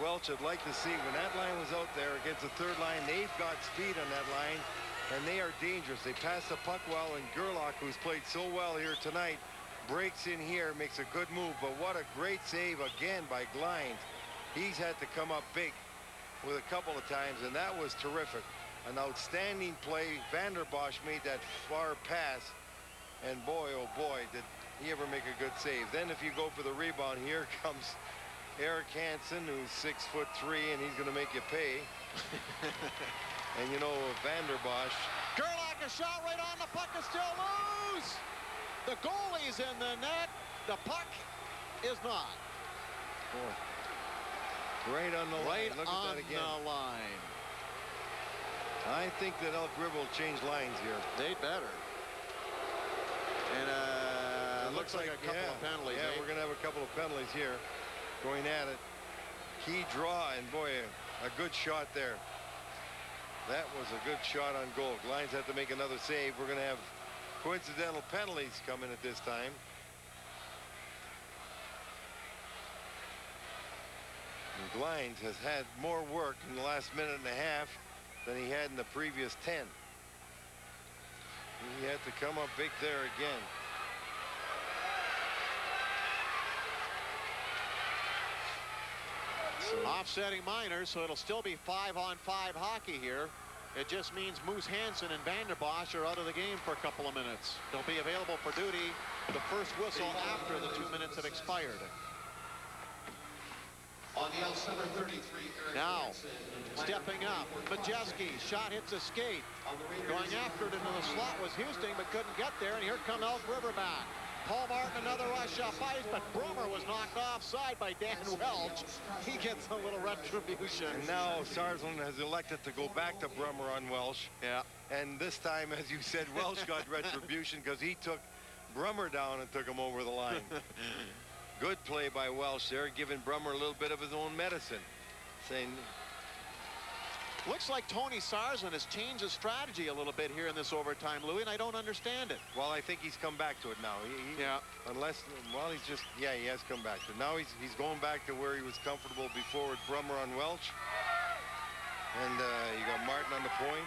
[SPEAKER 5] Welch would like to see. When that line was out there against the third line, they've got speed on that line, and they are dangerous. They pass the puck well, and Gerlach, who's played so well here tonight, breaks in here, makes a good move. But what a great save again by Glines. He's had to come up big with a couple of times, and that was terrific. An outstanding play. Vanderbosch made that far pass, and boy, oh boy, did he ever make a good save. Then if you go for the rebound, here comes Eric Hansen, who's six foot three, and he's going to make you pay. and you know, Vanderbosch,
[SPEAKER 4] Gerlach, a shot right on the puck is still loose. The goalie's in the net. The puck is not.
[SPEAKER 5] boy, right on the line.
[SPEAKER 4] Right
[SPEAKER 5] Look
[SPEAKER 4] on
[SPEAKER 5] at that again.
[SPEAKER 4] the line.
[SPEAKER 5] I think that Elk River will change lines here.
[SPEAKER 4] They better. And uh,
[SPEAKER 5] It
[SPEAKER 4] looks, like, a couple
[SPEAKER 5] yeah,
[SPEAKER 4] of penalties.
[SPEAKER 5] Yeah,
[SPEAKER 4] eh?
[SPEAKER 5] we're going to have a couple of penalties here going at it. Key draw, and boy, a good shot there. That was a good shot on goal. Glines have to make another save. We're going to have coincidental penalties coming at this time. Glines has had more work in the last minute and a half than he had in the previous 10. He had to come up big there again.
[SPEAKER 4] Offsetting minors, so it'll still be five on five hockey here. It just means Moose Hansen and Vanderbosch are out of the game for a couple of minutes. They'll be available for duty the first whistle after the two minutes have expired.
[SPEAKER 7] On the outs, number 33, Eric
[SPEAKER 4] Now,
[SPEAKER 7] Hansen.
[SPEAKER 4] stepping up, Majeski, shot hits a skate. Going after it into the slot was Houston, but couldn't get there, and here come Elk River back. Paul Martin, another rush up ice, but Brummer was knocked offside by Dan Welch. He gets a little retribution.
[SPEAKER 5] And now Sarsland has elected to go back to Brummer on Welch.
[SPEAKER 4] Yeah.
[SPEAKER 5] And this time, as you said, Welch got retribution because he took Brummer down and took him over the line. Good play by Welch there, giving Brummer a little bit of his own medicine. Saying,
[SPEAKER 4] Looks like Tony Sarsland has changed his strategy a little bit here in this overtime, Louis, and I don't understand it.
[SPEAKER 5] well, I think he's come back to it now. He, he-
[SPEAKER 4] Yeah.
[SPEAKER 5] Unless, well, he's just, yeah, he has come back to it. Now he's, he's going back to where he was comfortable before with Brummer on Welch. And uh, you got Martin on the point.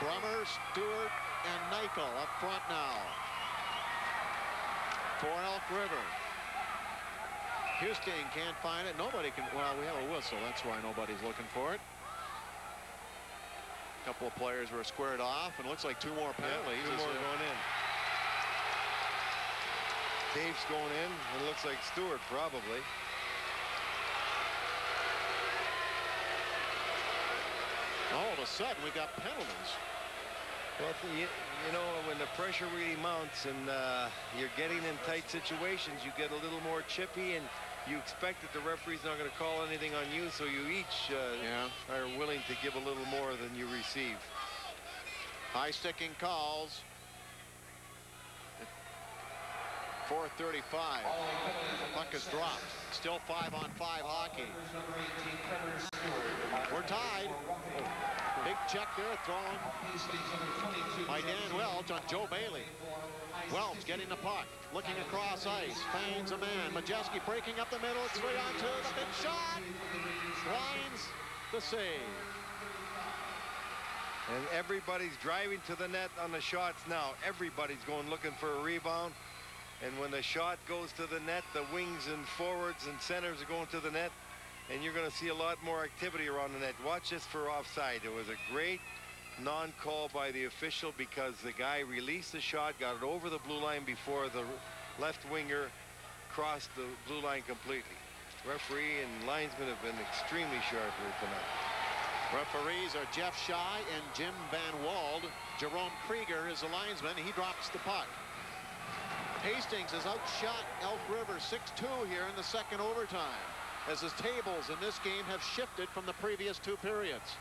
[SPEAKER 4] Brummer, Stewart, and Nichol up front now. For Elk River. Houston can't find it. Nobody can. Well, we have a whistle. That's why nobody's looking for it. A couple of players were squared off, and it looks like two more penalties.
[SPEAKER 5] two
[SPEAKER 4] as,
[SPEAKER 5] more going in. Dave's going in. It looks like Stewart probably.
[SPEAKER 4] All of a sudden, we got penalties.
[SPEAKER 5] Well, you, you know, when the pressure really mounts and uh, you're getting in tight situations, you get a little more chippy and you expect that the referee's not going to call anything on you, so you each uh, are willing to give a little more than you receive.
[SPEAKER 4] High sticking calls. 435. Puck is dropped. Still five on five hockey. We're tied. Check there thrown by Dan Welch on Joe Bailey. Welch getting the puck, looking across ice, finds a man. Majeski breaking up the middle, it's three on two, the big shot. Glines the save.
[SPEAKER 5] And everybody's driving to the net on the shots now. Everybody's going looking for a rebound. And when the shot goes to the net, the wings and forwards and centers are going to the net. And you're going to see a lot more activity around the net. Watch this for offside. It was a great non-call by the official because the guy released the shot, got it over the blue line before the left winger crossed the blue line completely. Referee and linesman have been extremely sharp here tonight.
[SPEAKER 4] Referees are Jeff Shy and Jim Van Wald. Jerome Krieger is the linesman. He drops the puck. Hastings has outshot Elk River 6-2 here in the second overtime as his tables in this game have shifted from the previous two periods.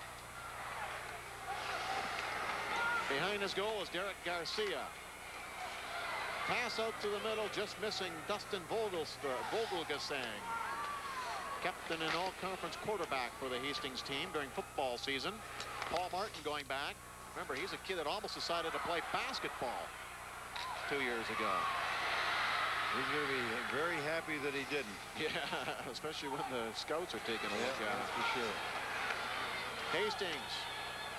[SPEAKER 4] Behind his goal is Derek Garcia. Pass out to the middle, just missing Dustin Vogelgesang. Captain and all-conference quarterback for the Hastings team during football season. Paul Martin going back. Remember, he's a kid that almost decided to play basketball two years ago.
[SPEAKER 5] He's going to be very happy that he didn't.
[SPEAKER 4] Yeah, especially when the scouts are taking a look
[SPEAKER 5] Yeah,
[SPEAKER 4] at it.
[SPEAKER 5] for sure.
[SPEAKER 4] Hastings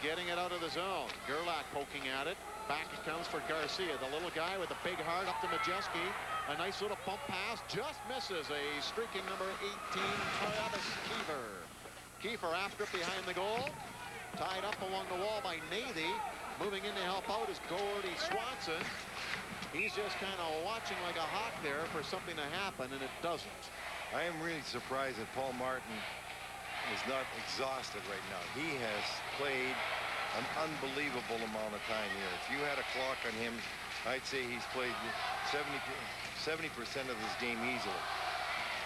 [SPEAKER 4] getting it out of the zone. Gerlach poking at it. Back it comes for Garcia, the little guy with the big heart up to Majeski. A nice little bump pass, just misses a streaking number 18, Travis Kiefer. Kiefer after it behind the goal. Tied up along the wall by Navy. Moving in to help out is Gordy Swanson. He's just kind of watching like a hawk there for something to happen, and it doesn't.
[SPEAKER 5] I am really surprised that Paul Martin is not exhausted right now. He has played an unbelievable amount of time here. If you had a clock on him, I'd say he's played 70 percent of this game easily.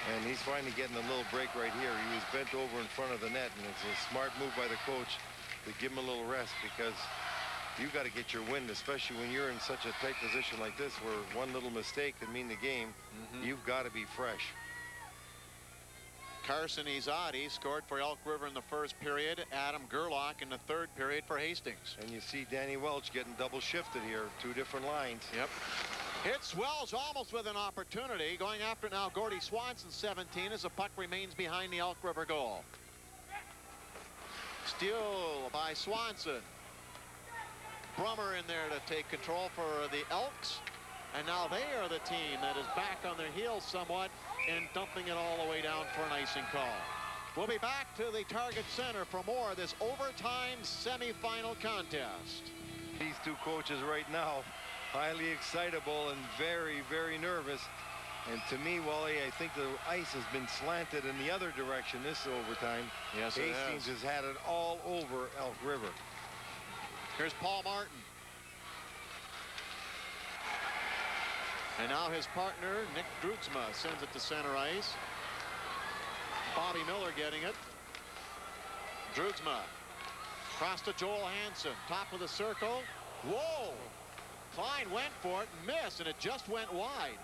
[SPEAKER 5] And he's finally getting a little break right here. He was bent over in front of the net, and it's a smart move by the coach to give him a little rest because you got to get your wind, especially when you're in such a tight position like this where one little mistake could mean the game. Mm-hmm. You've got to be fresh.
[SPEAKER 4] Carson Izadi scored for Elk River in the first period. Adam Gerlach in the third period for Hastings.
[SPEAKER 5] And you see Danny Welch getting double shifted here, two different lines.
[SPEAKER 4] Yep. Hits Wells almost with an opportunity. Going after now Gordy Swanson 17 as the puck remains behind the Elk River goal. Steal by Swanson. Brummer in there to take control for the Elks. And now they are the team that is back on their heels somewhat and dumping it all the way down for an icing call. We'll be back to the Target Center for more of this overtime semifinal contest.
[SPEAKER 5] These two coaches right now, highly excitable and very, very nervous And to me, Wally, I think the ice has been slanted in the other direction this overtime.
[SPEAKER 4] Yes, it
[SPEAKER 5] Hastings
[SPEAKER 4] has.
[SPEAKER 5] has had it all over Elk River.
[SPEAKER 4] Here's Paul Martin. And now his partner, Nick Droogsma, sends it to center ice. Bobby Miller getting it. Droogsma. Cross to Joel Hanson. Top of the circle. Whoa! Klein went for it, and missed, and it just went wide.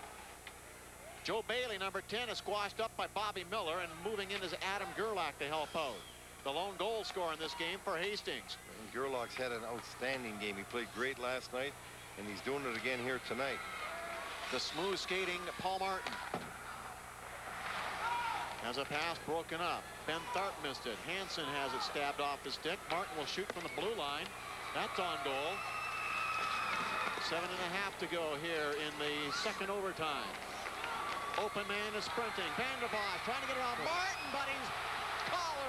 [SPEAKER 4] Joe Bailey, number 10, is squashed up by Bobby Miller, and moving in is Adam Gerlach to help out. The lone goal scorer in this game for Hastings.
[SPEAKER 5] Gerlach's had an outstanding game. He played great last night, and he's doing it again here tonight.
[SPEAKER 4] The smooth skating Paul Martin. Has a pass broken up. Ben Tharp missed it. Hanson has it stabbed off his stick. Martin will shoot from the blue line. That's on goal. Seven and a half to go here in the second overtime. Open man is sprinting. Vanderbosch trying to get around Martin, but he's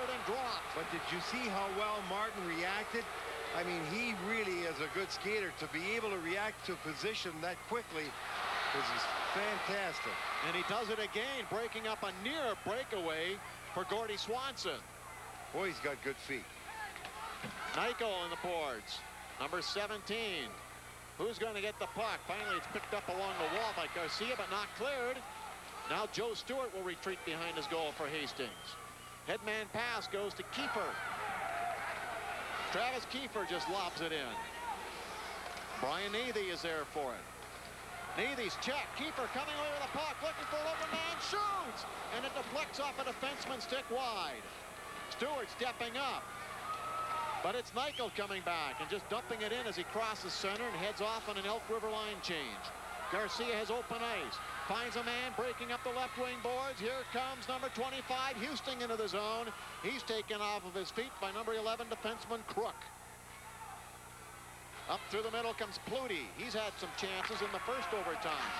[SPEAKER 4] collared and dropped.
[SPEAKER 5] But did you see how well Martin reacted? I mean, he really is a good skater. To be able to react to a position that quickly is fantastic.
[SPEAKER 4] And he does it again, breaking up a near breakaway for Gordy Swanson.
[SPEAKER 5] Boy, he's got good feet.
[SPEAKER 4] Nyko on the boards. Number 17. Who's going to get the puck? Finally, it's picked up along the wall by Garcia, but not cleared. Now Joe Stewart will retreat behind his goal for Hastings. Headman pass goes to Kiefer. Travis Kiefer just lobs it in. Brian Nathy is there for it. Nathy's check. Kiefer coming away with the puck, looking for an open man, shoots! And it deflects off a defenseman stick wide. Stewart stepping up. But it's Nichol coming back and just dumping it in as he crosses center and heads off on an Elk River line change. Garcia has open ice. Finds a man breaking up the left wing boards. Here comes number 25, Houston into the zone. He's taken off of his feet by number 11 defenseman Crook. Up through the middle comes Pluty. He's had some chances in the first overtime.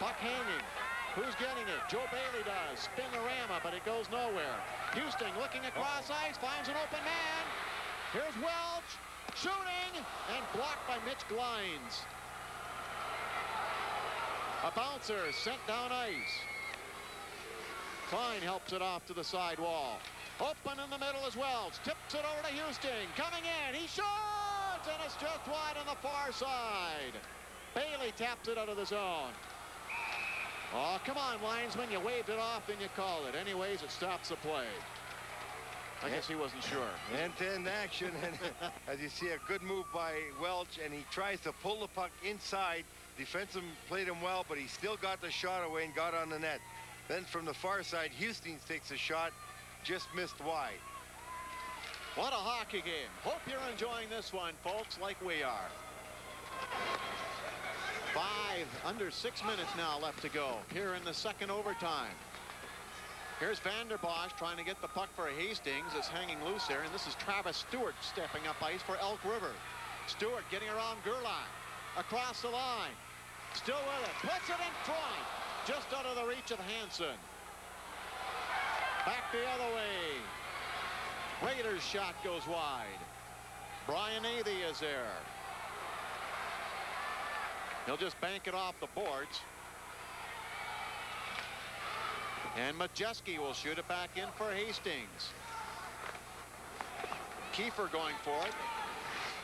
[SPEAKER 4] Puck hanging. Who's getting it? Joe Bailey does. Spinorama, but it goes nowhere. Houston looking across oh. ice, finds an open man. Here's Welch, shooting, and blocked by Mitch Glines. A bouncer sent down ice. Klein helps it off to the side wall. Open in the middle as well. Tips it over to Houston. Coming in. He shoots, and it's just wide on the far side. Bailey taps it out of the zone. Oh, come on, linesman. You waved it off, and you called it. Anyways, it stops the play. I guess he wasn't sure.
[SPEAKER 5] End-to-end action, and as you see, a good move by Welch, and he tries to pull the puck inside. Defenseman played him well, but he still got the shot away and got on the net. Then from the far side, Houston takes a shot, just missed wide.
[SPEAKER 4] What a hockey game. Hope you're enjoying this one, folks, like we are. Five, under six minutes now left to go here in the second overtime. Here's Vanderbosch trying to get the puck for Hastings. It's hanging loose there, and this is Travis Stewart stepping up ice for Elk River. Stewart getting around Gerlach. Across the line. Still with it. Puts it in front. Just out of the reach of Hanson. Back the other way. Raiders shot goes wide. Brian Nathy is there. He'll just bank it off the boards. And Majeski will shoot it back in for Hastings. Kiefer going for it.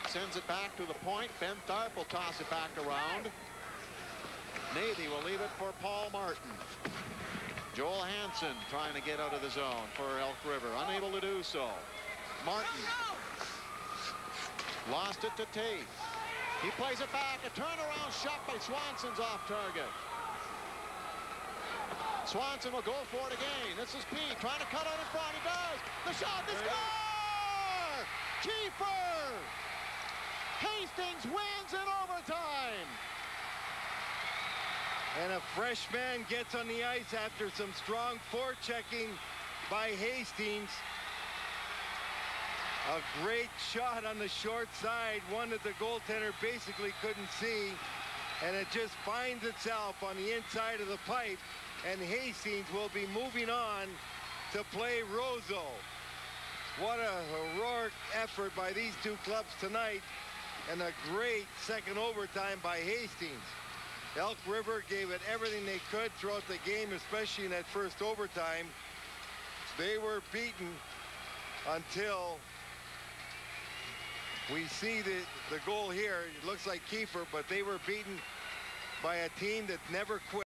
[SPEAKER 4] Sends it back to the point. Ben Tharp will toss it back around. Navy will leave it for Paul Martin. Joel Hanson trying to get out of the zone for Elk River. Unable to do so. Martin. Lost it to Tate. He plays it back. A turnaround shot by Swanson's off target. Swanson will go for it again. This is Pete trying to cut out in front. He does. The shot, the score! Kiefer! Hastings wins in overtime.
[SPEAKER 5] And a freshman gets on the ice after some strong forechecking by Hastings. A great shot on the short side, one that the goaltender basically couldn't see. And it just finds itself on the inside of the pipe. And Hastings will be moving on to play Roseau. What a heroic effort by these two clubs tonight. And a great second overtime by Hastings. Elk River gave it everything they could throughout the game, especially in that first overtime. They were beaten until we see the, the goal here. It looks like Kiefer, but they were beaten by a team that never quit.